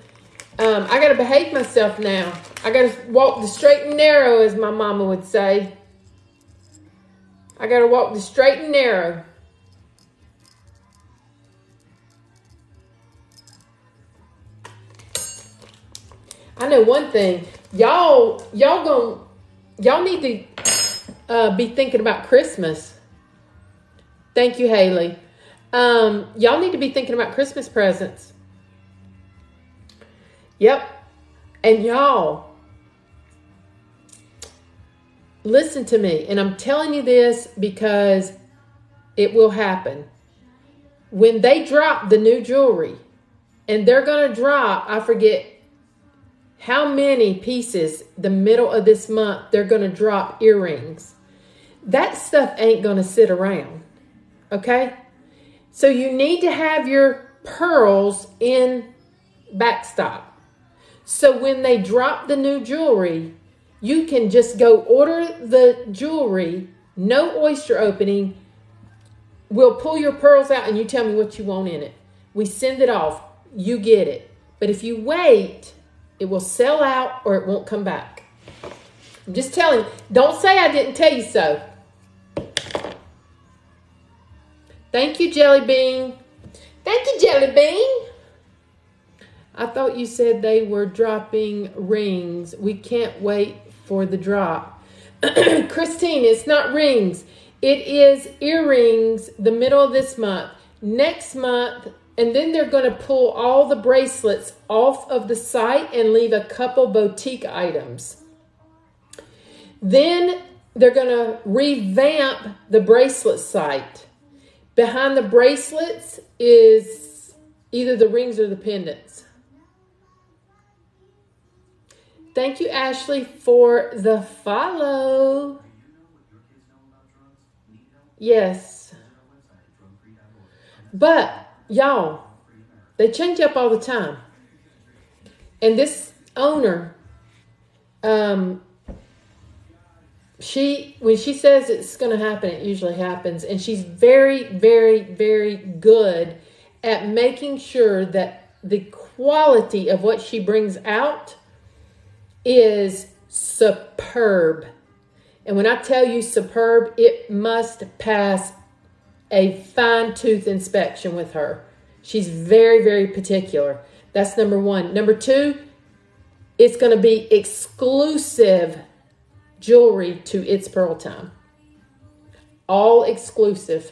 Um, I got to behave myself now. I got to walk the straight and narrow, as my mama would say. I got to walk the straight and narrow. I know one thing. Y'all, y'all going y'all need to uh, be thinking about Christmas. Thank you, Haley. Um, y'all need to be thinking about Christmas presents. Yep. And y'all, listen to me. And I'm telling you this because it will happen. When they drop the new jewelry, and they're going to drop, I forget how many pieces the middle of this month they're going to drop earrings. That stuff ain't going to sit around. Okay? So you need to have your pearls in backstop. So when they drop the new jewelry, you can just go order the jewelry, no oyster opening. We'll pull your pearls out and you tell me what you want in it. We send it off. You get it. But if you wait, it will sell out or it won't come back. I'm just telling. Don't say I didn't tell you so. Thank you, Jelly Bean. Thank you, Jelly Bean. I thought you said they were dropping rings. We can't wait for the drop. Christine, it's not rings. It is earrings the middle of this month. Next month, and then they're going to pull all the bracelets off of the site and leave a couple boutique items. Then they're going to revamp the bracelet site. Behind the bracelets is either the rings or the pendants. Thank you, Ashley, for the follow. Yes. But, y'all, they change up all the time. And this owner, um, she when she says it's going to happen it usually happens and she's very very very good at making sure that the quality of what she brings out is superb and when i tell you superb it must pass a fine tooth inspection with her she's very very particular that's number one number two it's going to be exclusive jewelry to It's Pearl Time. All exclusive.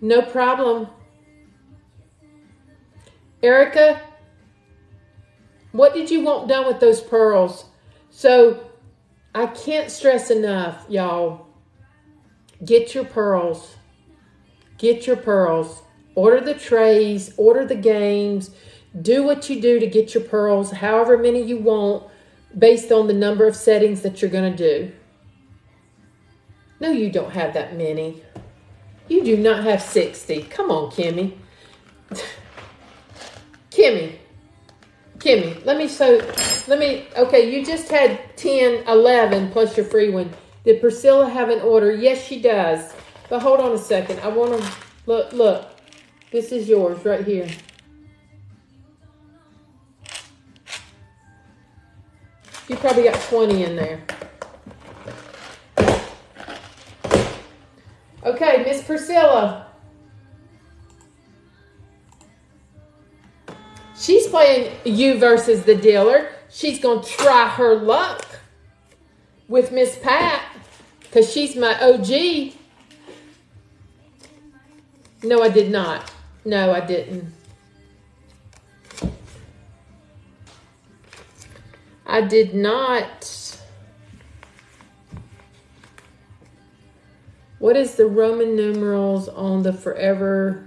No problem. Erica, what did you want done with those pearls? So I can't stress enough, y'all. Get your pearls. Get your pearls. Order the trays, order the games do what you do to get your pearls, however many you want, based on the number of settings that you're going to do. No, you don't have that many. You do not have 60. Come on, Kimmy. Kimmy. Kimmy, let me so let me, okay, you just had 10, 11 plus your free one. Did Priscilla have an order? Yes, she does. But hold on a second. I want to, look, look. This is yours right here. You probably got 20 in there. Okay, Miss Priscilla. She's playing you versus the dealer. She's going to try her luck with Miss Pat because she's my OG. No, I did not. No, I didn't. I did not. What is the Roman numerals on the forever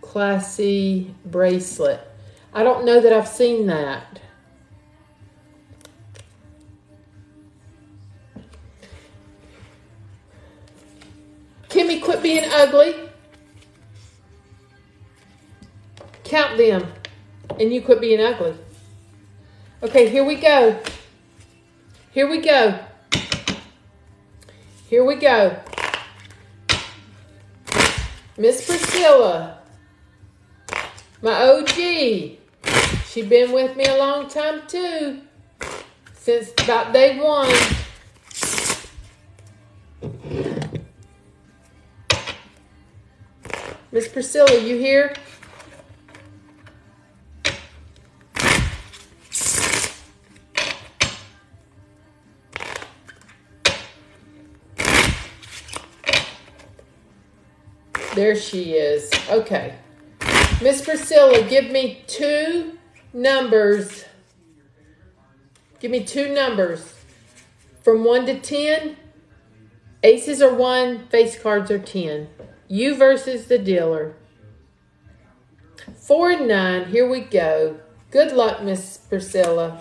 classy bracelet. I don't know that I've seen that. Kimmy, quit being ugly. Count them. And you quit being ugly. Okay, here we go. Here we go. Here we go. Miss Priscilla, my OG. She been with me a long time too. Since about day one. Miss Priscilla, you here? There she is. Okay. Miss Priscilla, give me two numbers. Give me two numbers from 1 to 10. Aces are 1, face cards are 10. You versus the dealer. 4 and 9. Here we go. Good luck, Miss Priscilla.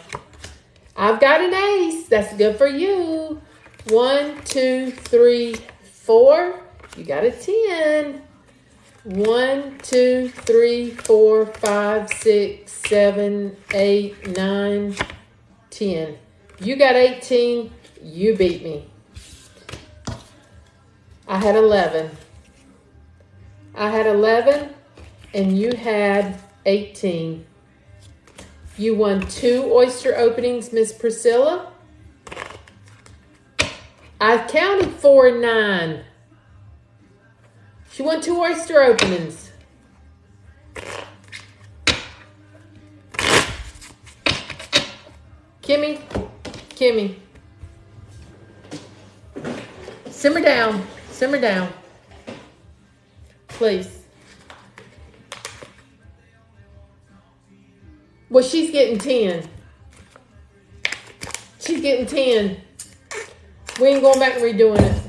I've got an ace. That's good for you. One, two, three, four. You got a 10. One, two, three, four, five, six, seven, eight, nine, ten. You got 18. You beat me. I had 11. I had 11 and you had 18. You won two oyster openings, Miss Priscilla. I counted four and nine. She won two oyster openings. Kimmy, Kimmy. Simmer down, simmer down. Please. Well, she's getting 10. She's getting 10. We ain't going back and redoing it.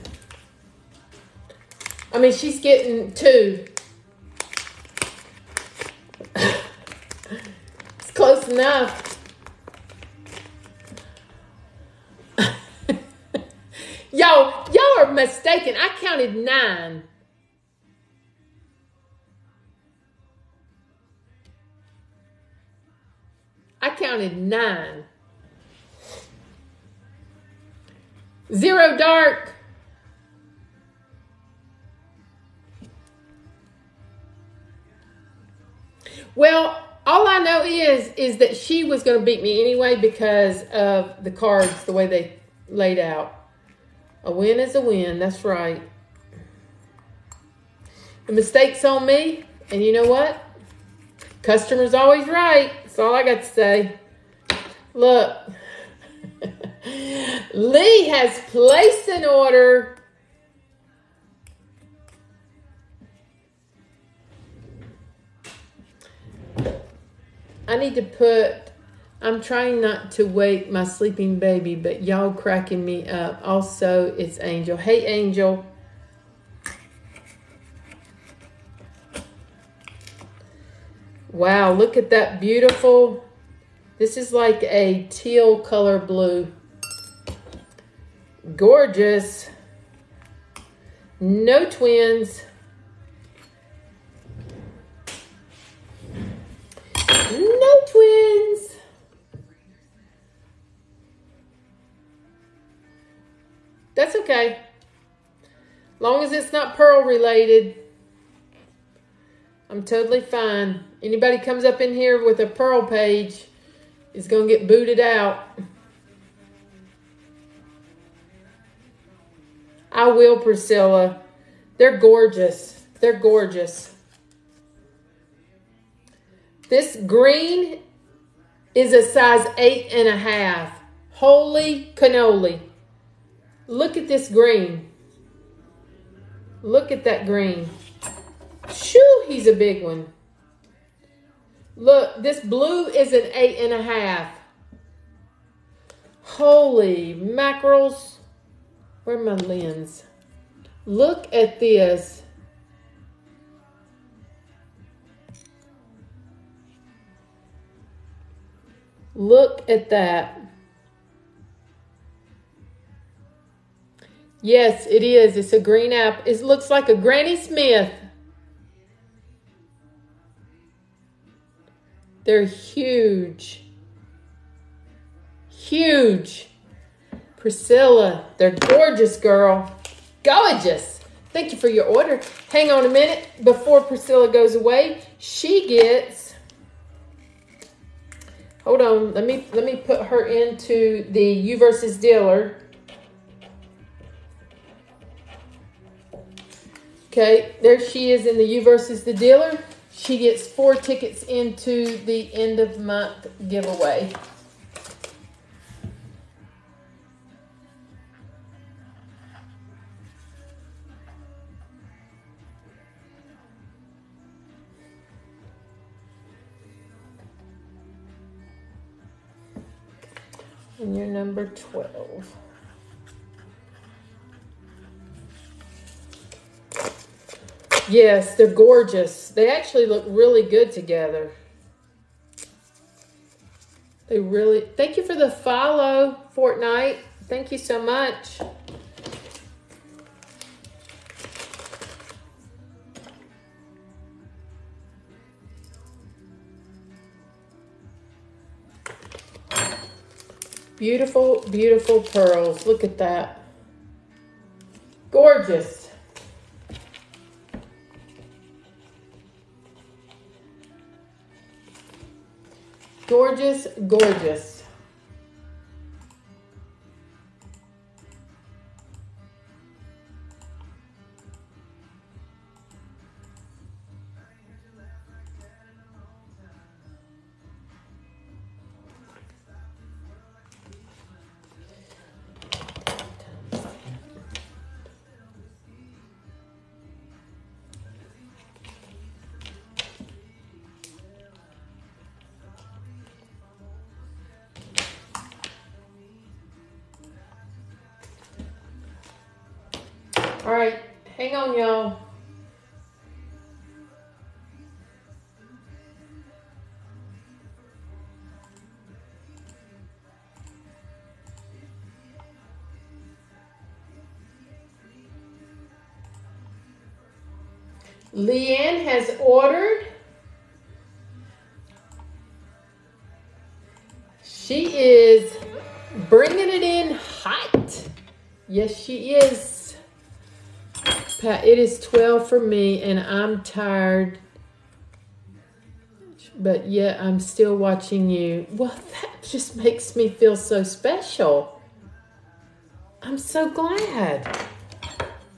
I mean, she's getting two. it's close enough. y'all, y'all are mistaken. I counted nine. I counted nine. Zero dark. Well, all I know is is that she was going to beat me anyway because of the cards, the way they laid out. A win is a win. That's right. The mistake's on me, and you know what? Customer's always right. That's all I got to say. Look, Lee has placed an order I need to put, I'm trying not to wake my sleeping baby, but y'all cracking me up. Also, it's Angel. Hey, Angel. Wow, look at that beautiful. This is like a teal color blue. Gorgeous. No twins. Okay. Long as it's not pearl related, I'm totally fine. Anybody comes up in here with a pearl page is going to get booted out. I will, Priscilla. They're gorgeous. They're gorgeous. This green is a size eight and a half. Holy cannoli. Look at this green. Look at that green. Shoo, he's a big one. Look, this blue is an eight and a half. Holy mackerels. Where are my lens? Look at this. Look at that. Yes, it is. It's a green apple. It looks like a Granny Smith. They're huge. Huge. Priscilla, they're gorgeous, girl. Gorgeous. Thank you for your order. Hang on a minute before Priscilla goes away. She gets Hold on. Let me let me put her into the You versus Dealer. Okay, there she is in the You versus the Dealer. She gets four tickets into the end of month giveaway. And you're number 12. Yes, they're gorgeous. They actually look really good together. They really, thank you for the follow, Fortnite. Thank you so much. Beautiful, beautiful pearls. Look at that. Gorgeous. Gorgeous, gorgeous. Leanne has ordered. She is bringing it in hot. Yes, she is. Pat, it is 12 for me and I'm tired. But yet I'm still watching you. Well, that just makes me feel so special. I'm so glad.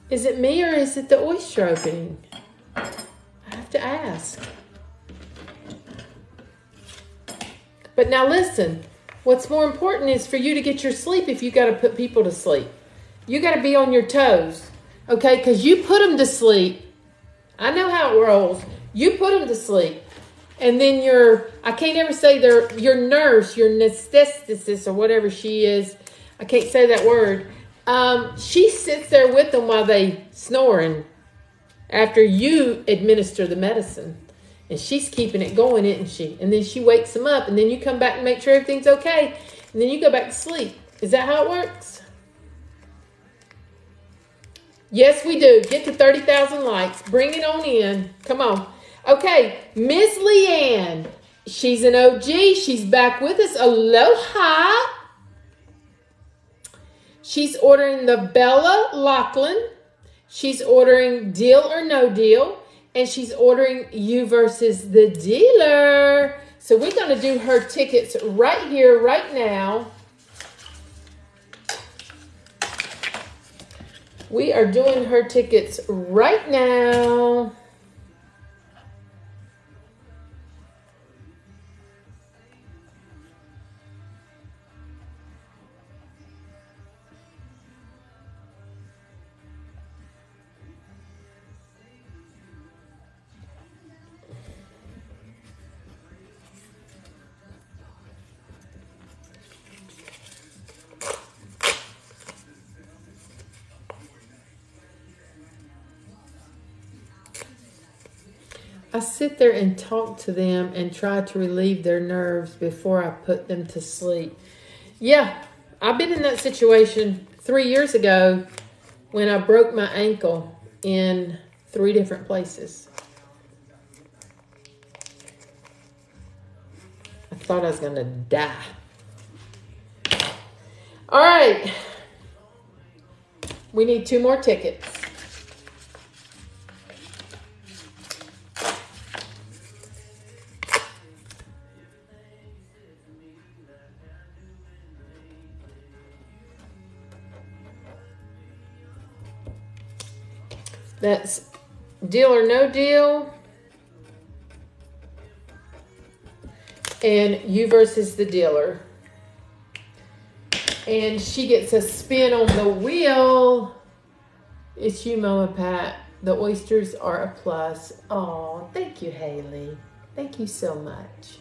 Is it me or is it the oyster opening? Ask. But now listen, what's more important is for you to get your sleep if you got to put people to sleep. You got to be on your toes. Okay, because you put them to sleep. I know how it rolls. You put them to sleep. And then your, I can't ever say their, your nurse, your anesthetist or whatever she is, I can't say that word. Um, she sits there with them while they snoring after you administer the medicine. And she's keeping it going, isn't she? And then she wakes them up, and then you come back and make sure everything's okay. And then you go back to sleep. Is that how it works? Yes, we do. Get to 30,000 likes. Bring it on in. Come on. Okay, Miss Leanne. She's an OG. She's back with us. Aloha. She's ordering the Bella Lachlan. She's ordering Deal or No Deal. And she's ordering You versus the Dealer. So we're going to do her tickets right here, right now. We are doing her tickets right now. I sit there and talk to them and try to relieve their nerves before I put them to sleep. Yeah, I've been in that situation three years ago when I broke my ankle in three different places. I thought I was going to die. All right. We need two more tickets. That's deal or no deal. And you versus the dealer. And she gets a spin on the wheel. It's you, Mama Pat. The oysters are a plus. Oh, thank you, Haley. Thank you so much.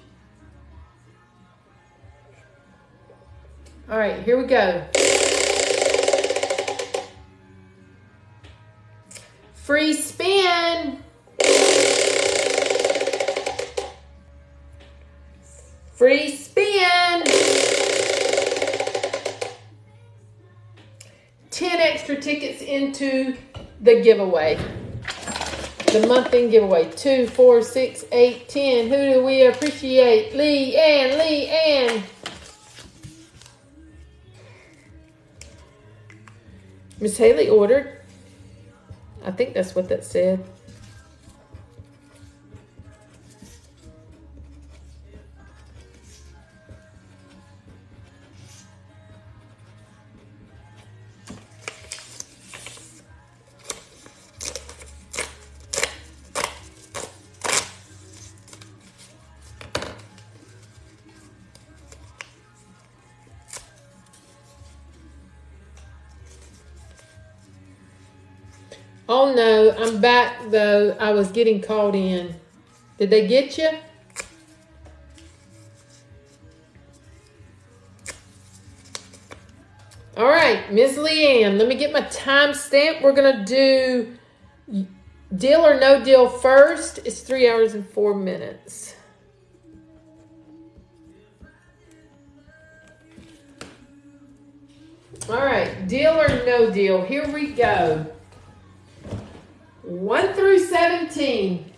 All right, here we go. Free spin. Free spin. 10 extra tickets into the giveaway. The month in giveaway. 2, 4, 6, 8, 10. Who do we appreciate? Lee Ann, Lee Ann. Miss Haley ordered. I think that's what that said. Back though. I was getting called in. Did they get you? All right, Ms. Leanne, let me get my timestamp. We're going to do deal or no deal first. It's three hours and four minutes. All right, deal or no deal. Here we go. 1 through 17.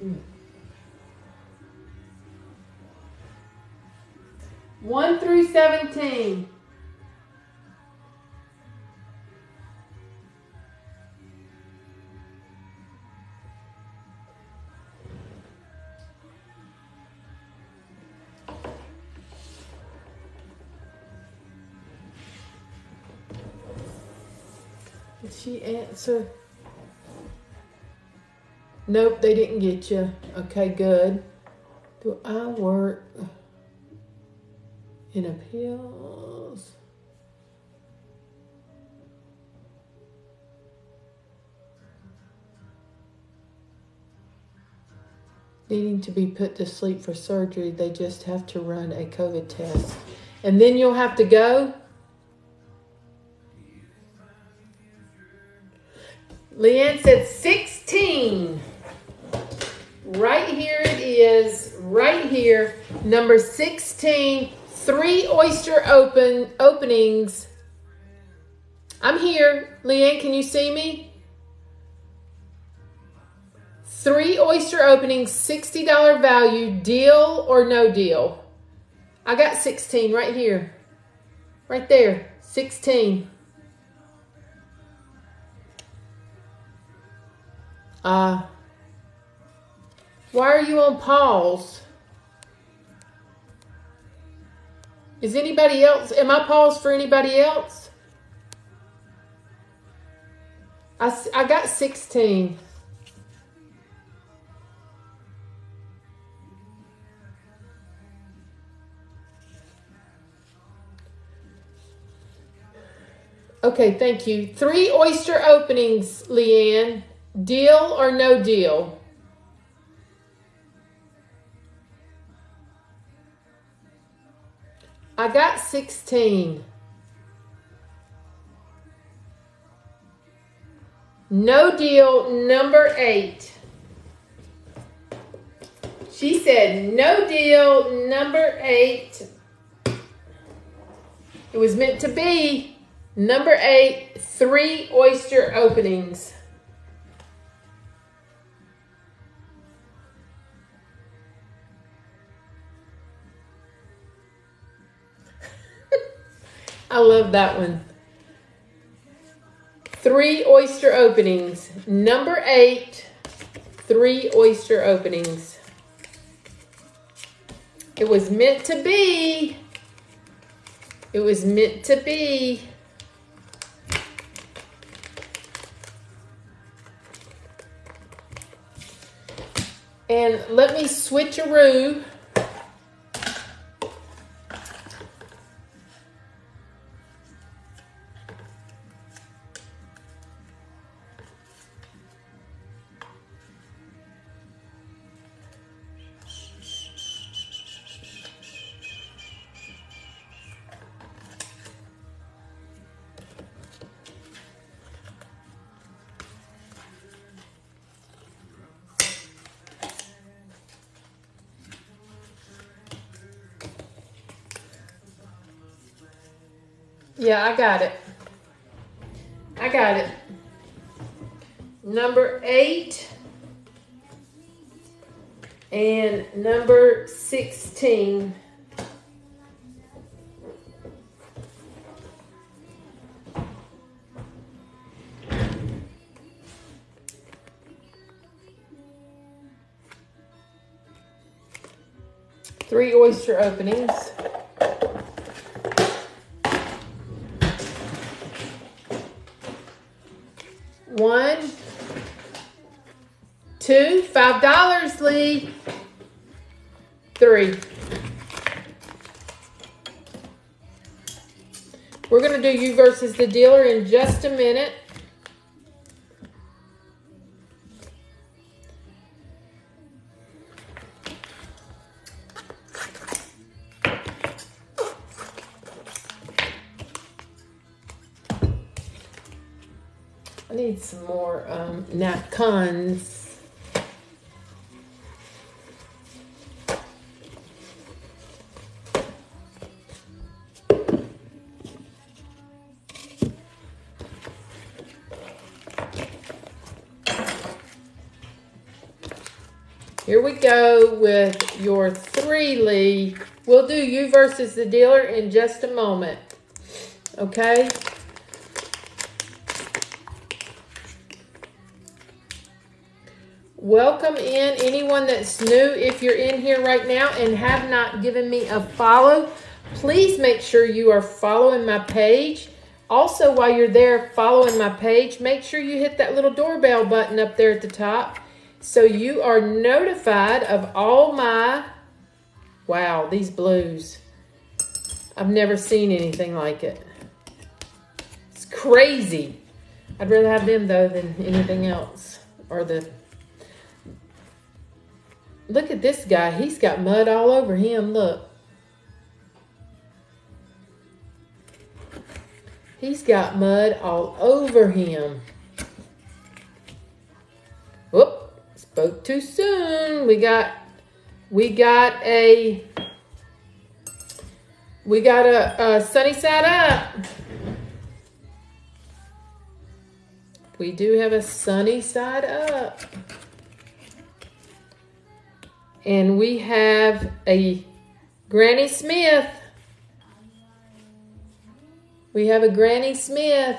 Hmm. One through seventeen. She answer? Nope, they didn't get you. Okay, good. Do I work in appeals? Needing to be put to sleep for surgery, they just have to run a COVID test. And then you'll have to go? Leanne said 16. Right here it is, right here, number 16, three oyster open openings. I'm here. Leanne, can you see me? Three oyster openings, $60 value, deal or no deal? I got 16 right here. Right there, 16. Uh, why are you on pause? Is anybody else, am I paused for anybody else? I, I got 16. Okay, thank you. Three oyster openings, Leanne. Deal or no deal? I got 16. No deal number eight. She said, no deal number eight. It was meant to be number eight, three oyster openings. I love that one. Three oyster openings. Number eight, three oyster openings. It was meant to be. It was meant to be. And let me switcheroo Yeah, I got it. I got it. Number eight and number 16. Three oyster openings. Five dollars, Lee. Three. We're going to do you versus the dealer in just a minute. I need some more um, napkins. Here we go with your three, Lee. We'll do you versus the dealer in just a moment. Okay? Welcome in anyone that's new. If you're in here right now and have not given me a follow, please make sure you are following my page. Also, while you're there following my page, make sure you hit that little doorbell button up there at the top so you are notified of all my, wow, these blues. I've never seen anything like it. It's crazy. I'd rather have them though than anything else or the Look at this guy. He's got mud all over him. Look. He's got mud all over him. Whoop. Spoke too soon. We got we got a we got a, a sunny side up. We do have a sunny side up. And we have a Granny Smith. We have a Granny Smith.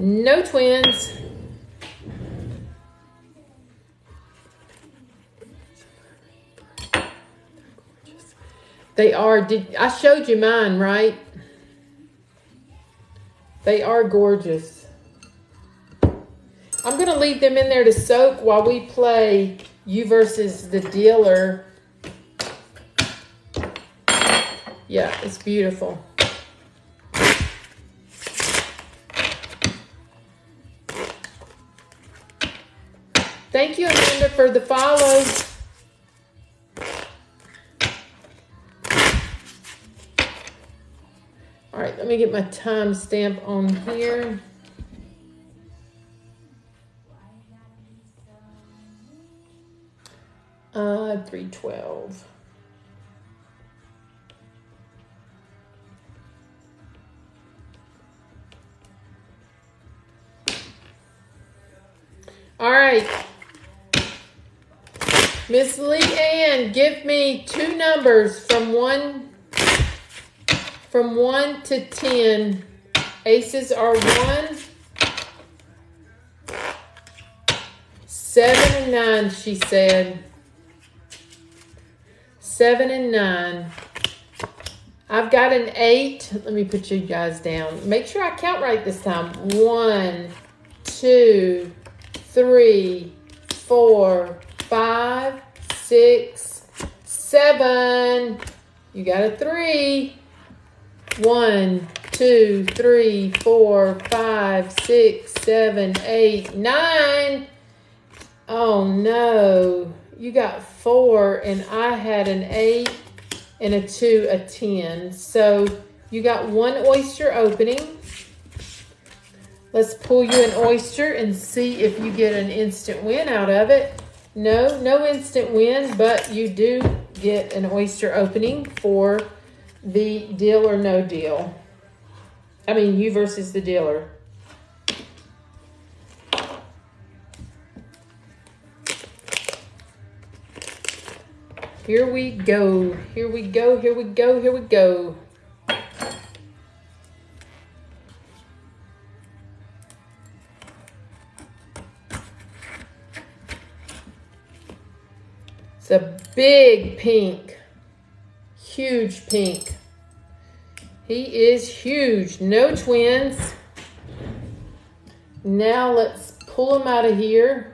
No twins. They are, did I showed you mine, right? They are gorgeous. I'm going to leave them in there to soak while we play you versus the dealer. Yeah, it's beautiful. Thank you, Amanda, for the follows. All right, let me get my time stamp on here. Uh, 312. All right. Miss Lee Ann, give me two numbers from one from one to ten. Aces are one. Seven and nine, she said. Seven and nine. I've got an eight. Let me put you guys down. Make sure I count right this time. One, two, three, four, five, six, seven. You got a three. One, two, three, four, five, six, seven, eight, nine. Oh no. You got four, and I had an eight and a two, a 10. So you got one oyster opening. Let's pull you an oyster and see if you get an instant win out of it. No, no instant win, but you do get an oyster opening for the deal or no deal. I mean, you versus the dealer. Here we go. Here we go. Here we go. Here we go. A big pink. Huge pink. He is huge. No twins. Now let's pull him out of here.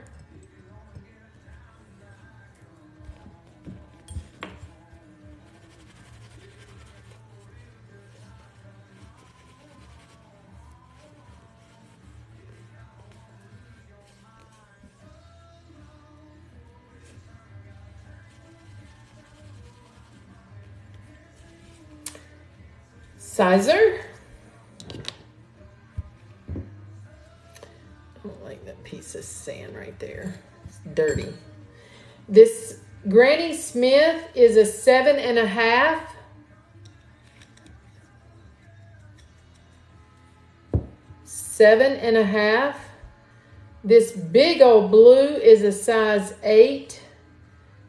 Sizer. I don't like that piece of sand right there. It's dirty. This Granny Smith is a seven and a half. Seven and a half. This big old blue is a size eight.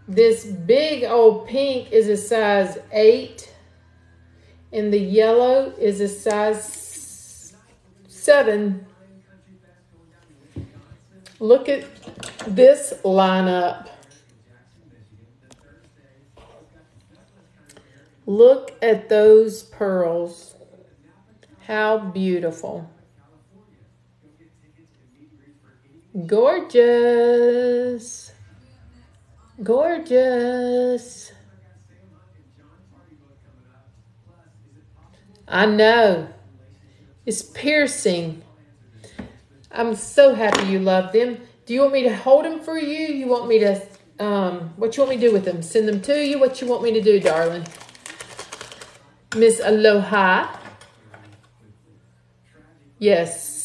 This big old pink is a size eight and the yellow is a size 7. Look at this lineup. Look at those pearls. How beautiful. Gorgeous. Gorgeous. I know. It's piercing. I'm so happy you love them. Do you want me to hold them for you? You want me to, um, what you want me to do with them? Send them to you? What you want me to do, darling? Miss Aloha. Yes.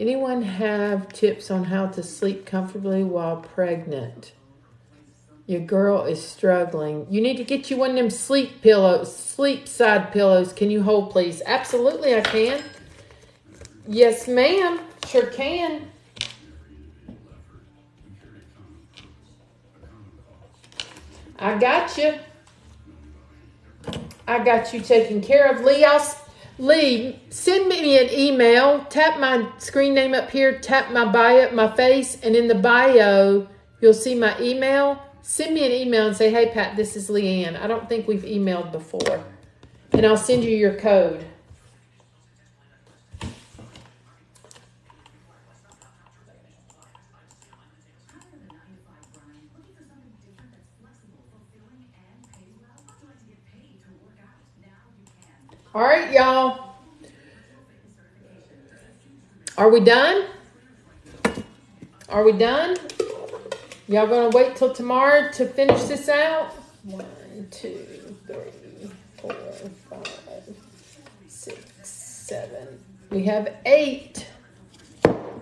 Anyone have tips on how to sleep comfortably while pregnant? Your girl is struggling. You need to get you one of them sleep pillows, sleep side pillows. Can you hold, please? Absolutely, I can. Yes, ma'am. Sure can. I got you. I got you taken care of. Lee, I'll Lee, send me an email. Tap my screen name up here. Tap my bio, my face, and in the bio, you'll see my email. Send me an email and say, "Hey, Pat, this is Leanne." I don't think we've emailed before, and I'll send you your code. All right, y'all. Are we done? Are we done? Y'all gonna wait till tomorrow to finish this out? One, two, three, four, five, six, seven. We have eight.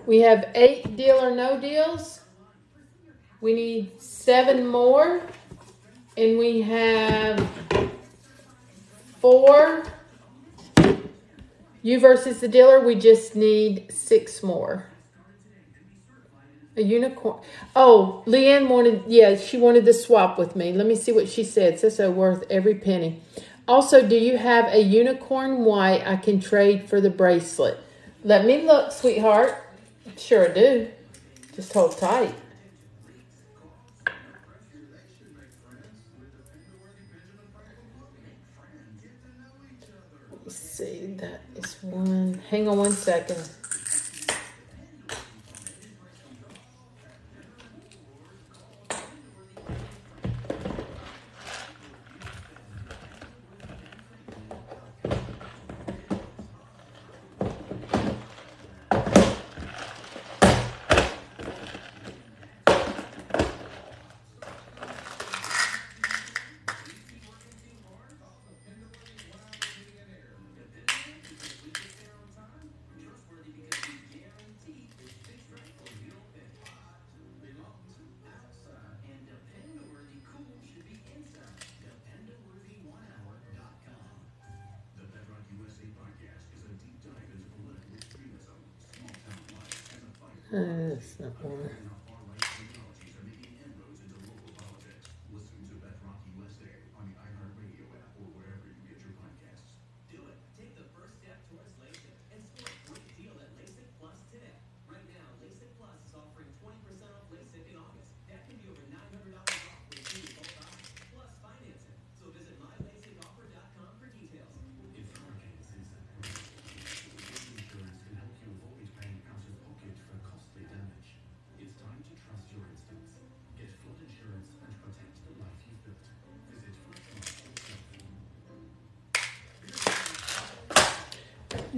We have eight deal or no deals. We need seven more. And we have four. You versus the dealer, we just need six more. A unicorn. Oh, Leanne wanted, yeah, she wanted to swap with me. Let me see what she said. Says so worth every penny. Also, do you have a unicorn white I can trade for the bracelet? Let me look, sweetheart. Sure do. Just hold tight. One. Hang on one second.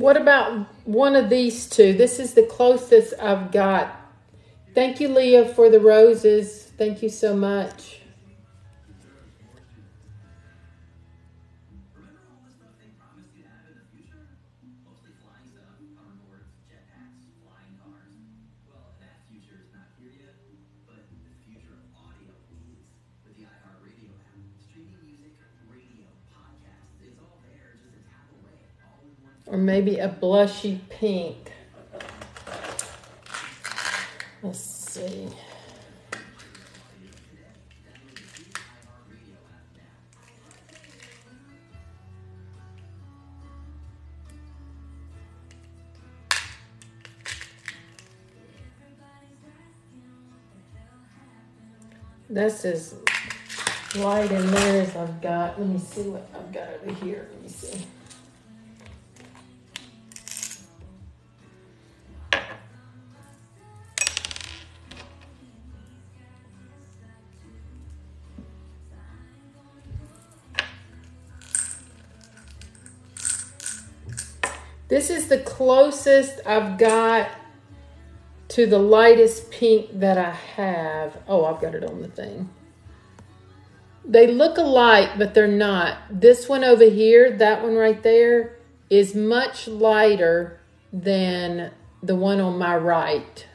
What about one of these two? This is the closest I've got. Thank you, Leah, for the roses. Thank you so much. Maybe a blushy pink. Let's see. That's as light in there as I've got. Let me see what I've got over here. Let me see. The closest I've got to the lightest pink that I have. Oh, I've got it on the thing. They look alike, but they're not. This one over here, that one right there, is much lighter than the one on my right.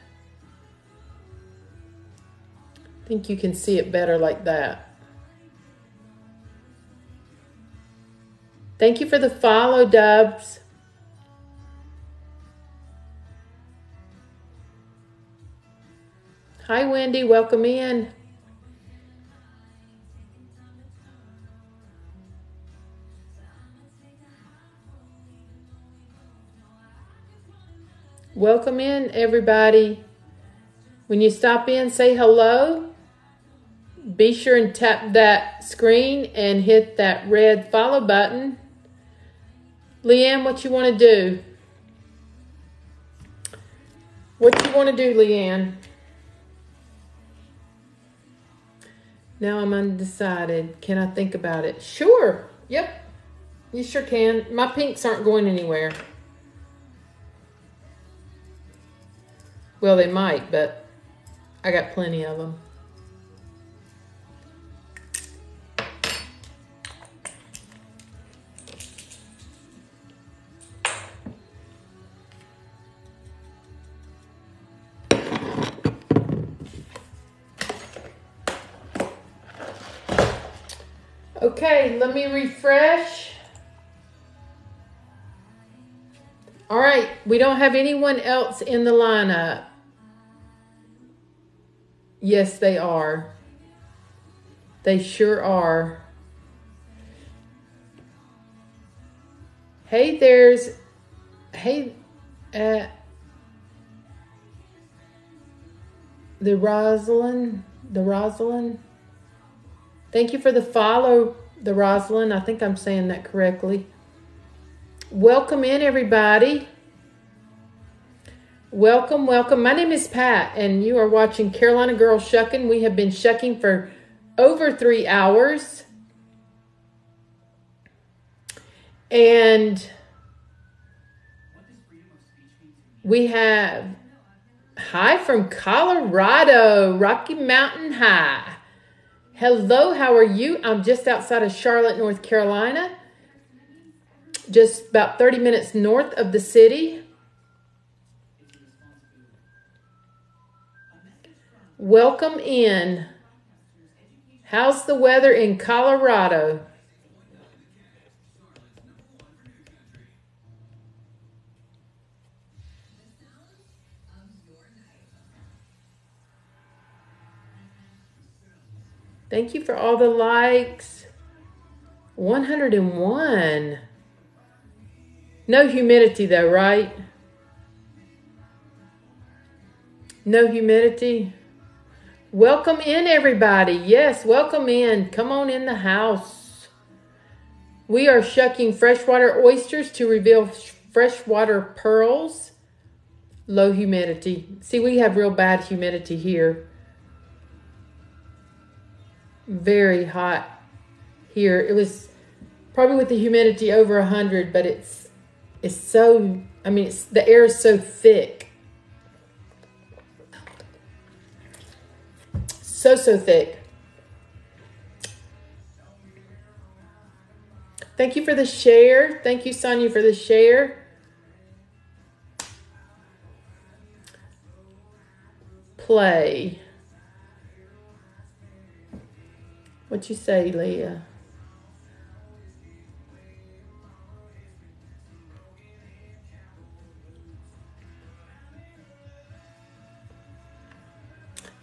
I think you can see it better like that. Thank you for the follow, Dubs. Hi, Wendy. Welcome in. Welcome in, everybody. When you stop in, say hello. Be sure and tap that screen and hit that red follow button. Leanne, what you want to do? What you want to do, Leanne? Now I'm undecided. Can I think about it? Sure. Yep. You sure can. My pinks aren't going anywhere. Well, they might, but I got plenty of them. Let me refresh. All right, we don't have anyone else in the lineup. Yes, they are. They sure are. Hey, there's. Hey, uh, the Rosalind. The Rosalind. Thank you for the follow, the Rosalind. I think I'm saying that correctly. Welcome in, everybody. Welcome, welcome. My name is Pat, and you are watching Carolina Girl Shucking. We have been shucking for over three hours. And we have hi from Colorado, Rocky Mountain High. Hello, how are you? I'm just outside of Charlotte, North Carolina just about 30 minutes north of the city. Welcome in. How's the weather in Colorado? Thank you for all the likes. 101. No humidity though, right? No humidity. Welcome in, everybody. Yes, welcome in. Come on in the house. We are shucking freshwater oysters to reveal freshwater pearls. Low humidity. See, we have real bad humidity here. Very hot here. It was probably with the humidity over 100, but it's it's so, I mean, it's, the air is so thick. So, so thick. Thank you for the share. Thank you, Sonia, for the share. Play. What you say, Leah?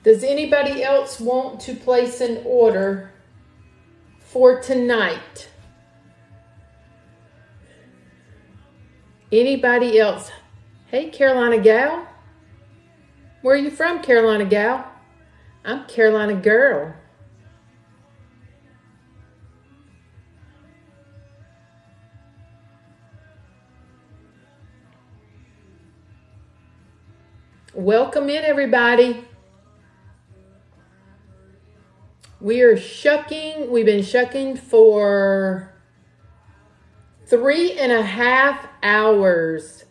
Does anybody else want to place an order for tonight? Anybody else? Hey, Carolina gal. Where are you from, Carolina gal? I'm Carolina girl. Welcome in, everybody. We are shucking. We've been shucking for three and a half hours.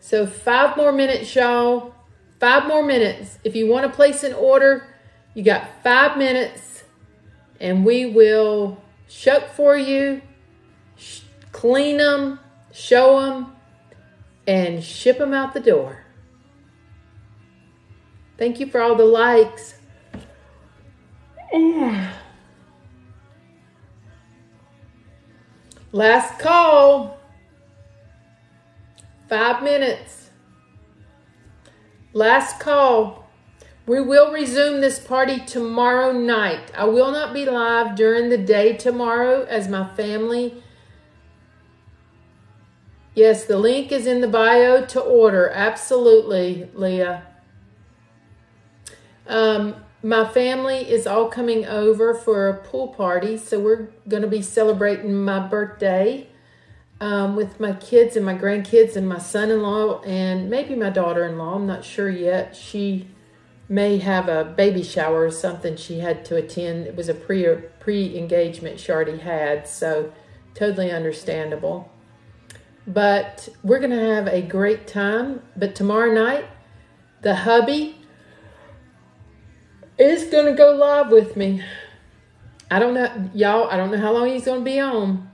So five more minutes, y'all. Five more minutes. If you want to place an order, you got five minutes and we will shuck for you, clean them, show them, and ship them out the door. Thank you for all the likes. Last call. Five minutes. Last call. We will resume this party tomorrow night. I will not be live during the day tomorrow as my family. Yes, the link is in the bio to order. Absolutely, Leah. Um, my family is all coming over for a pool party, so we're going to be celebrating my birthday um, with my kids and my grandkids and my son-in-law and maybe my daughter-in-law. I'm not sure yet. She may have a baby shower or something she had to attend. It was a pre pre engagement she already had, so totally understandable. But we're going to have a great time. But tomorrow night, the hubby is going to go live with me. I don't know, y'all, I don't know how long he's going to be on.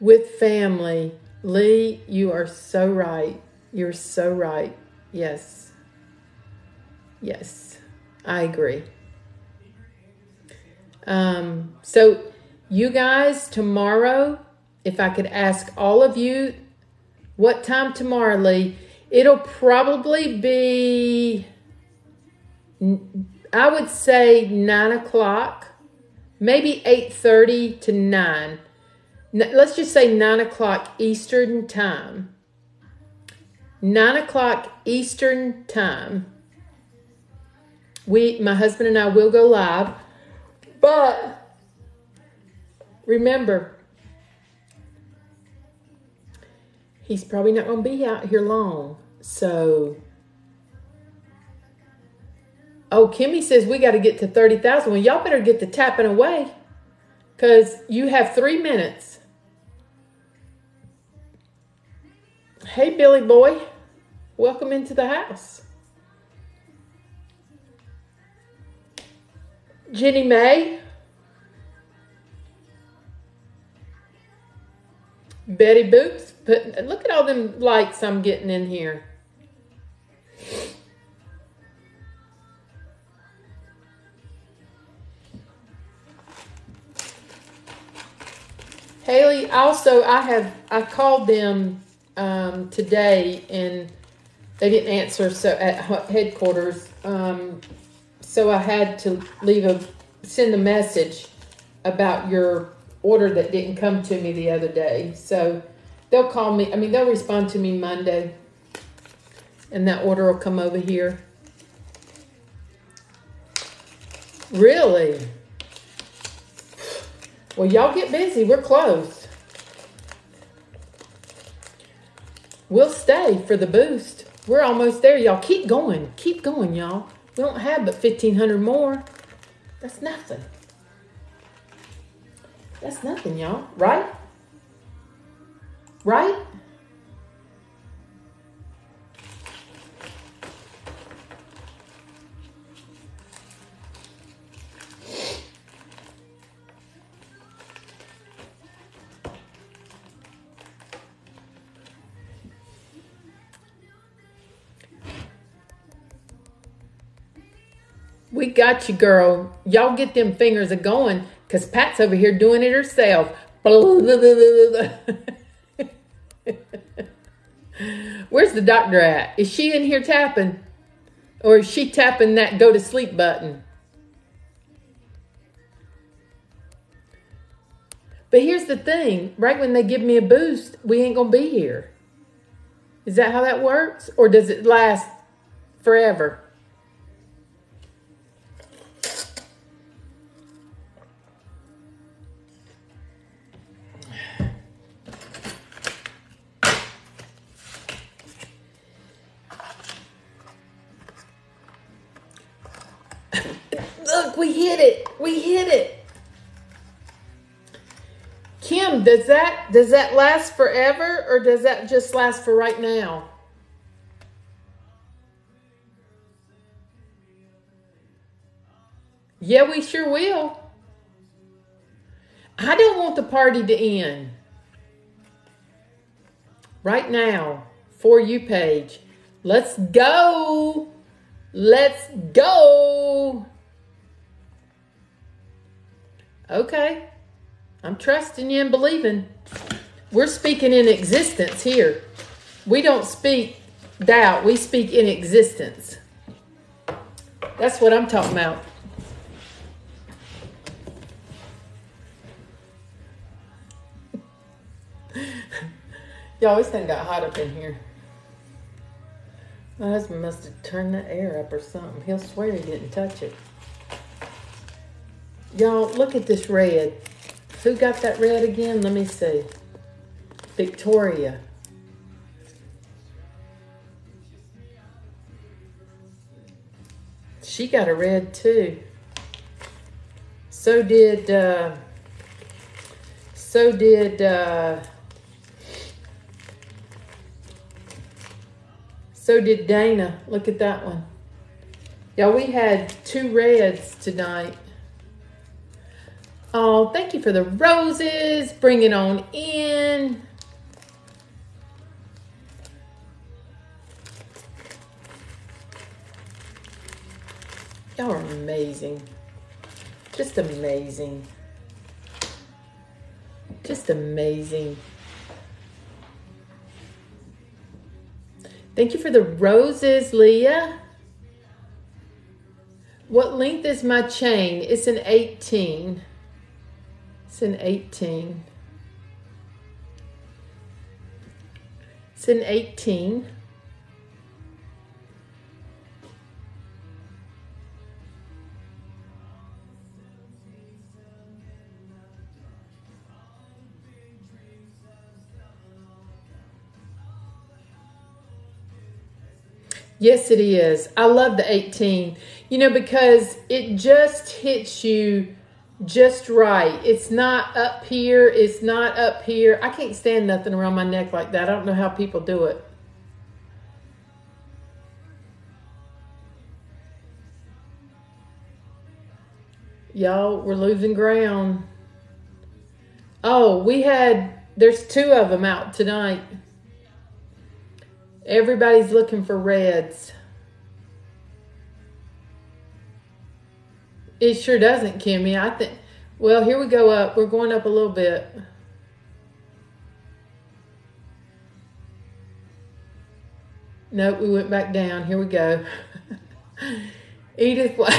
With family. Lee, you are so right. You're so right. Yes. Yes, I agree. Um, so, you guys, tomorrow, if I could ask all of you, what time tomorrow, Lee? It'll probably be, I would say nine o'clock, maybe eight thirty to nine. Let's just say nine o'clock Eastern time. Nine o'clock Eastern time. We, my husband and I, will go live, but remember, he's probably not going to be out here long. So, oh, Kimmy says we got to get to 30,000. Well, y'all better get the tapping away because you have three minutes. Hey, Billy boy, welcome into the house. Jenny May. Betty Boops. Put, look at all them lights I'm getting in here. Haley, also, I have I called them um, today and they didn't answer. So at headquarters, um, so I had to leave a send a message about your order that didn't come to me the other day. So they'll call me. I mean, they'll respond to me Monday, and that order will come over here. Really? Well, y'all get busy. We're closed. We'll stay for the boost. We're almost there, y'all. Keep going. Keep going, y'all. We don't have but 1,500 more. That's nothing. That's nothing, y'all. Right? Right? We got you, girl. Y'all get them fingers a going because Pat's over here doing it herself. Where's the doctor at? Is she in here tapping? Or is she tapping that go to sleep button? But here's the thing right when they give me a boost, we ain't going to be here. Is that how that works? Or does it last forever? Does that last forever or does that just last for right now? Yeah, we sure will. I don't want the party to end. Right now, for you page. Let's go. Let's go. Okay. I'm trusting you and believing. We're speaking in existence here. We don't speak doubt, we speak in existence. That's what I'm talking about. Y'all, this thing got hot up in here. My husband must have turned the air up or something. He'll swear he didn't touch it. Y'all, look at this red. Who got that red again? Let me see. Victoria. She got a red too. So did, uh, so did, uh, so did Dana. Look at that one. Y'all, we had two reds tonight. Oh, thank you for the roses. Bring it on in. Y'all are amazing. Just amazing. Just amazing. Thank you for the roses, Leah. What length is my chain? It's an 18. It's an 18. It's an 18. Yes, it is. I love the 18. You know, because it just hits you just right. It's not up here. It's not up here. I can't stand nothing around my neck like that. I don't know how people do it. Y'all, we're losing ground. Oh, we had, there's two of them out tonight. Everybody's looking for reds. It sure doesn't, Kimmy. I think, well, here we go up. We're going up a little bit. Nope, we went back down. Here we go. Edith, what?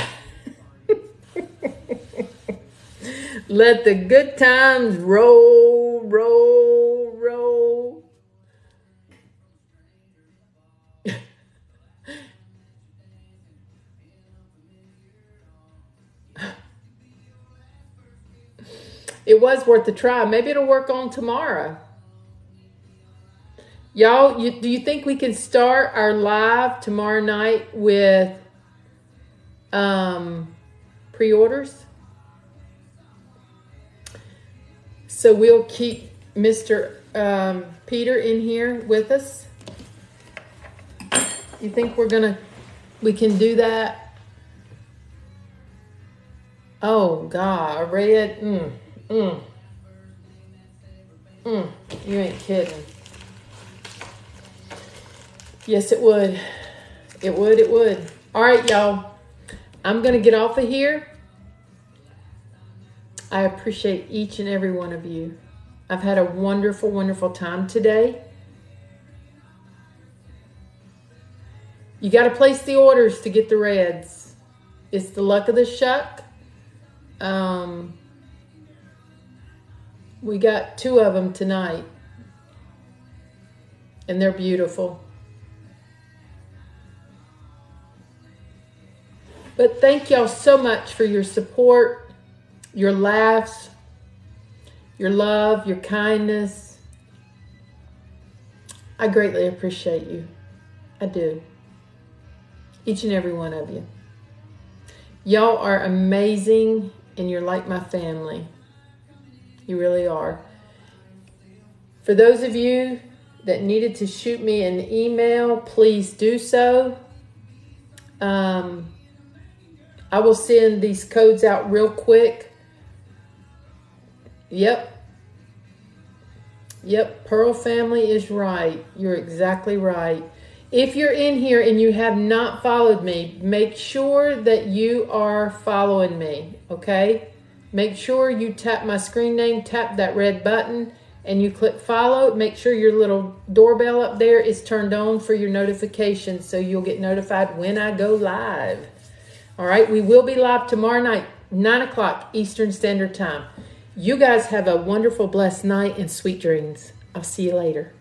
let the good times roll, roll, roll. It was worth the try. Maybe it'll work on tomorrow. Y'all, you, do you think we can start our live tomorrow night with um, pre orders? So we'll keep Mr. Um, Peter in here with us. You think we're gonna, we can do that? Oh God, red. Mm. Mm. Mm. You ain't kidding. Yes, it would. It would, it would. All right, y'all. I'm going to get off of here. I appreciate each and every one of you. I've had a wonderful, wonderful time today. You got to place the orders to get the reds. It's the luck of the shuck. Um, we got two of them tonight, and they're beautiful. But thank y'all so much for your support, your laughs, your love, your kindness. I greatly appreciate you. I do. Each and every one of you. Y'all are amazing and you're like my family. You really are. For those of you that needed to shoot me an email, please do so. Um, I will send these codes out real quick. Yep. Yep, Pearl family is right. You're exactly right. If you're in here and you have not followed me, make sure that you are following me, okay? Make sure you tap my screen name, tap that red button, and you click follow. Make sure your little doorbell up there is turned on for your notifications so you'll get notified when I go live. All right, we will be live tomorrow night, 9 o'clock Eastern Standard Time. You guys have a wonderful, blessed night and sweet dreams. I'll see you later.